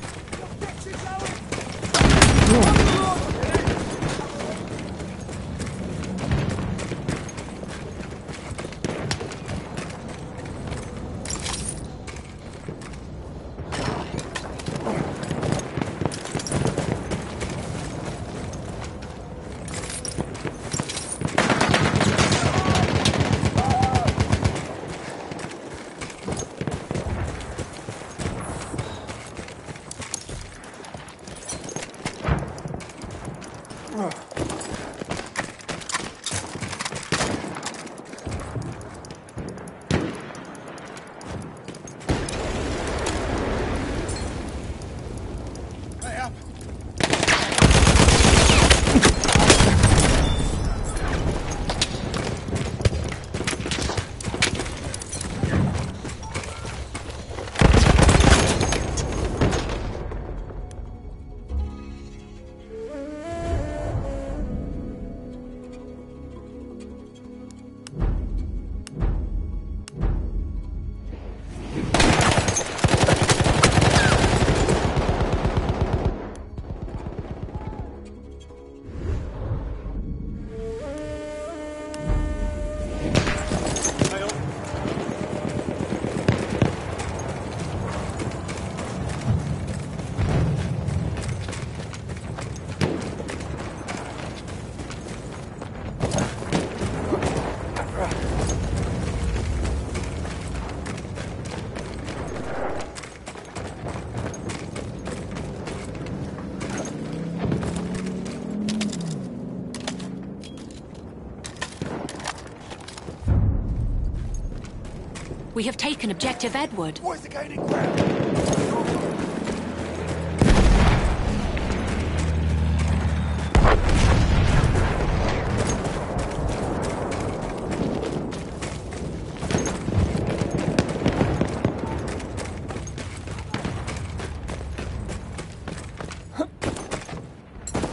We have taken objective Edward. Boys are gaining ground.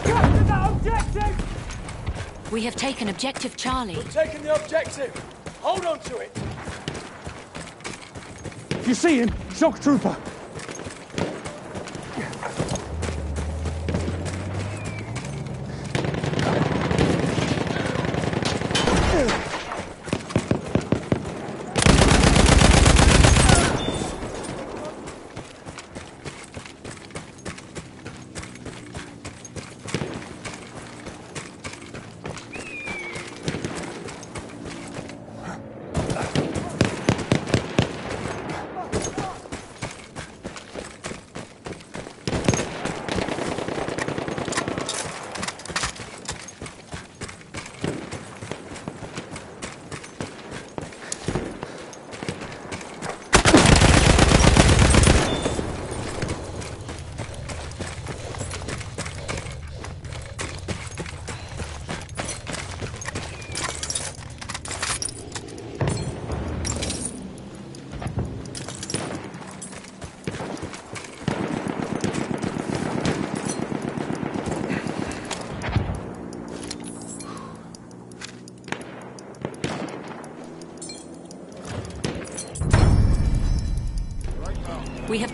Capture that objective! We have taken objective Charlie. Taking the objective. Hold on to it. You see him? Shock trooper. We have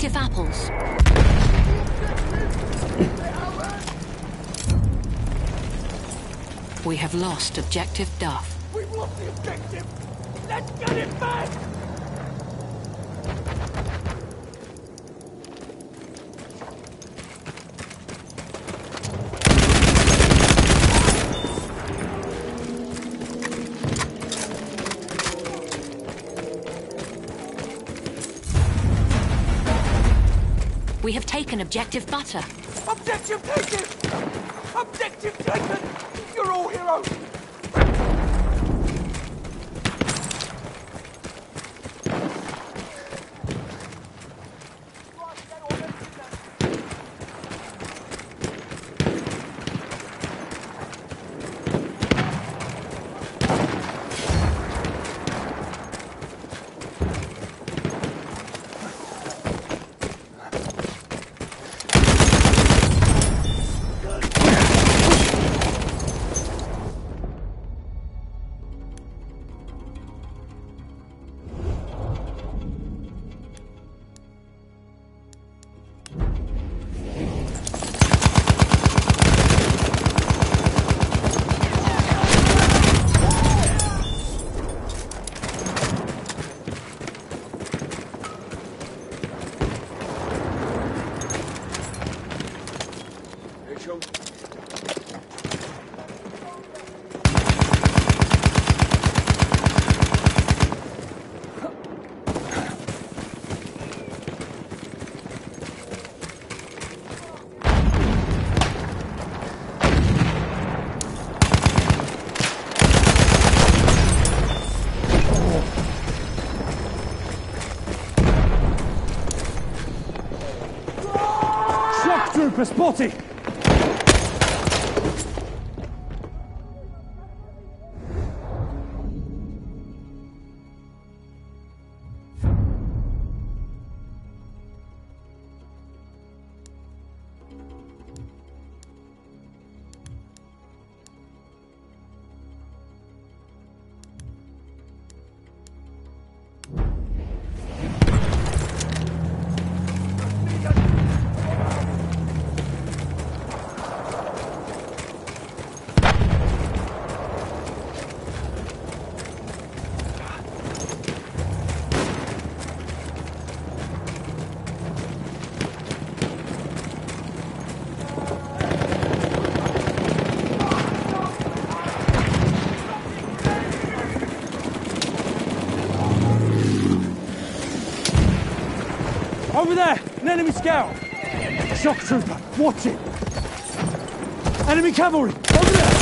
taken objective apples. We have lost objective Duff. We've lost the objective. Let's get it back! Objective Butter. Objective taken! Objective taken! Shock trooper enemy scout! Shock trooper, watch it! Enemy cavalry! Over there!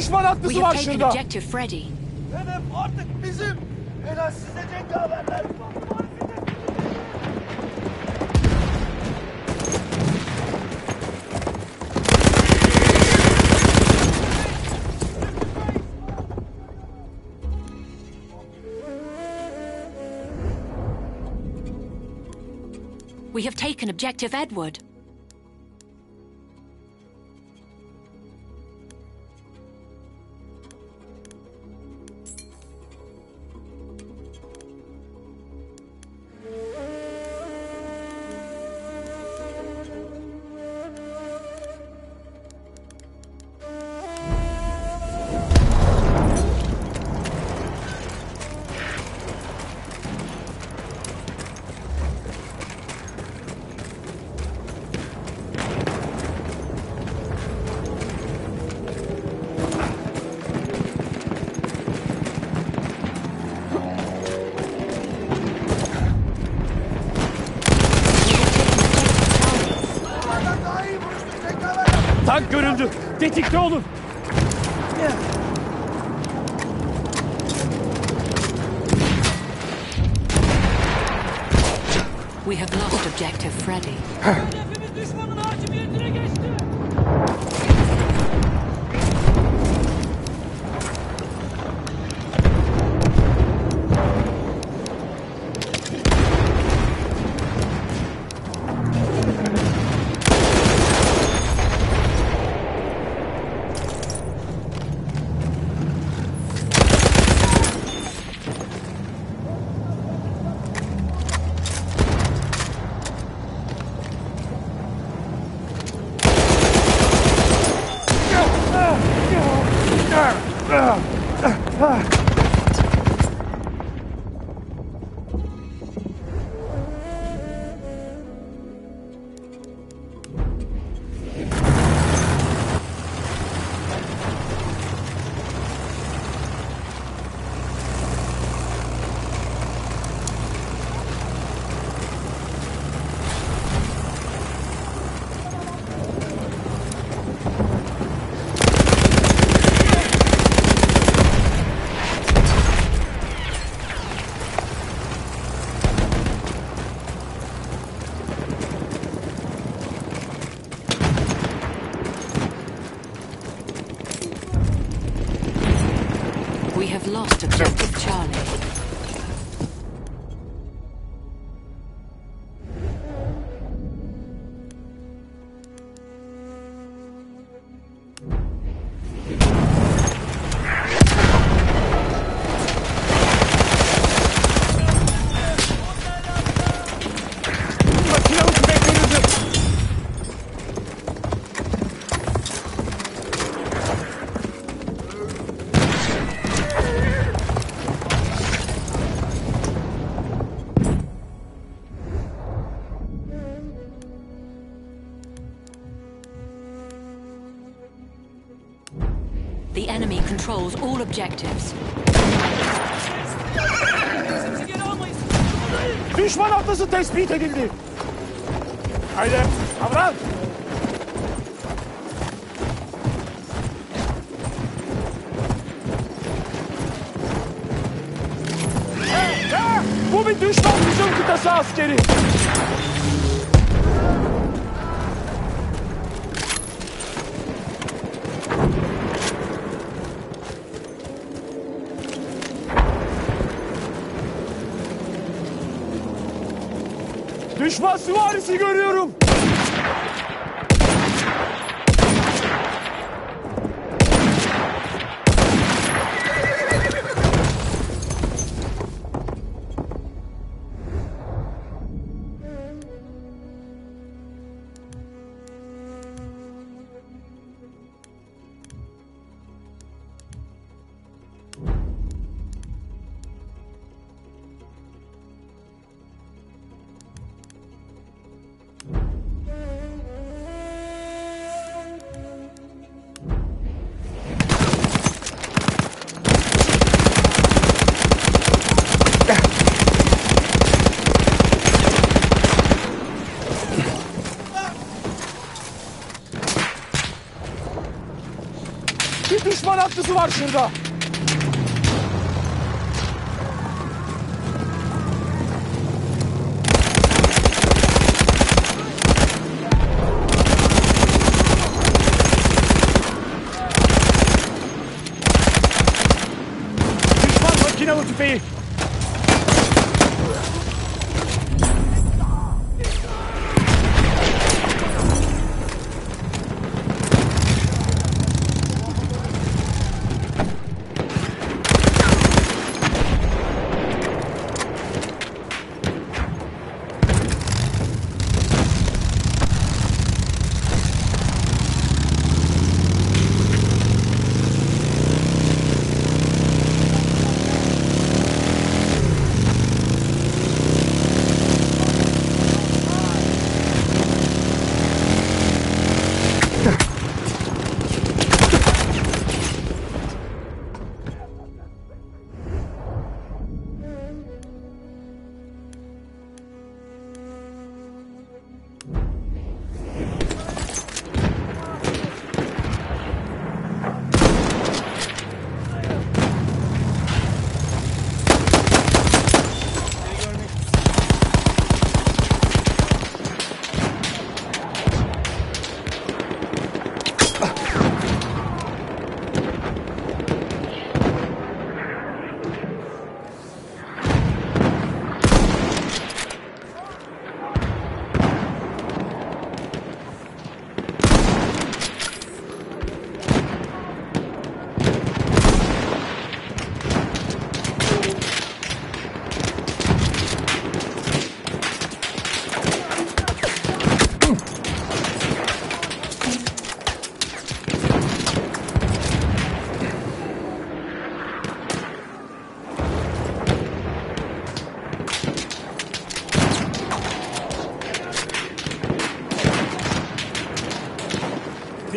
Düşman We haklısı have var taken şurada. objective Freddy. Hedef artık bizim. Helal size cengaverler. We have taken objective Edward. Tetikte olun. objectives. Düşman haftası tespit edildi. su var şurada.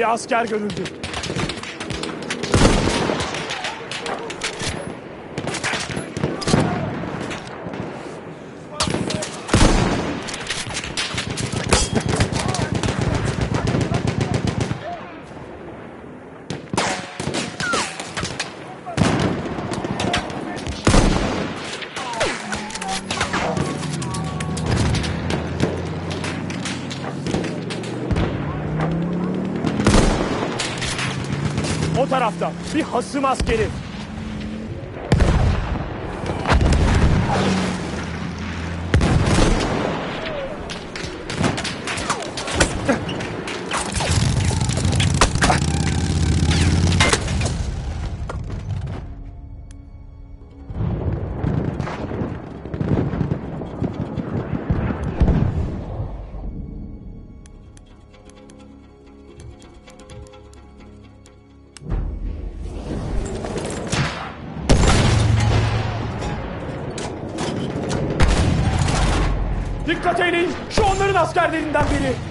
bir asker görüldü. bir hasım askeri. Göçlerdeyim ben beri.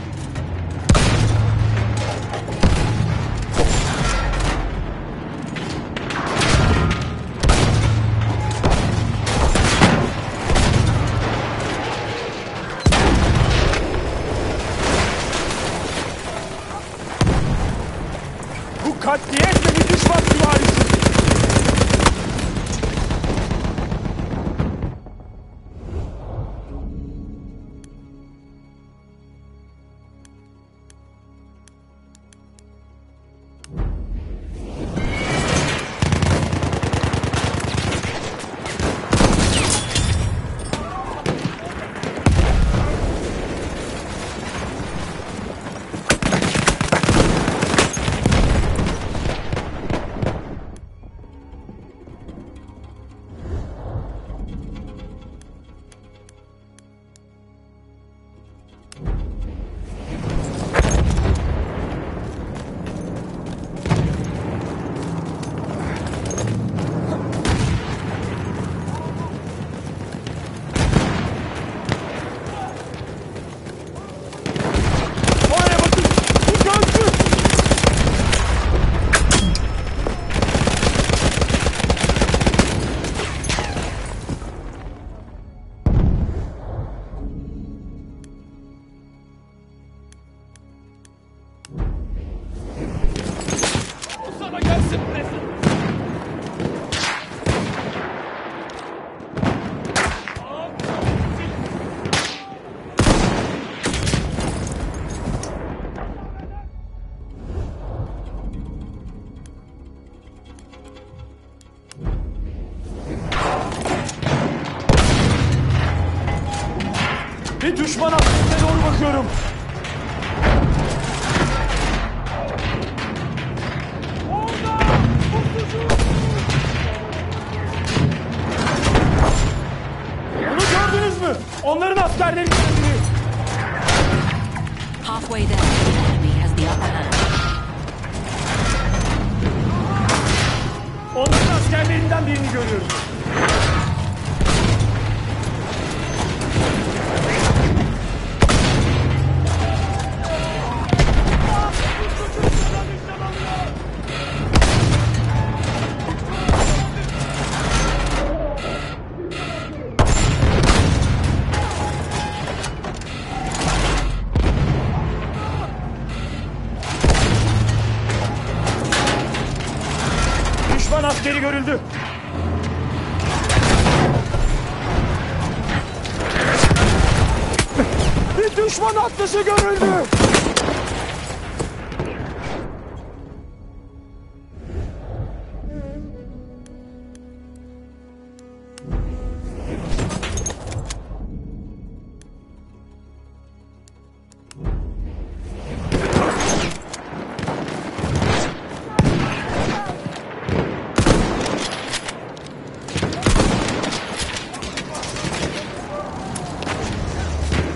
Attention görüldü!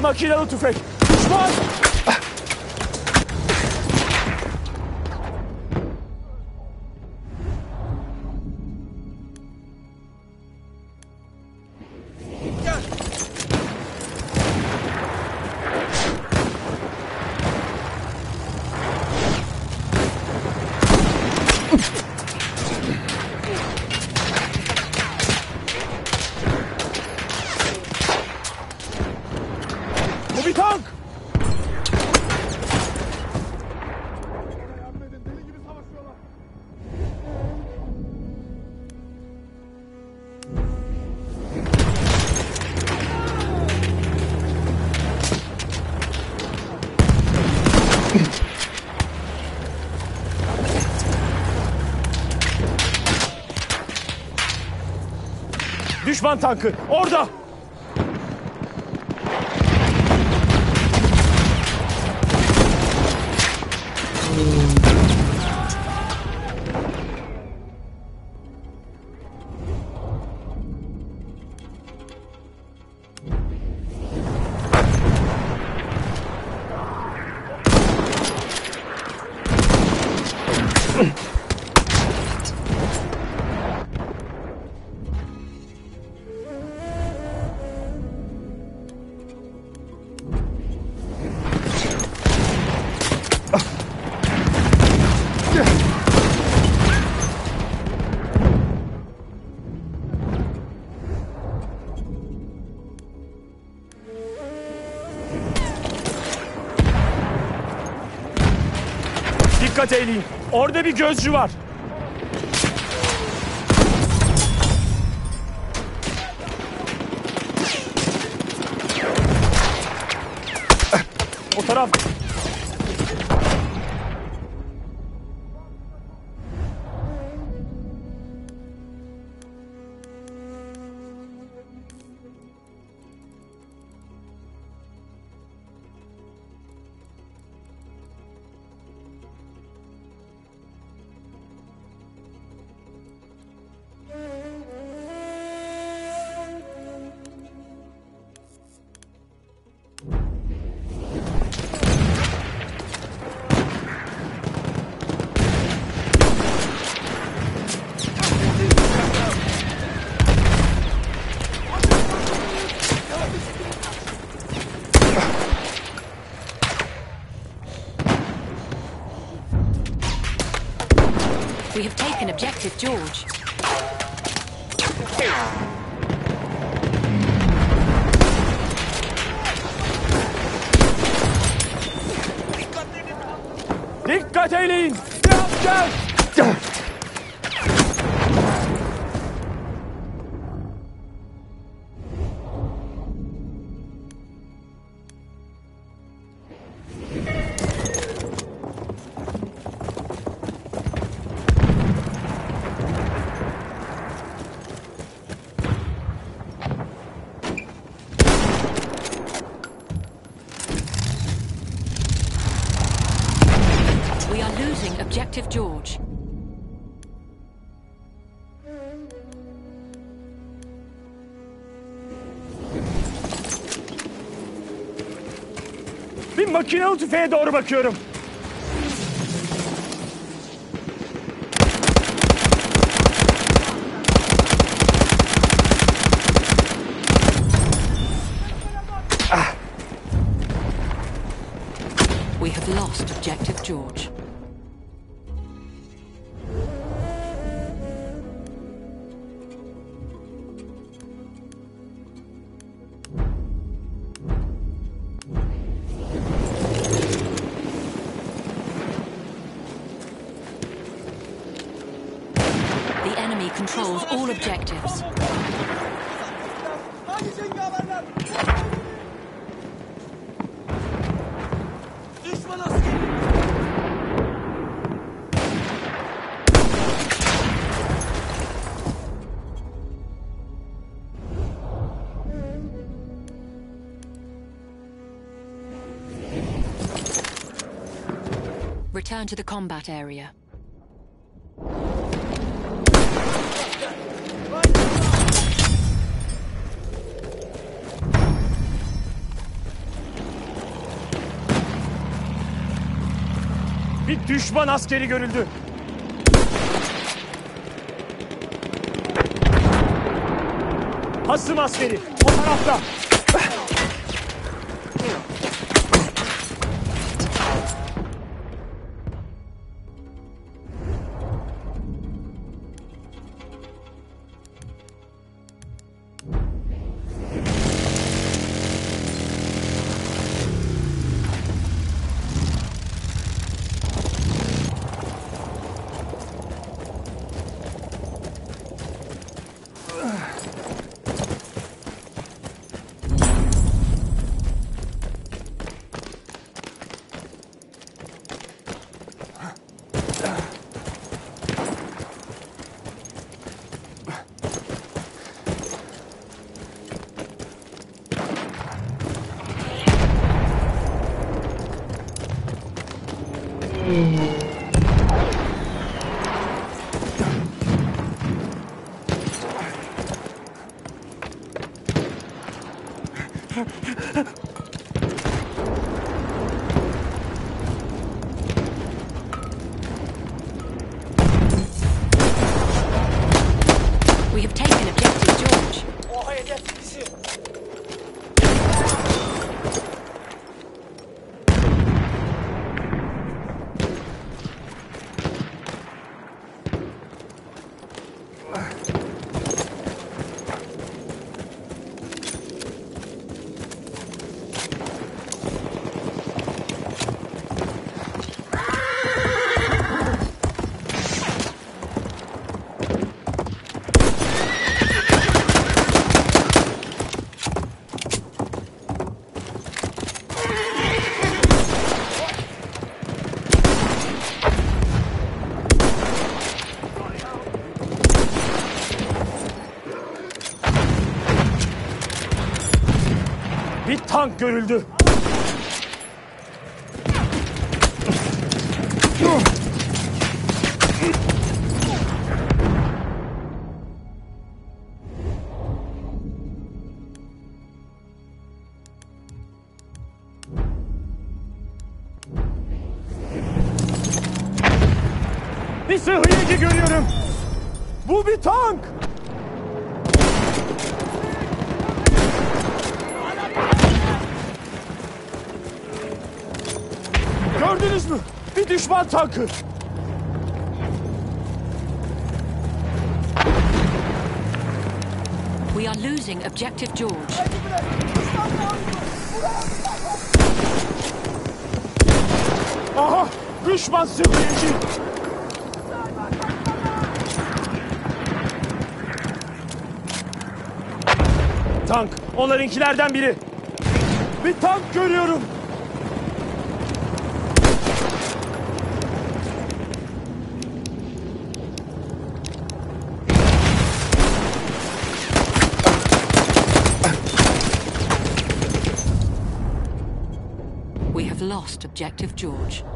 Makinalı tüfek. Düşman tankı orada. Dikkat eyleyin. Orada bir gözcü var. Makinalı tüfeğe doğru bakıyorum. Return to the combat area. Bir düşman askeri görüldü. Hasım askeri. O tarafta. Tank görüldü. Bir sıhhiye görüyorum. Bu bir tank. Tankı. We are losing Objective George. Aha! Düşman sıhhiyeci. Tank. Onlarınkilerden biri. Bir tank görüyorum. Objective George.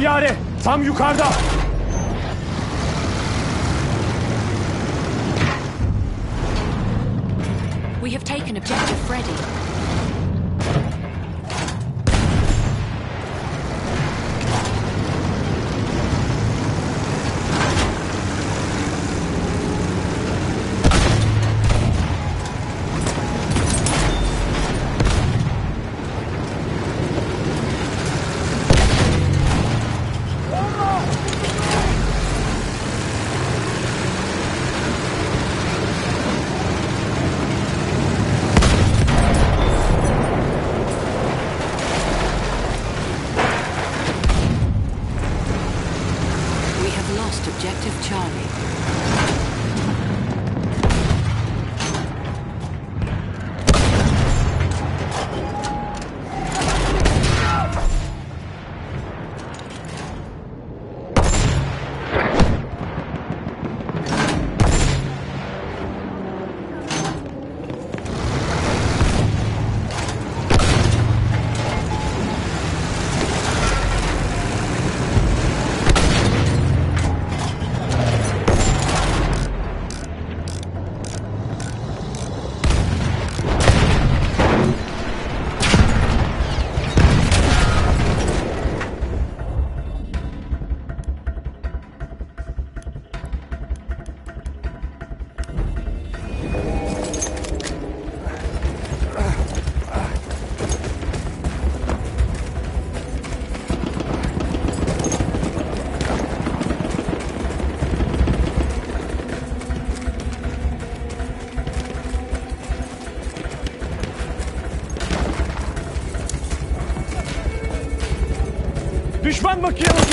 Tayyare tam yukarıda. Düşman makinalı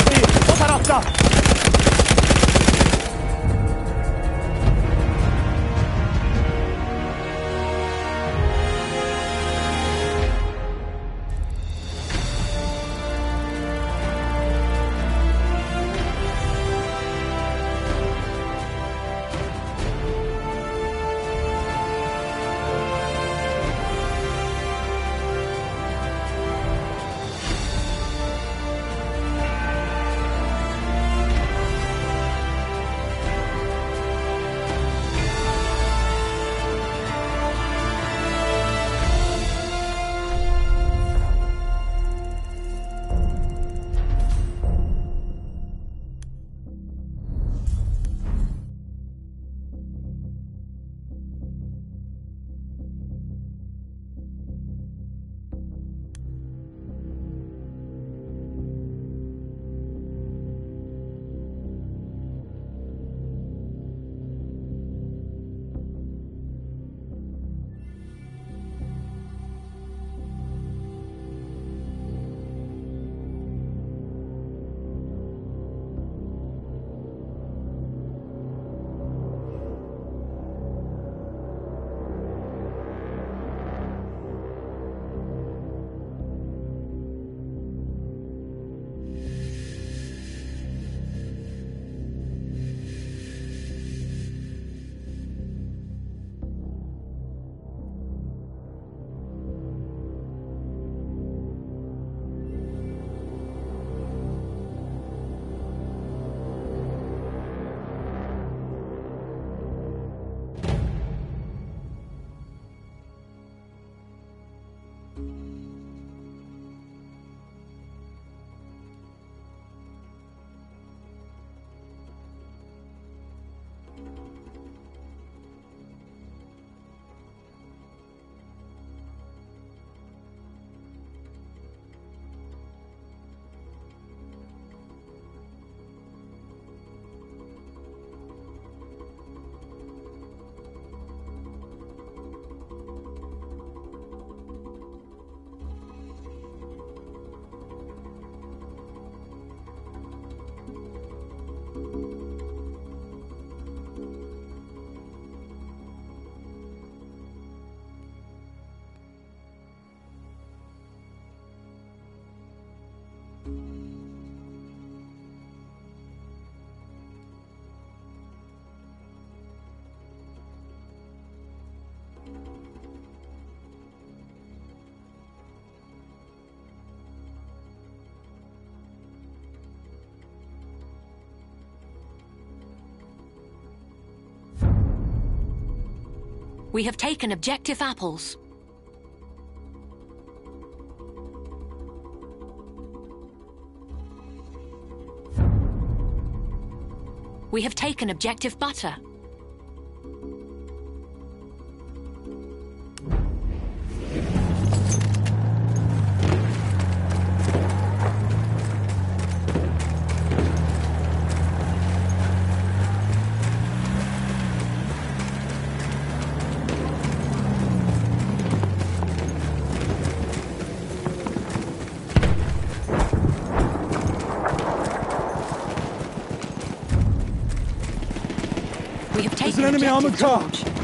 We have taken objective apples. We have taken objective butter. Enemy armored car.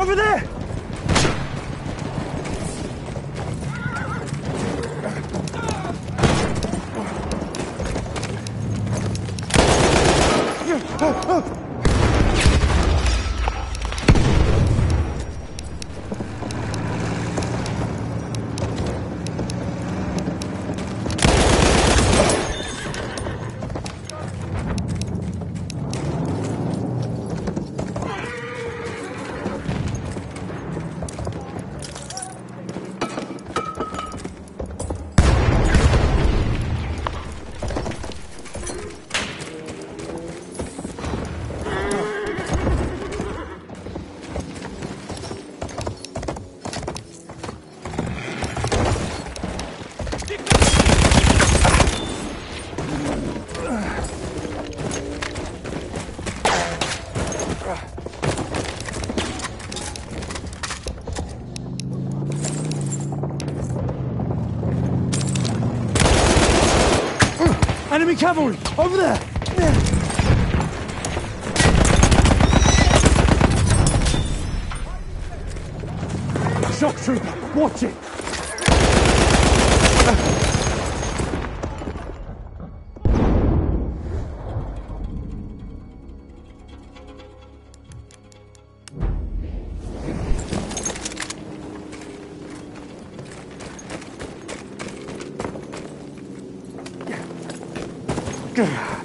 Over there! Enemy cavalry! Over there! Shock trooper! Watch it! There!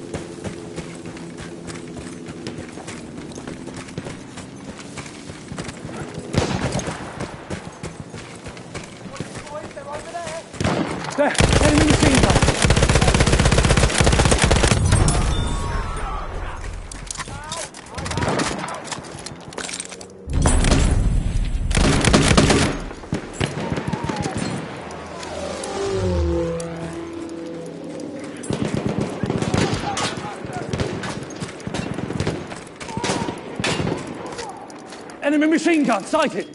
Enemy machine gun! Enemy machine gun sighted!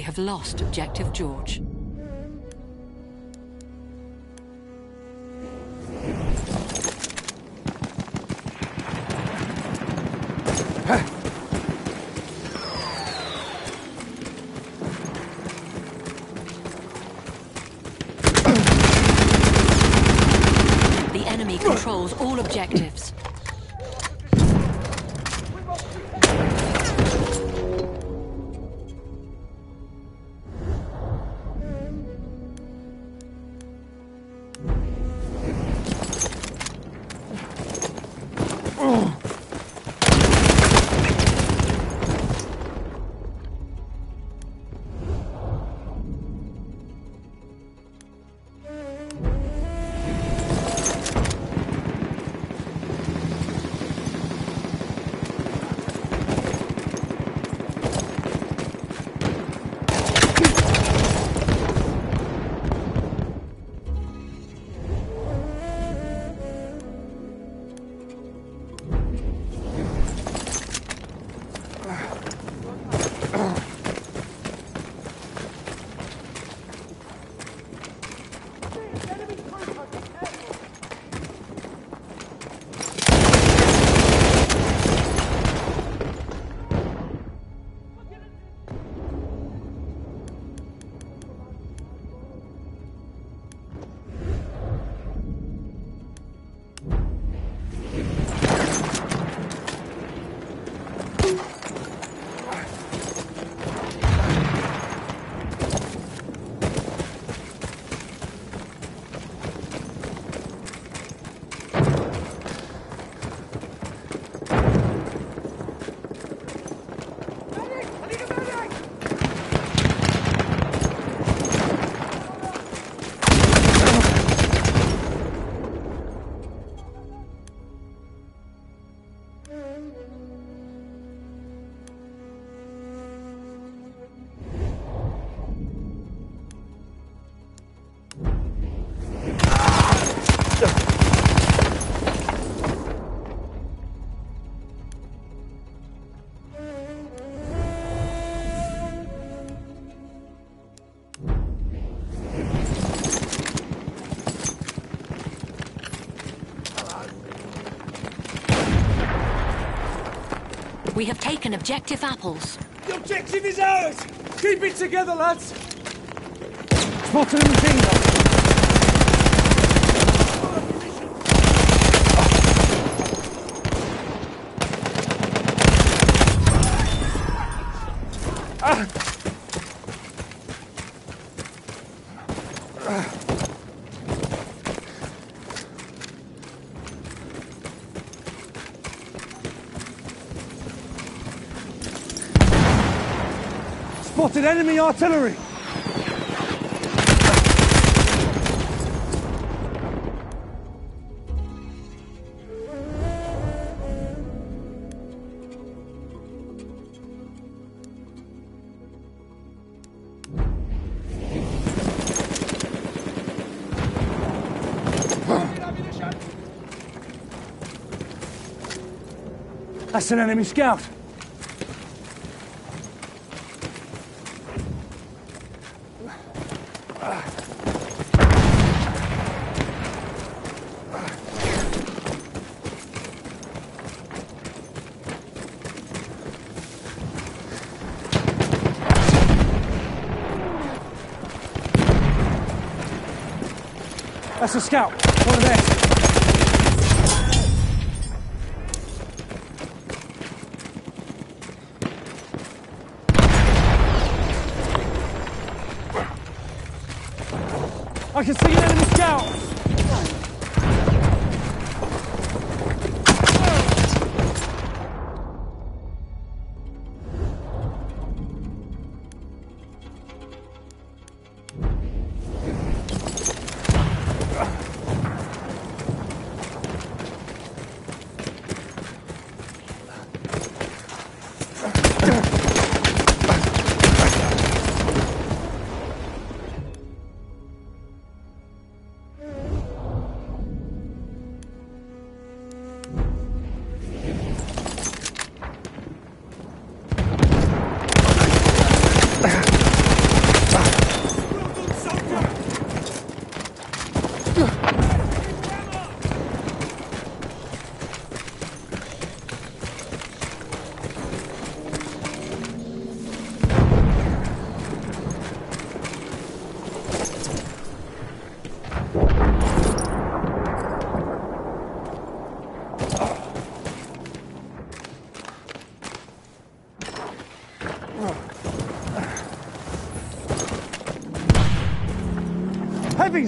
We have lost objective George. We objective apples. The objective is ours! Keep it together, lads! Spotted a machine gun. Spotted enemy artillery. That's an enemy scout. That's a scout. One of theirs. I can see an enemy scout.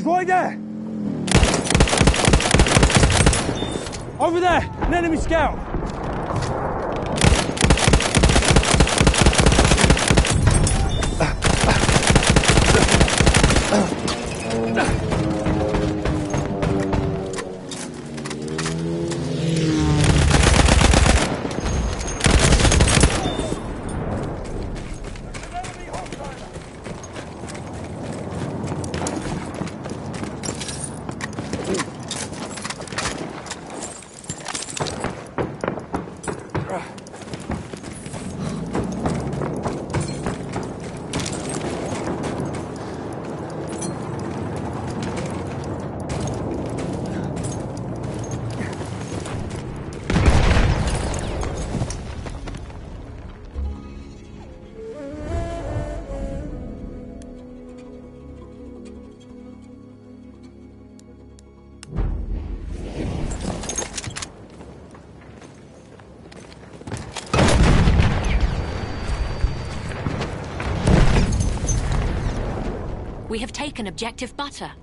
Heavy's right there. Over there, an enemy scout. Taken objective butter.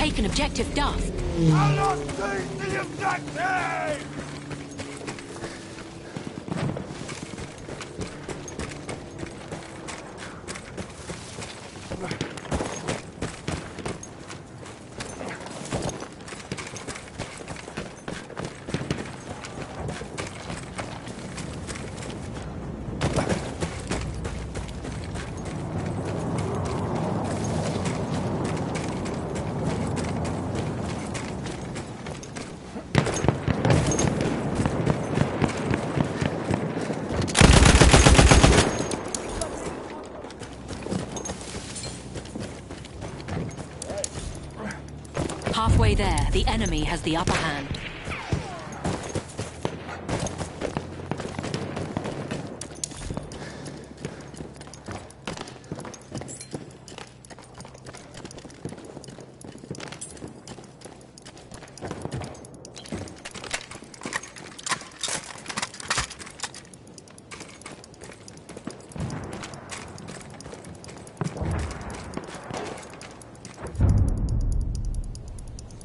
Have taken objective Duff. Seize the objective! Halfway there, the enemy has the upper hand.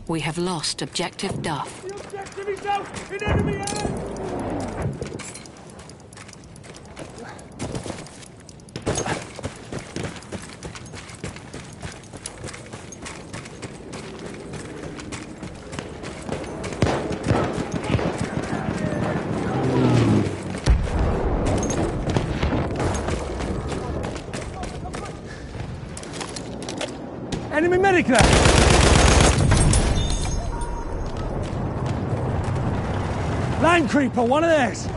We have lost objective Duff. The objective is out in enemy hands! Enemy medic there! Land creeper, one of theirs.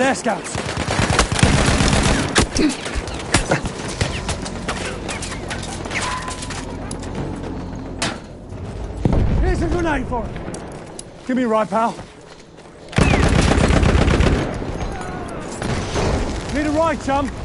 Their scouts. Here's a grenade for him. Give me a ride, pal. Need a ride, chum.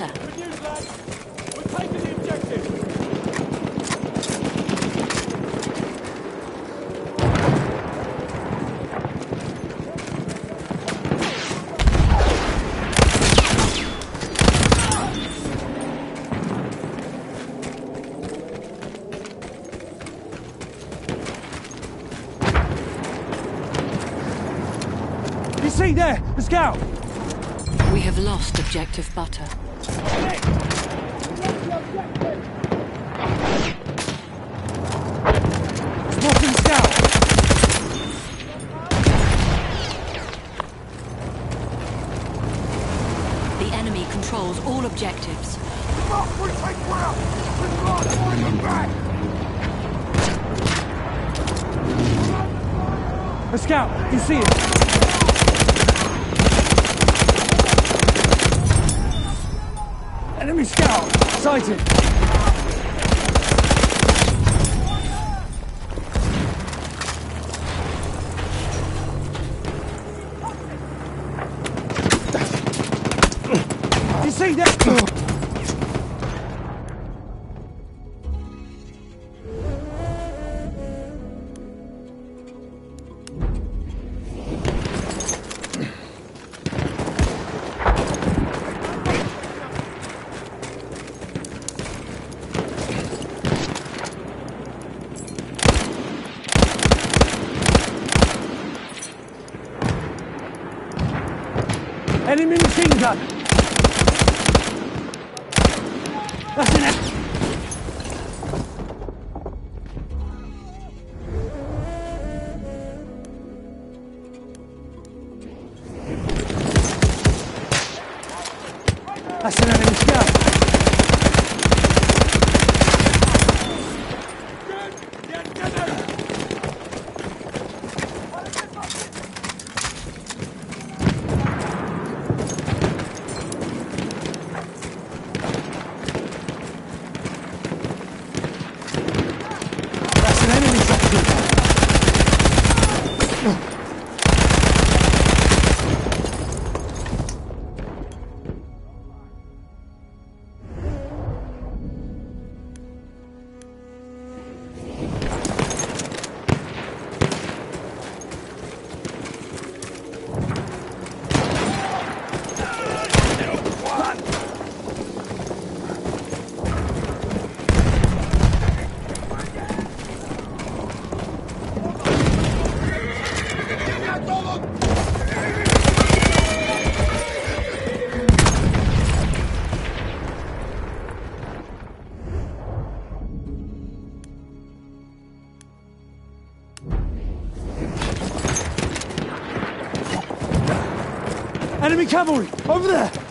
matter? see there, the scout! We have lost objective butter. Objectives. We take ground! Bring them back! The scout! You see it? Enemy scout! Sighted! Cavalry! Over there!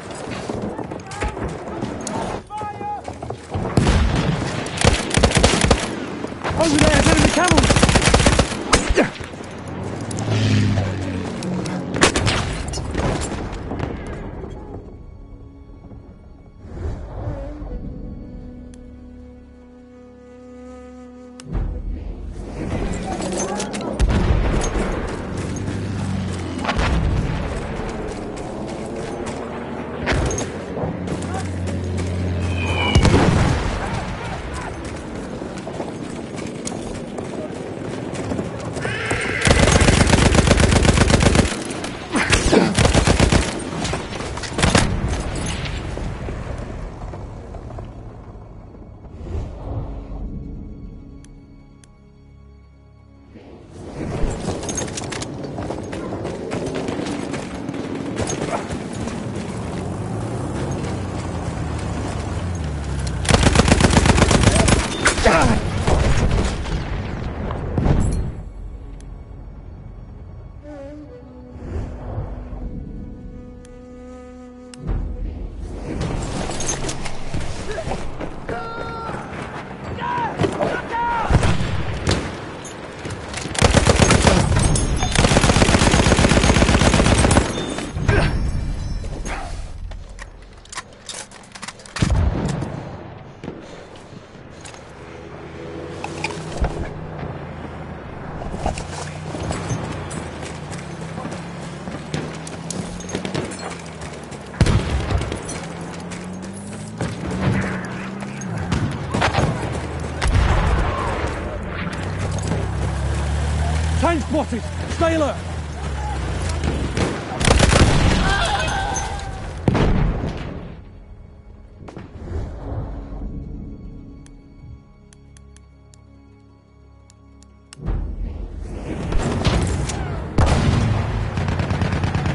Spotted! Stay alert!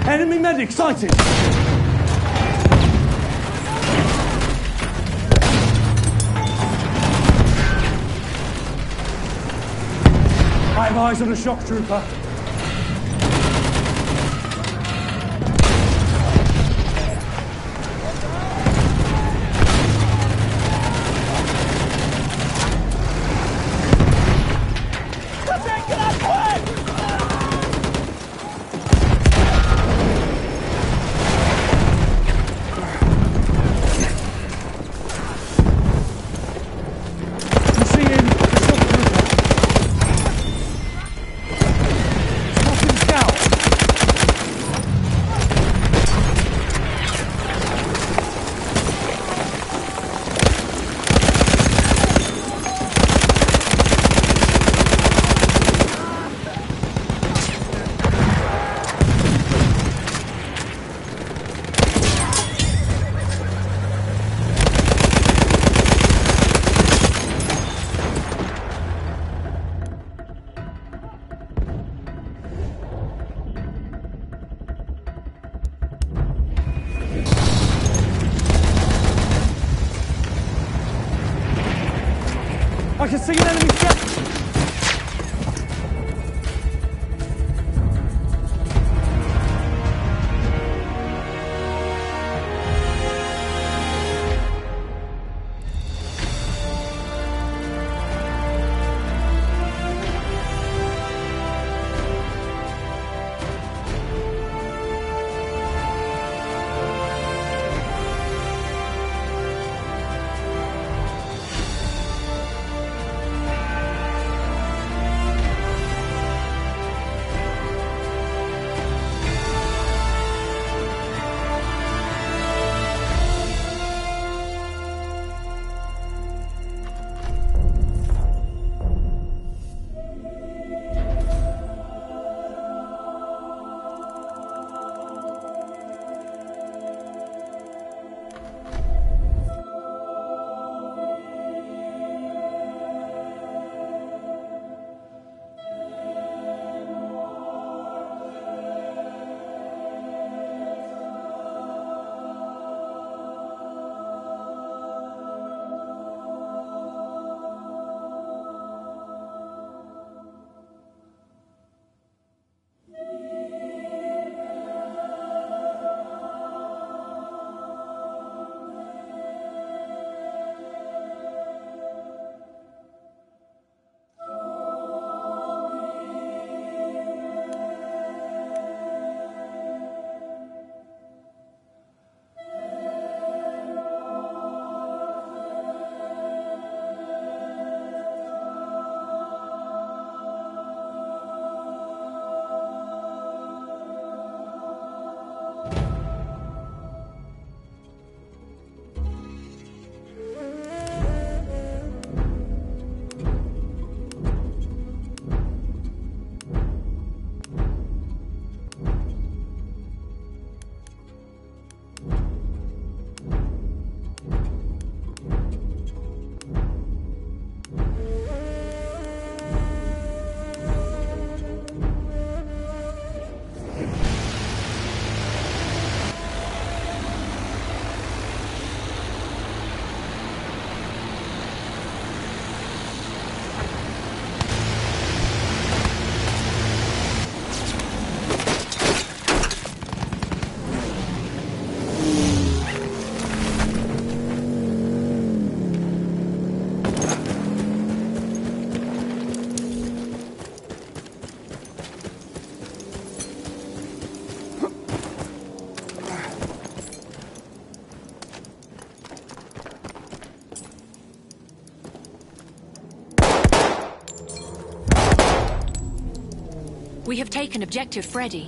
Enemy medic sighted! Eyes on a shock trooper. I can see an enemy We have taken objective Freddy.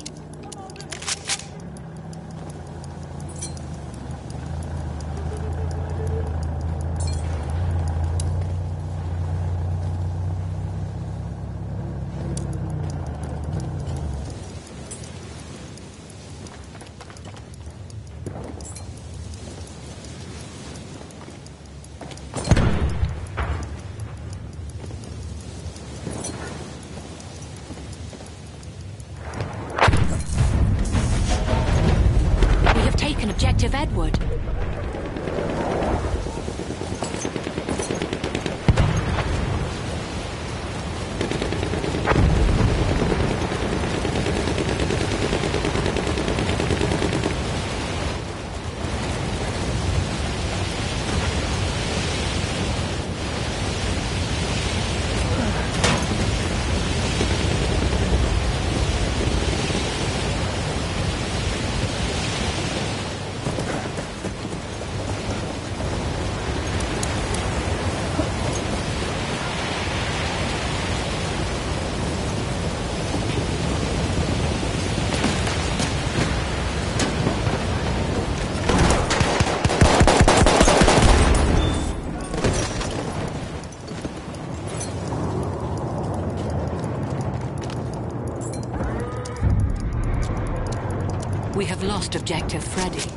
First objective, Freddy.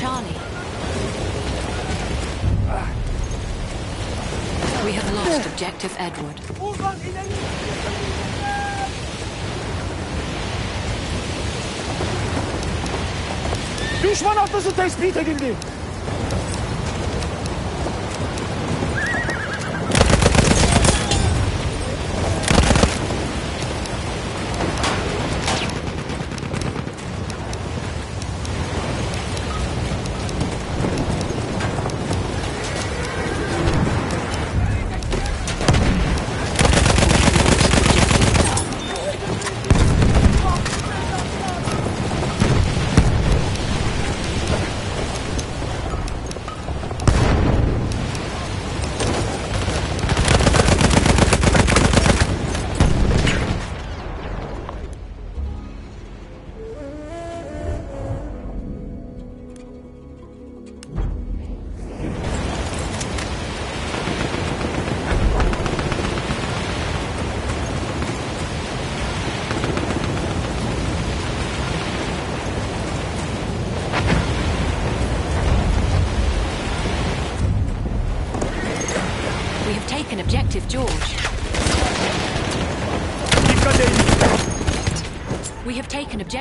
Charlie. We have lost objective Edward. Düşman haftası tespit edildi.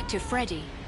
to Freddy.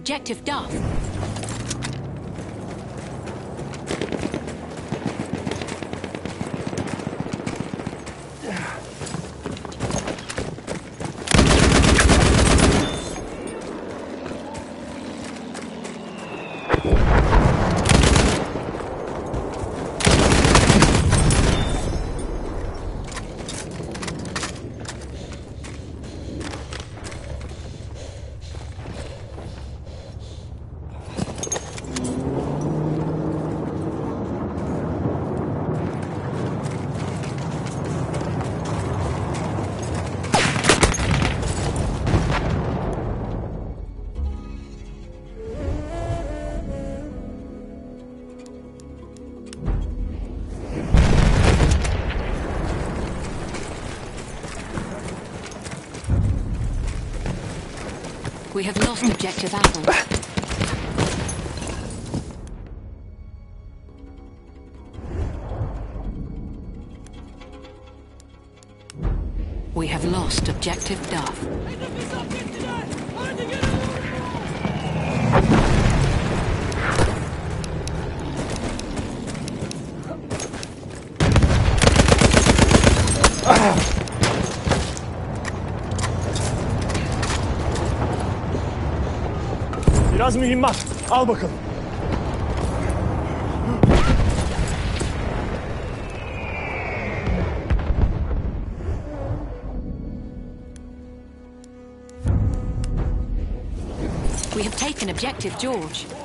Objective Duff. Lost objective apples. Mühimmat. Al bakalım. We have taken objective George.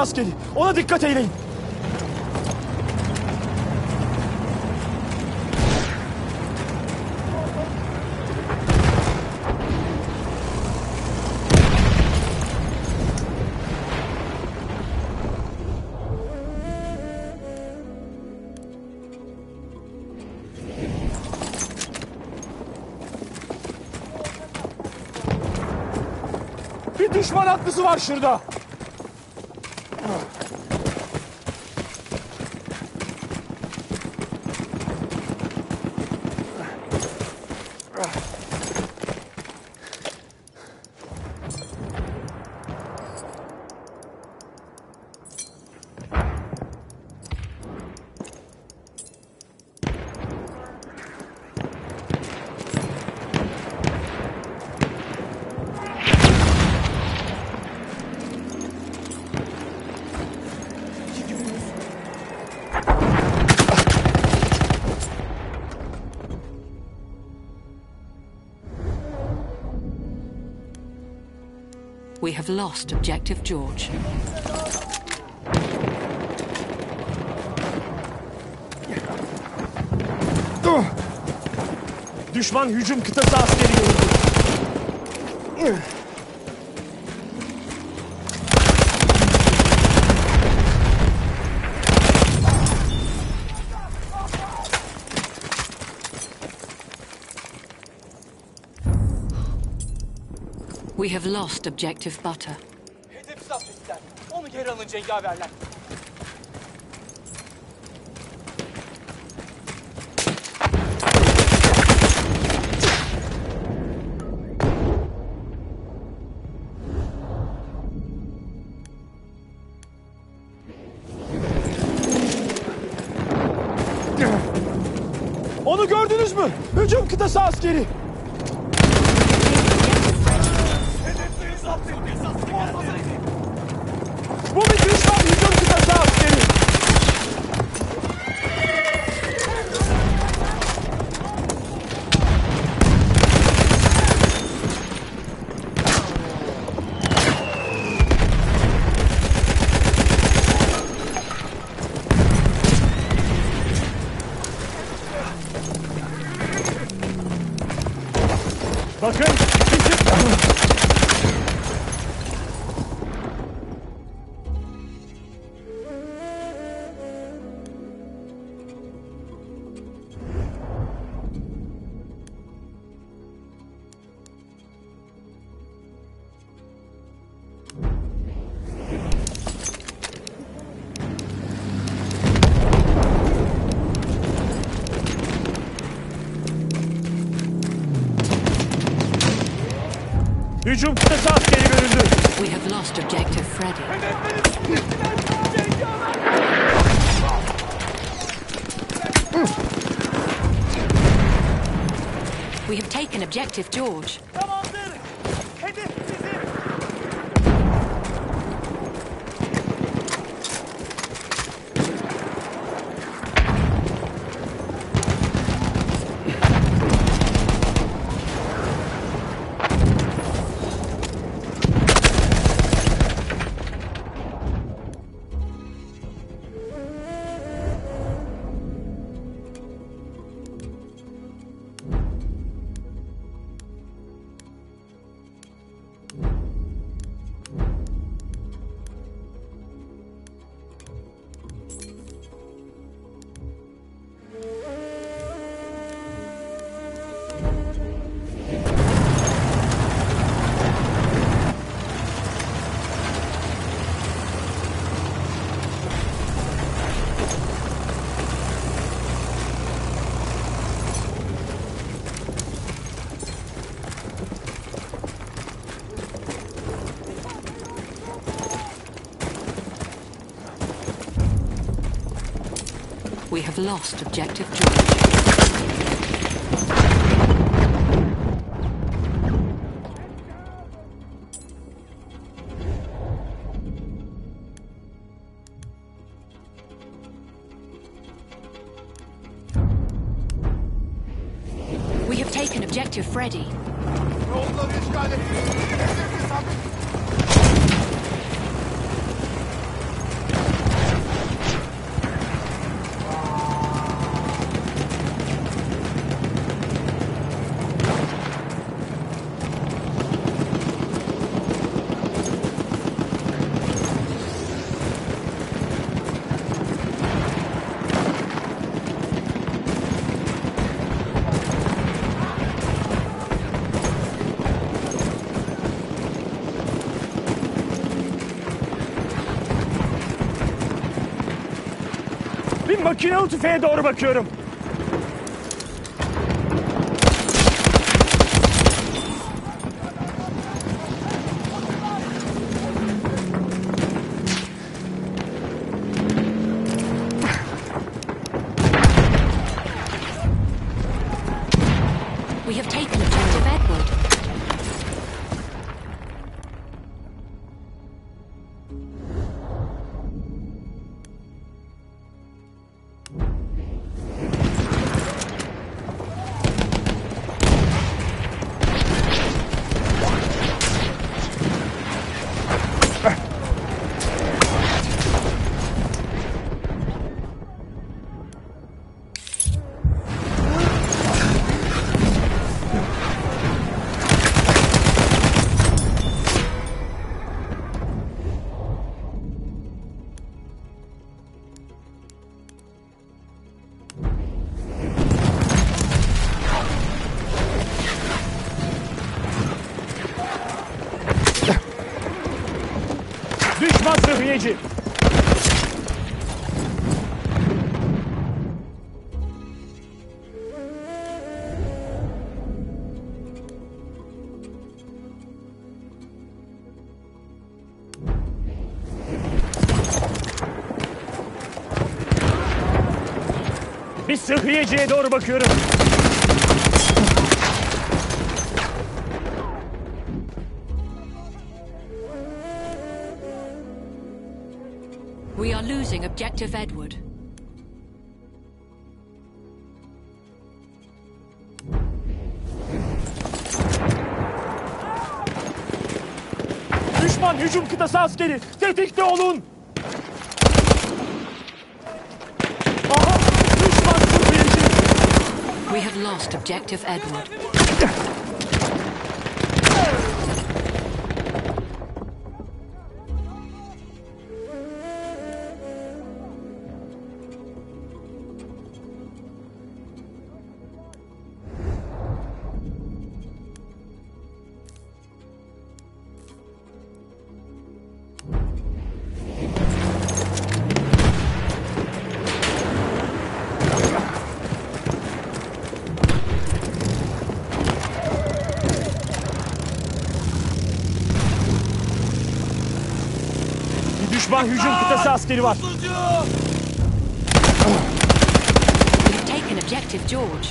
Askeri. Ona dikkat eyleyin. Bir düşman haklısı var şurada. Lost objective George. Düşman hücum kıtası askeri görüldü. We have lost objective Butter. Hedef zapt ettiler. Onu geri alın cengaverler. Onu gördünüz mü? Hücum kıtası askeri. Objective lost objective George. Makinalı tüfeğe doğru bakıyorum. Sıhhiyeciye doğru bakıyorum. We are losing objective Edward. Düşman hücum kıtası askeri. Tetikte olun. Objective Edward. Bir düşman hücum kıtası askeri var. We have taken objective George.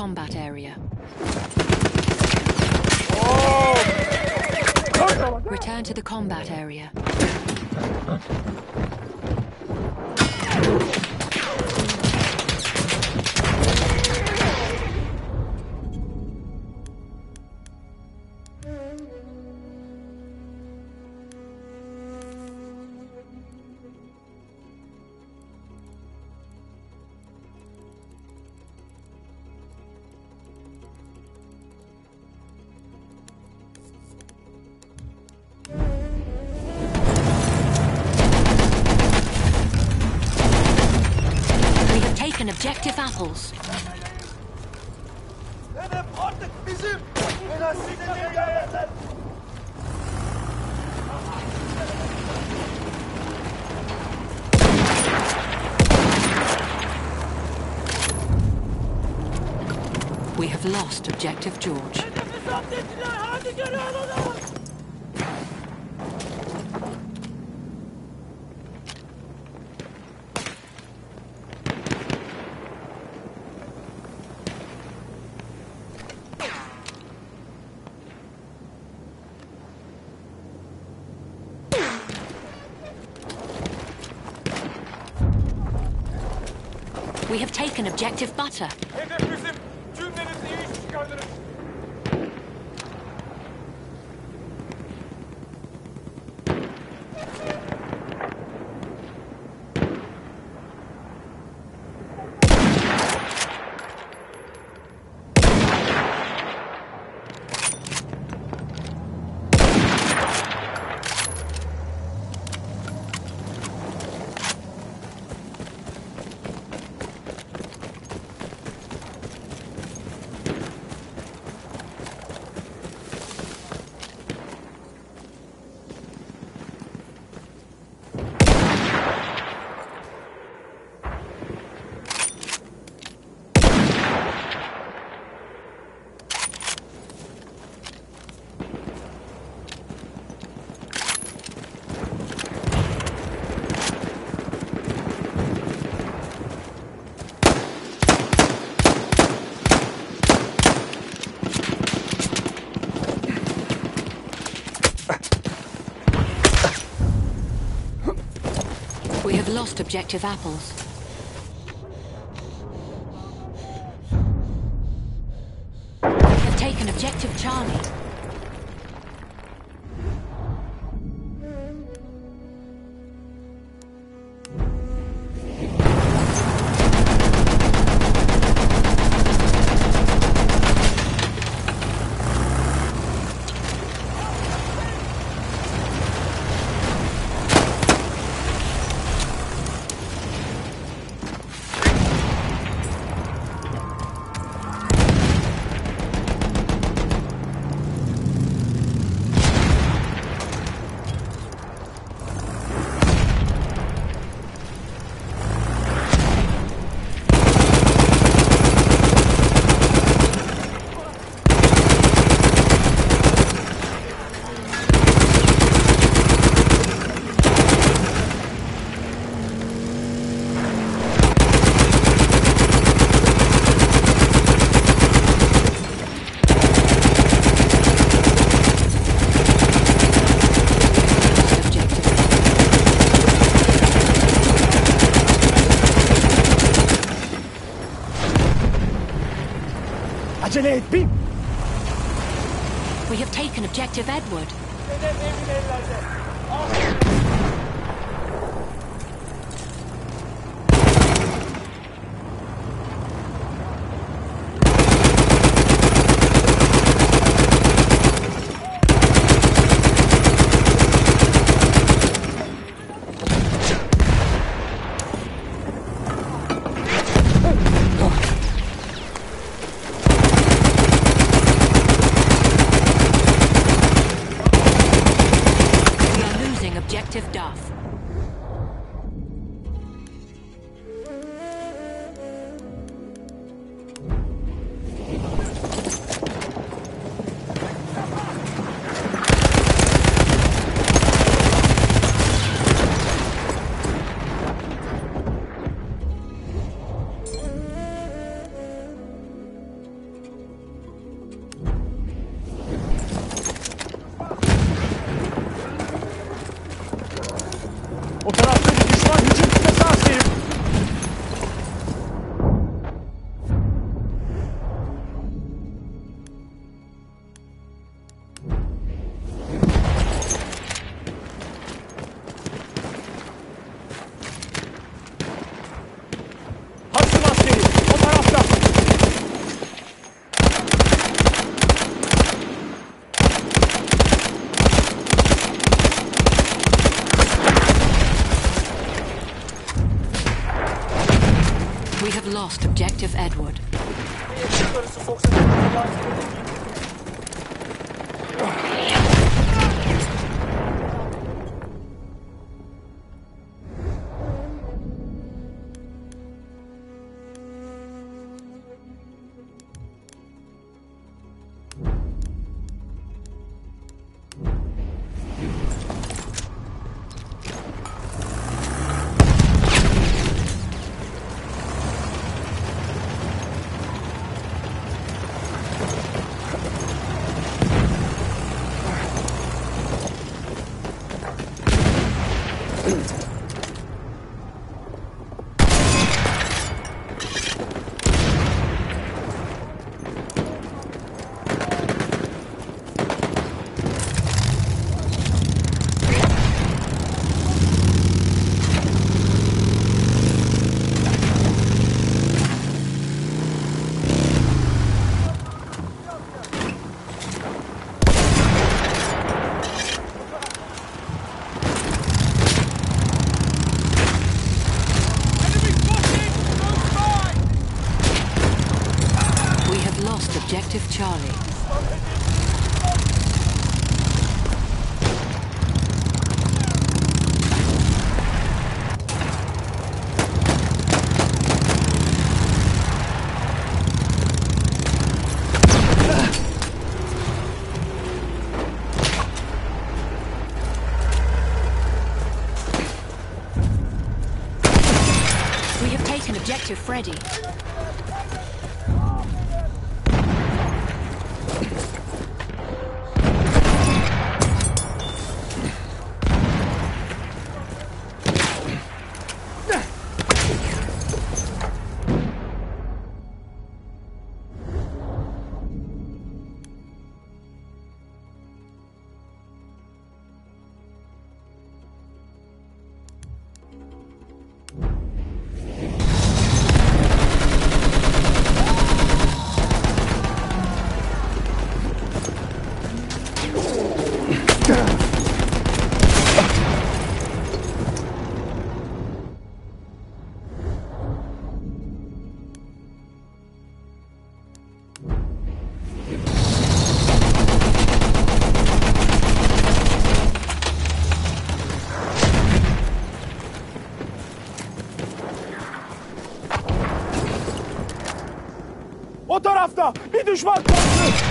combat area. Oh! Return to the combat area. assholes. We have lost Objective George. An objective butter. objective apples. Detective Edward. Edward. Objective tarafta bir düşman kalktı.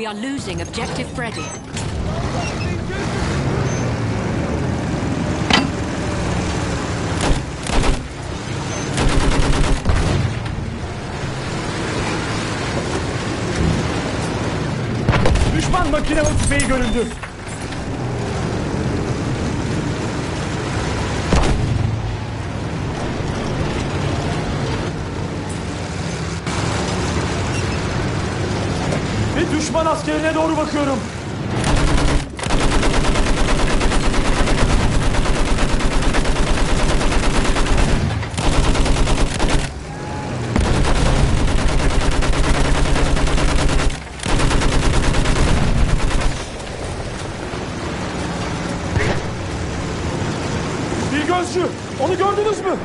We are losing objective Freddy. Düşman makine tüfeği görüldü. Düşman askerine doğru bakıyorum. Bir gözcü. Onu gördünüz mü?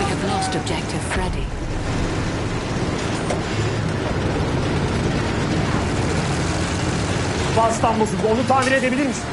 We have lost objective Freddy. Bazıdan bozuldu. Onu tamir edebilir misin?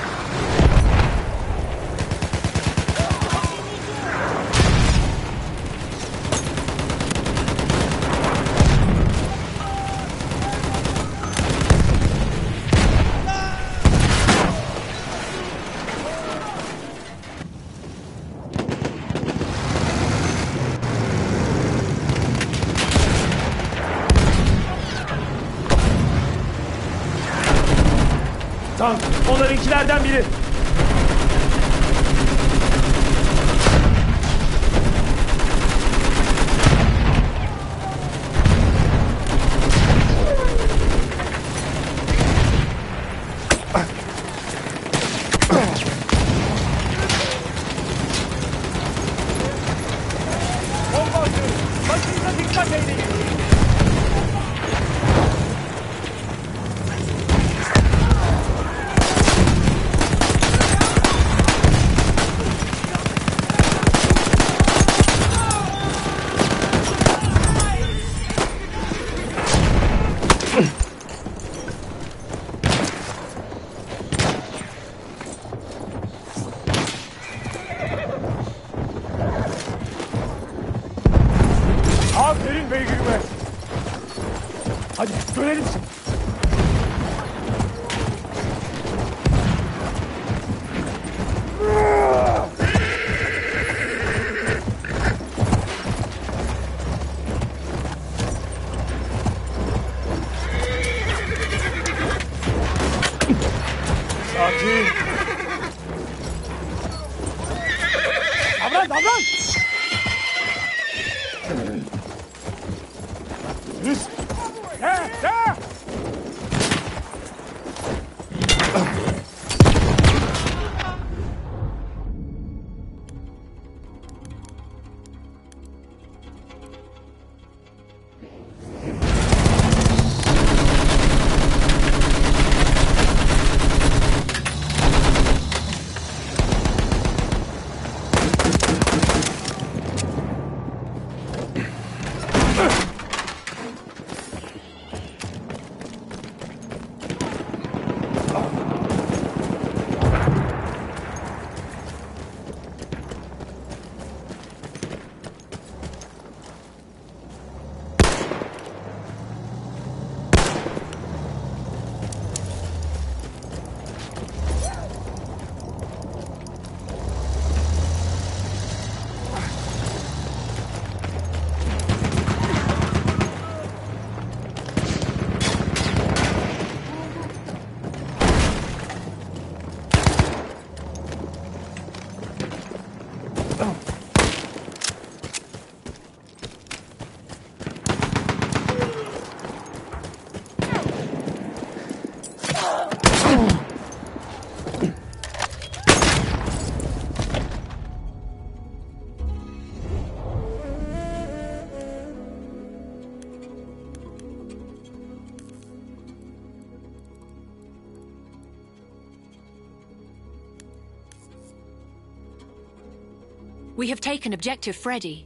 We have taken objective Freddy.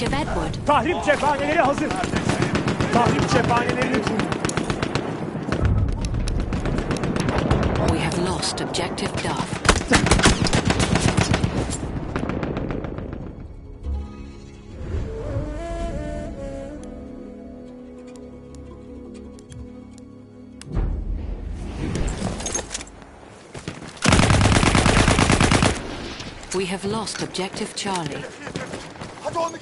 Taken objective Edward. Tahrip cephaneleri hazır. Tahrip cephanelerini. We have lost objective Duff. We have lost objective Charlie.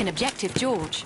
an objective, George.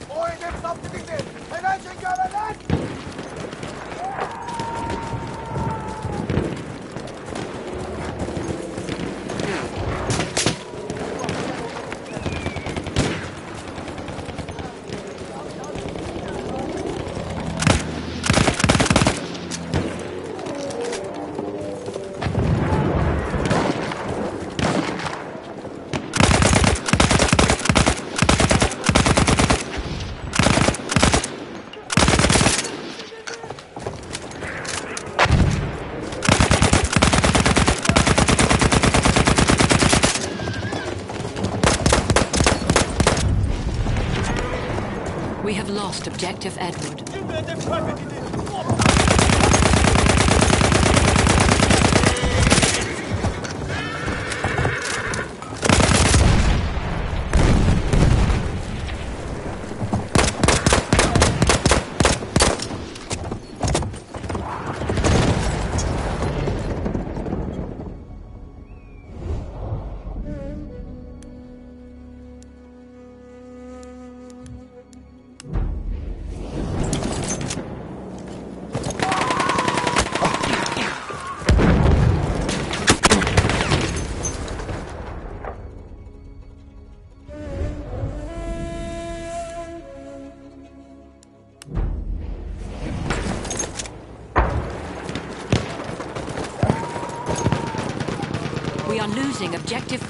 Of Edward.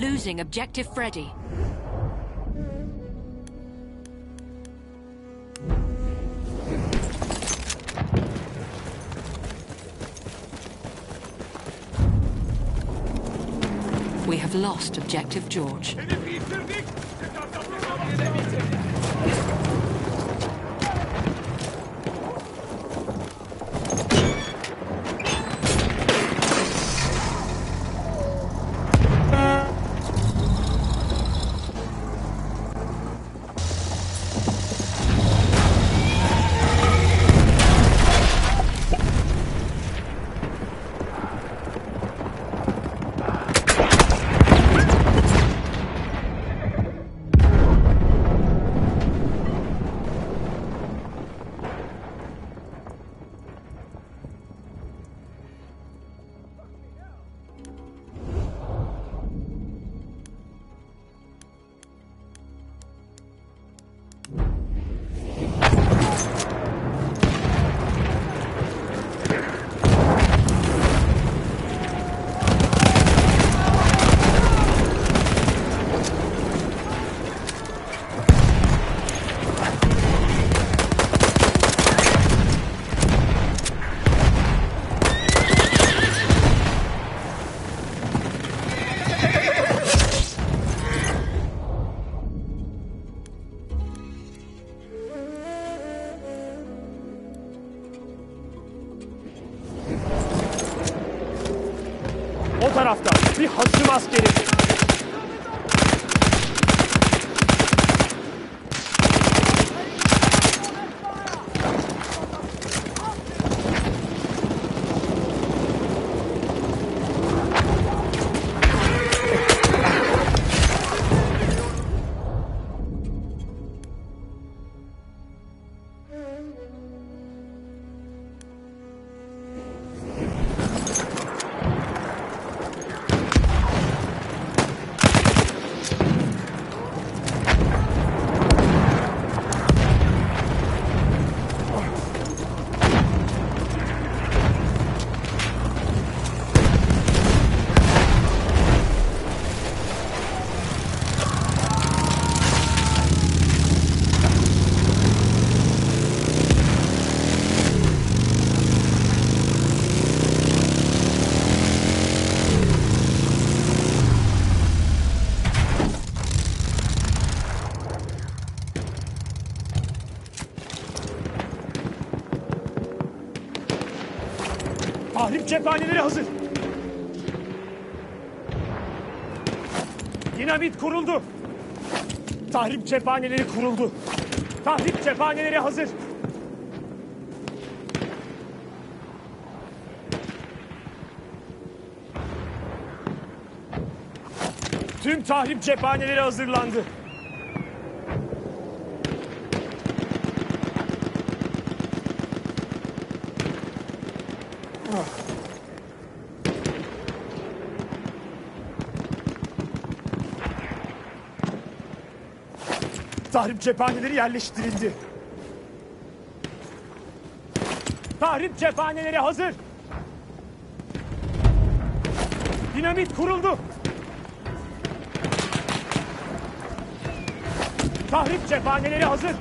losing Objective Freddy. We have lost Objective George. Cephaneleri hazır. Dinamit kuruldu. Tahrip cephaneleri kuruldu. Tahrip cephaneleri hazır. Tüm tahrip cephaneleri hazırlandı. Tahrip cephaneleri yerleştirildi. Tahrip cephaneleri hazır. Dinamit kuruldu. Tahrip cephaneleri hazır.